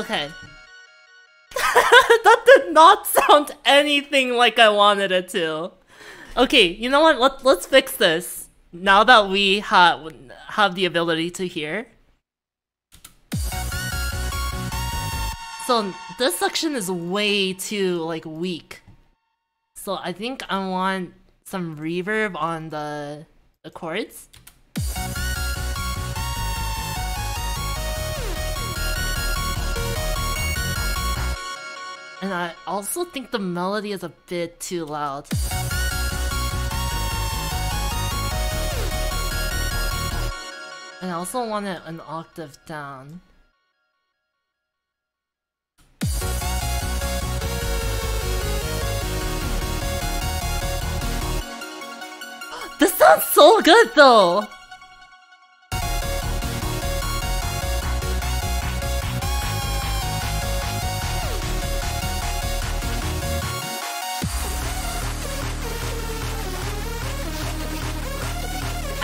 Okay. that did not sound anything like I wanted it to. Okay, you know what? Let, let's fix this. Now that we have have the ability to hear. So this section is way too like weak. So I think I want some reverb on the the chords. And I also think the melody is a bit too loud. And I also want it an octave down. This sounds so good though!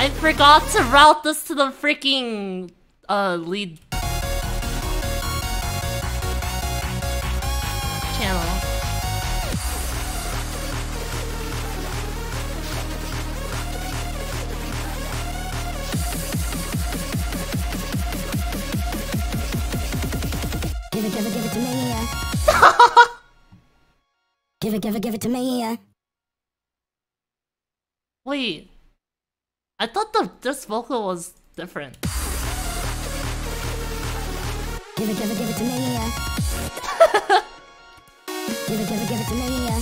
I forgot to route this to the freaking uh lead channel. Give it, give it, give it to me. yeah. Give it, give it, give it to me. uh. Wait. I thought the this vocal was different. Give it, give it, give it to me. uh. Give it, give it, give it to me. uh.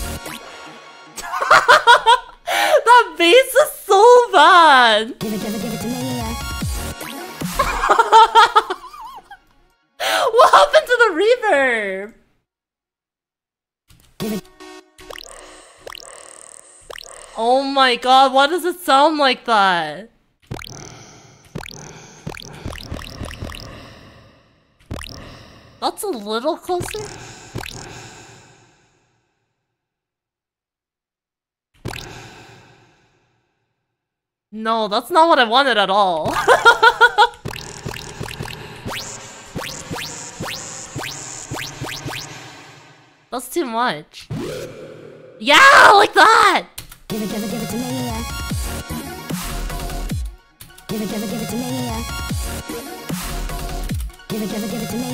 that bass is so bad. Give it, give it, give it to me. uh. what happened to the reverb? Oh my god, why does it sound like that? That's a little closer. No, that's not what I wanted at all. that's too much. Yeah, like that! Give it, give it, give it to me. Give it, give it, give it to me. Give it, give it, give it to me.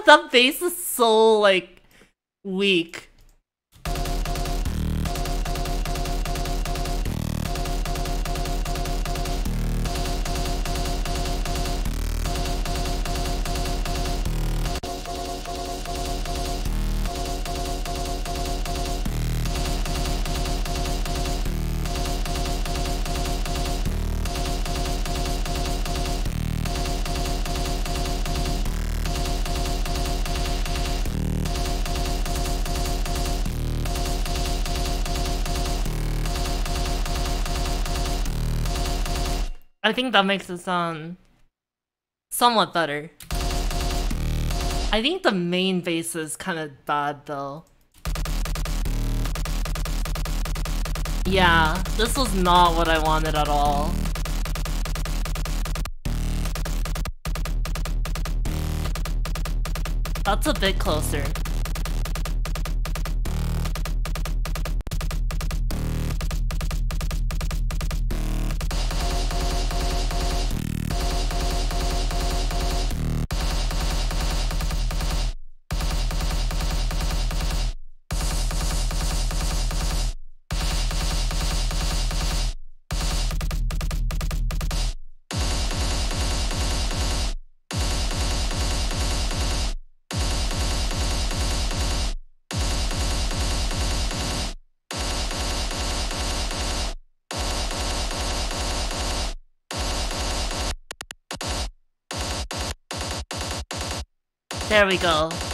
that bass is so like weak. I think that makes it sound somewhat better. I think the main bass is kind of bad though. Yeah, this was not what I wanted at all. That's a bit closer. There we go.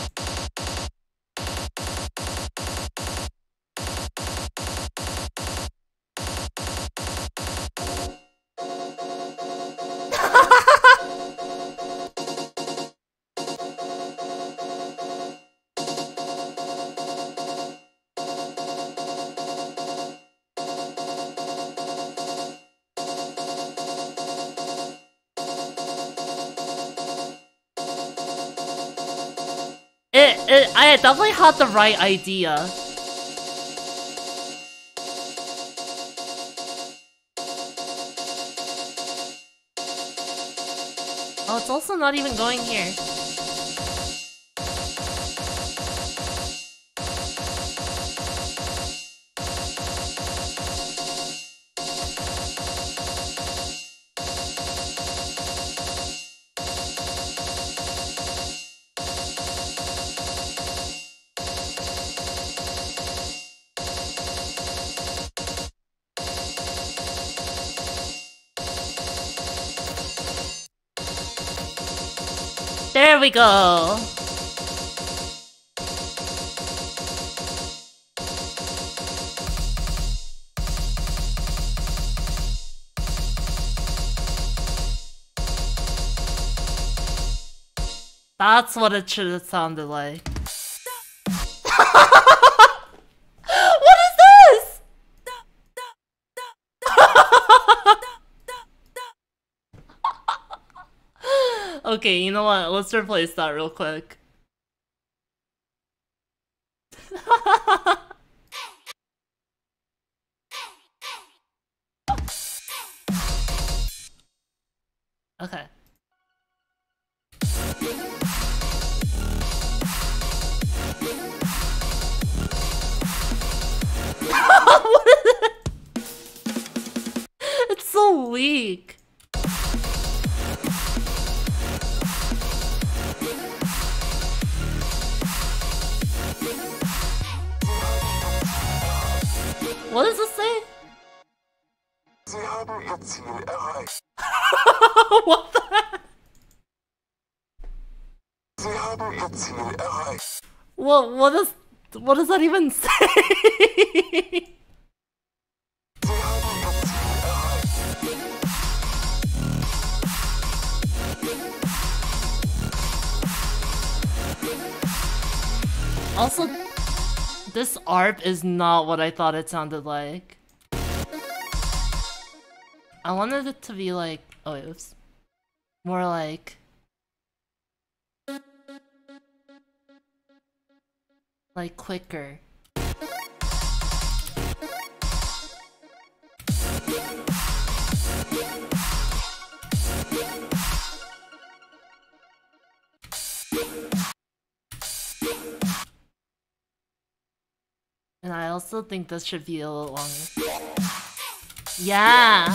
I definitely had the right idea. Oh, it's also not even going here. That's what it should have sounded like. Okay, you know what? Let's replace that real quick. What what does what does that even say? also, this ARP is not what I thought it sounded like. I wanted it to be like, oh, oops, more like. Like quicker. And I also think this should be a little longer. Yeah!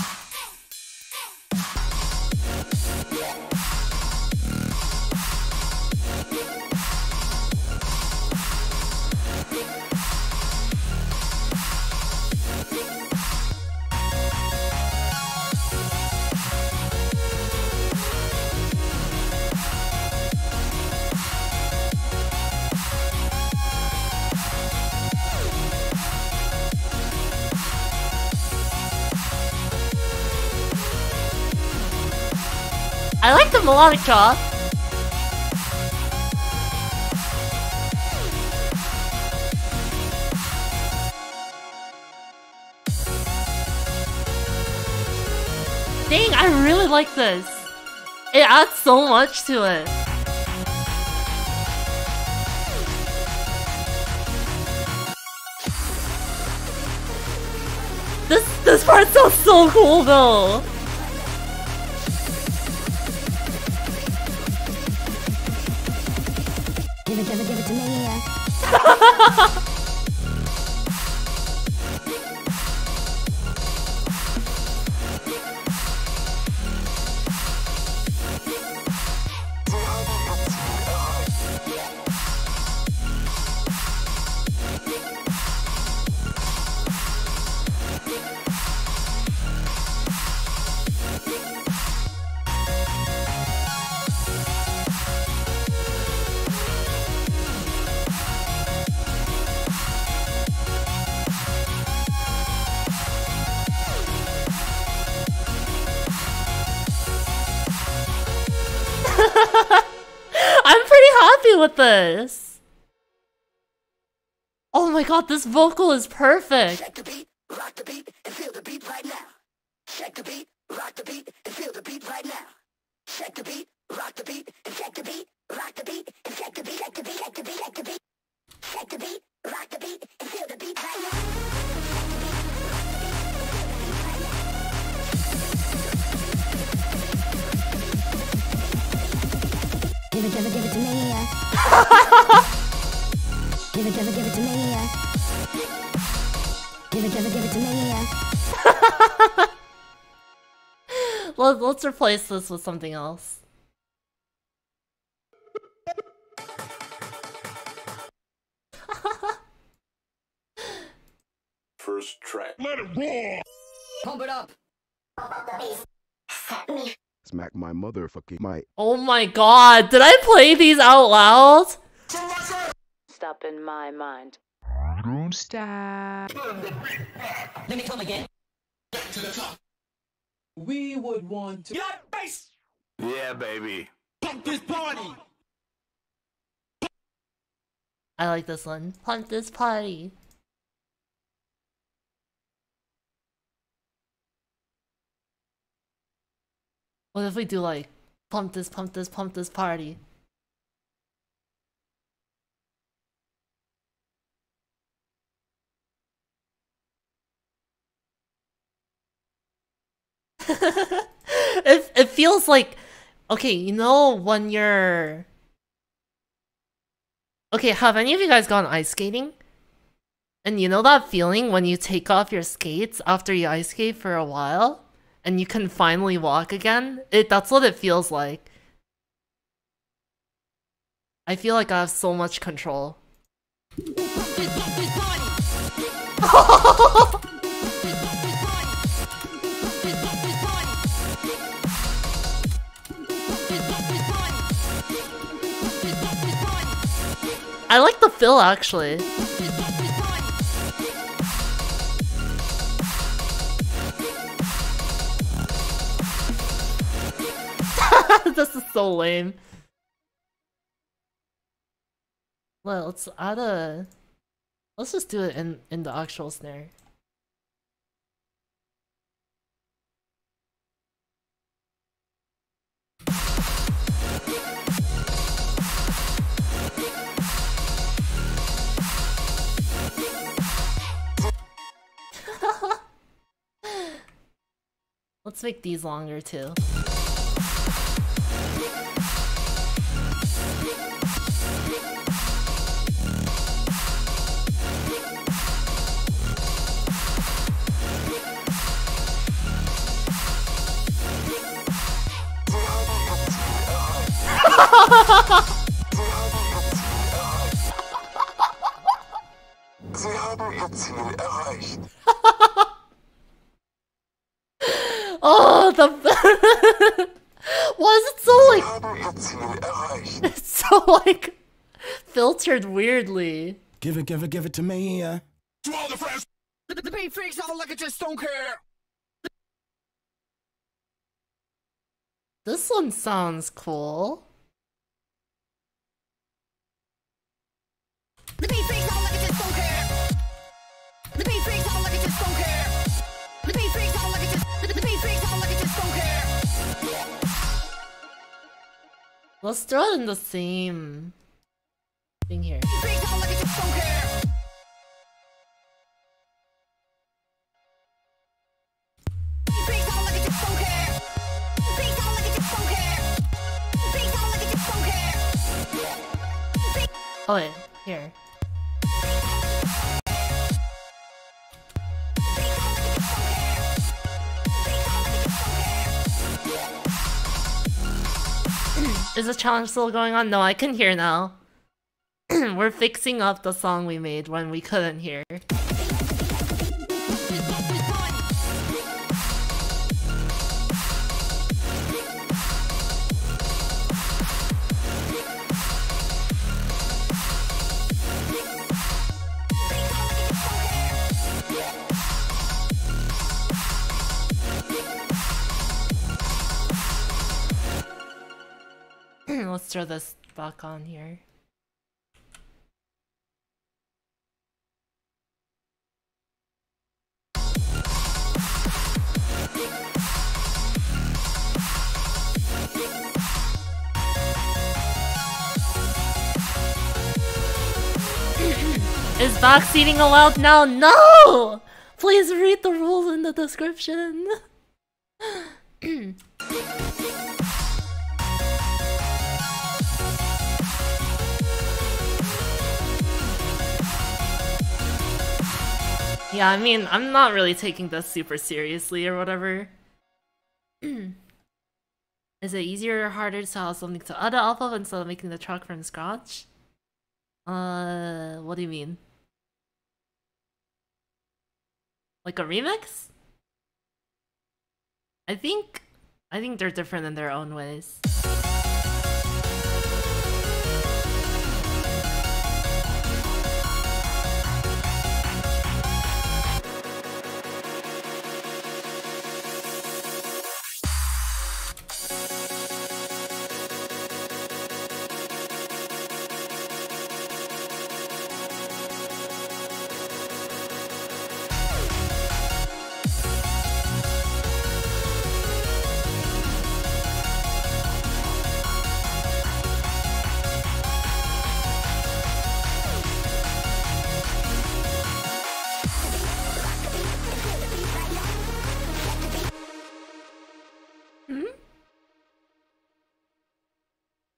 I like the melodic drop. Dang, I really like this. It adds so much to it. This this part sounds so cool though. Give it, give it, give it to me. god, this vocal is perfect. Check the beat, rock the beat, and feel the beat right now. Check the beat, rock the beat, and feel the beat right now. Check the beat, rock the beat, and check the beat, rock the beat, and check the beat, check the beat, check the beat, check the beat. Check the beat, rock the beat, and feel the beat right now. Give it, give it, give it to me. yeah. Give it, give it, give it to me. Give it, give it, give it to me. Let, let's replace this with something else. First track. Let it roar! Pump it up. Smack my motherfucking mic. Oh my god, did I play these out loud? Stop in my mind. Don't stop. Let me come again. We would want to. Yeah, baby. Pump this party. I like this one. Pump this party. What if we do like pump this, pump this, pump this party? It it feels like okay, you know when you're Okay, have any of you guys gone ice skating? And you know that feeling when you take off your skates after you ice skate for a while? and you can finally walk again. It that's what it feels like. I feel like I have so much control. I like the fill actually. this is so lame. Well, let's add a. Let's just do it in in the actual snare. Let's make these longer too. filtered weirdly. Give it, give it, give it to me. Uh. To all the friends. The, the beat freaks out like I just don't care. This one sounds cool. The beat freaks out like I just don't care. The beat freaks out like I just don't care. The beat freaks out like I just. The, the beat freaks out like I just don't care. Let's throw it in the same thing here. Oh wait, here. Is the challenge still going on? No, I can hear now. We're fixing up the song we made when we couldn't hear. Let's throw this back on here. Is backseating allowed now? No! Please read the rules in the description. yeah, I mean, I'm not really taking this super seriously or whatever. Is it easier or harder to tell something to other alpha instead of making the truck from scratch? Uh, what do you mean? Like a remix? I think I think they're different in their own ways.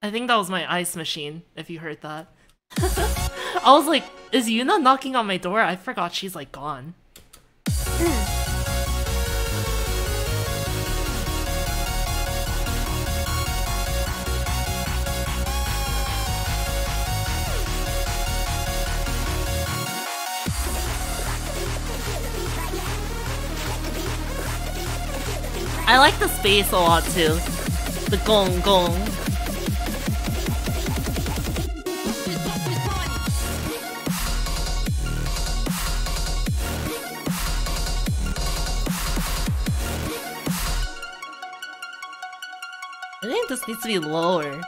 I think that was my ice machine, if you heard that. I was like, is Yuna knocking on my door? I forgot she's like gone. I like the space a lot too. The gong gong. Needs to be lower.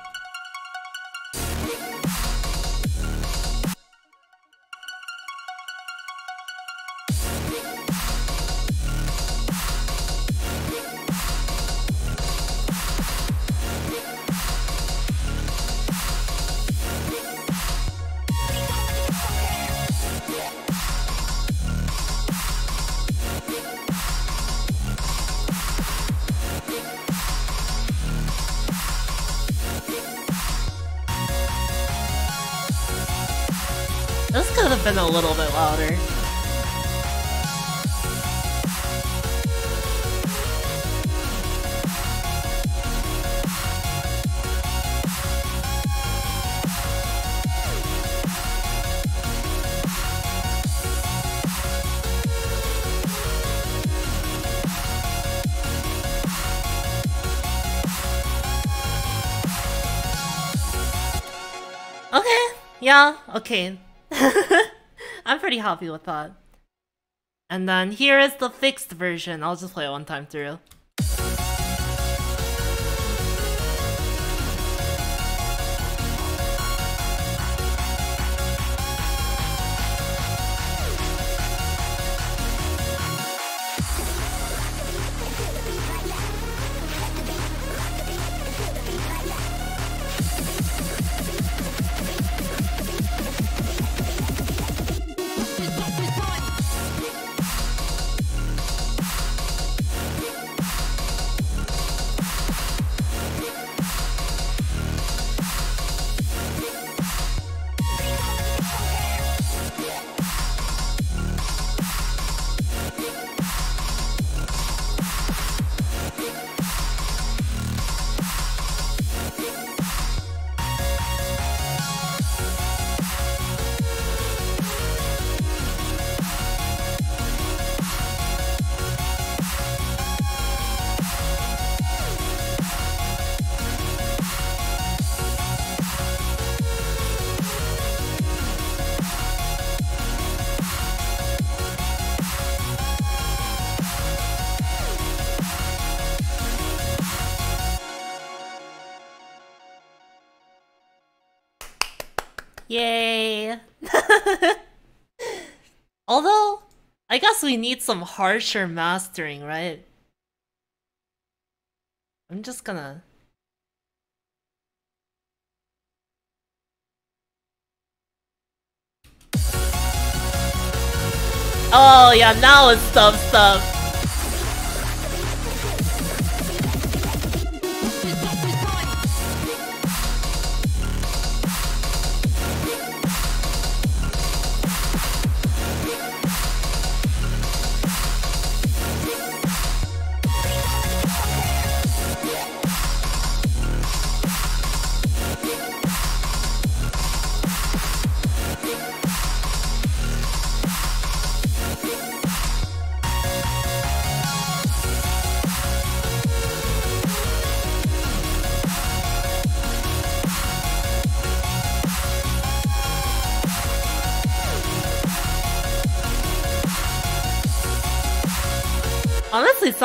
Okay. I'm pretty happy with that. And then here is the fixed version. I'll just play it one time through. Need some harsher mastering, right? I'm just gonna... Oh yeah, now it's stuff stuff.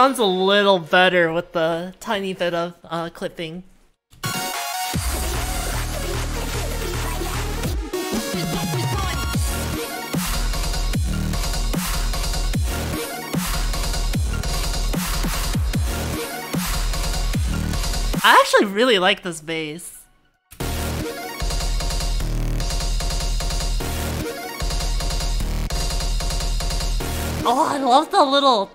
Sounds a little better with the tiny bit of uh, clipping. I actually really like this bass. Oh, I love the little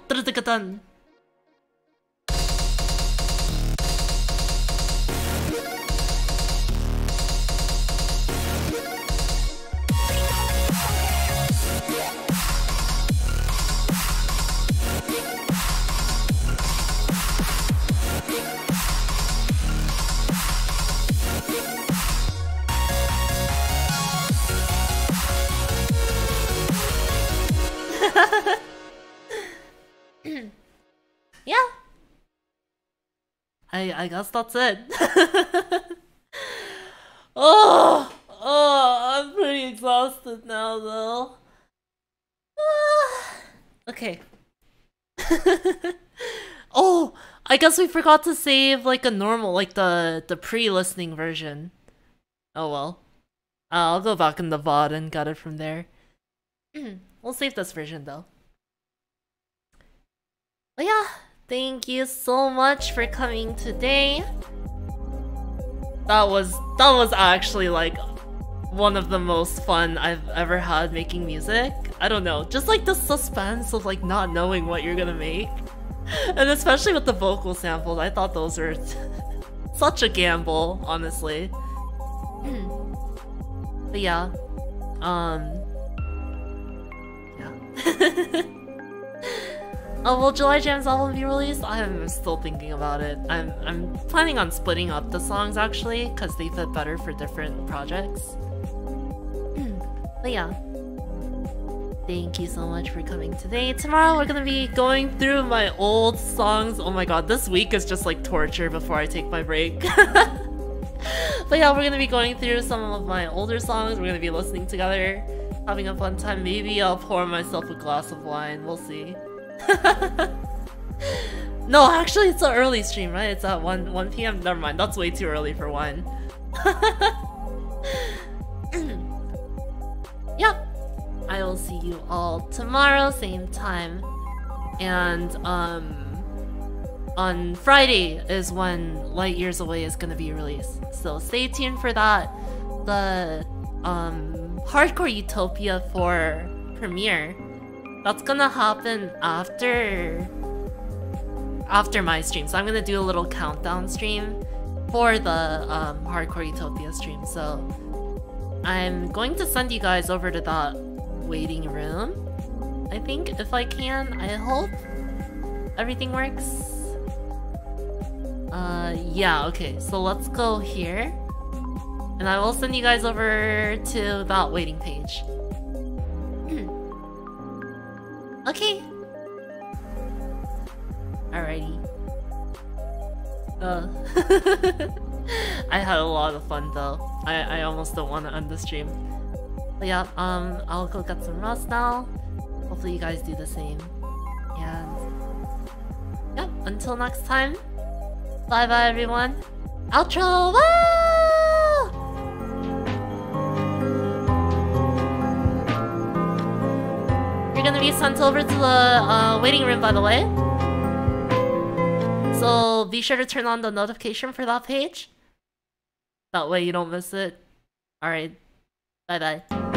I I guess that's it. oh, oh, I'm pretty exhausted now though. okay. oh, I guess we forgot to save like a normal, like the the pre-listening version. Oh well. Uh, I'll go back in the VOD and get it from there. we'll save this version though. But yeah, thank you so much for coming today. That was that was actually like one of the most fun I've ever had making music. I don't know, just like the suspense of like not knowing what you're gonna make. And especially with the vocal samples, I thought those were such a gamble, honestly. but yeah. Um Yeah. Oh, will July Jam's album be released? I'm still thinking about it. I'm I'm planning on splitting up the songs actually, because they fit better for different projects. Hmm. but yeah. Thank you so much for coming today. Tomorrow we're gonna be going through my old songs. Oh my god, this week is just like torture before I take my break. but yeah, we're gonna be going through some of my older songs. We're gonna be listening together, having a fun time. Maybe I'll pour myself a glass of wine. We'll see. no, actually, it's an early stream, right? It's at 1, 1 p.m. Never mind, that's way too early for one. yep. I will see you all tomorrow, same time. And, um... On Friday is when Light Years Away is gonna be released. So stay tuned for that. The, um... Hardcore Utopia 4 premiere that's gonna happen after after my stream. So I'm gonna do a little countdown stream for the um, Hardcore Utopia stream. So I'm going to send you guys over to that waiting room. I think if I can, I hope everything works. Uh, yeah, okay. So let's go here. And I will send you guys over to that waiting page. Okay. Alrighty. Uh. I had a lot of fun though. I, I almost don't want to end the stream. But yeah, um, I'll go get some rest now. Hopefully you guys do the same. And yep, until next time. Bye bye everyone. Outro! Gonna be sent over to the uh, waiting room, by the way. So be sure to turn on the notification for that page. That way you don't miss it. Alright. Bye-bye.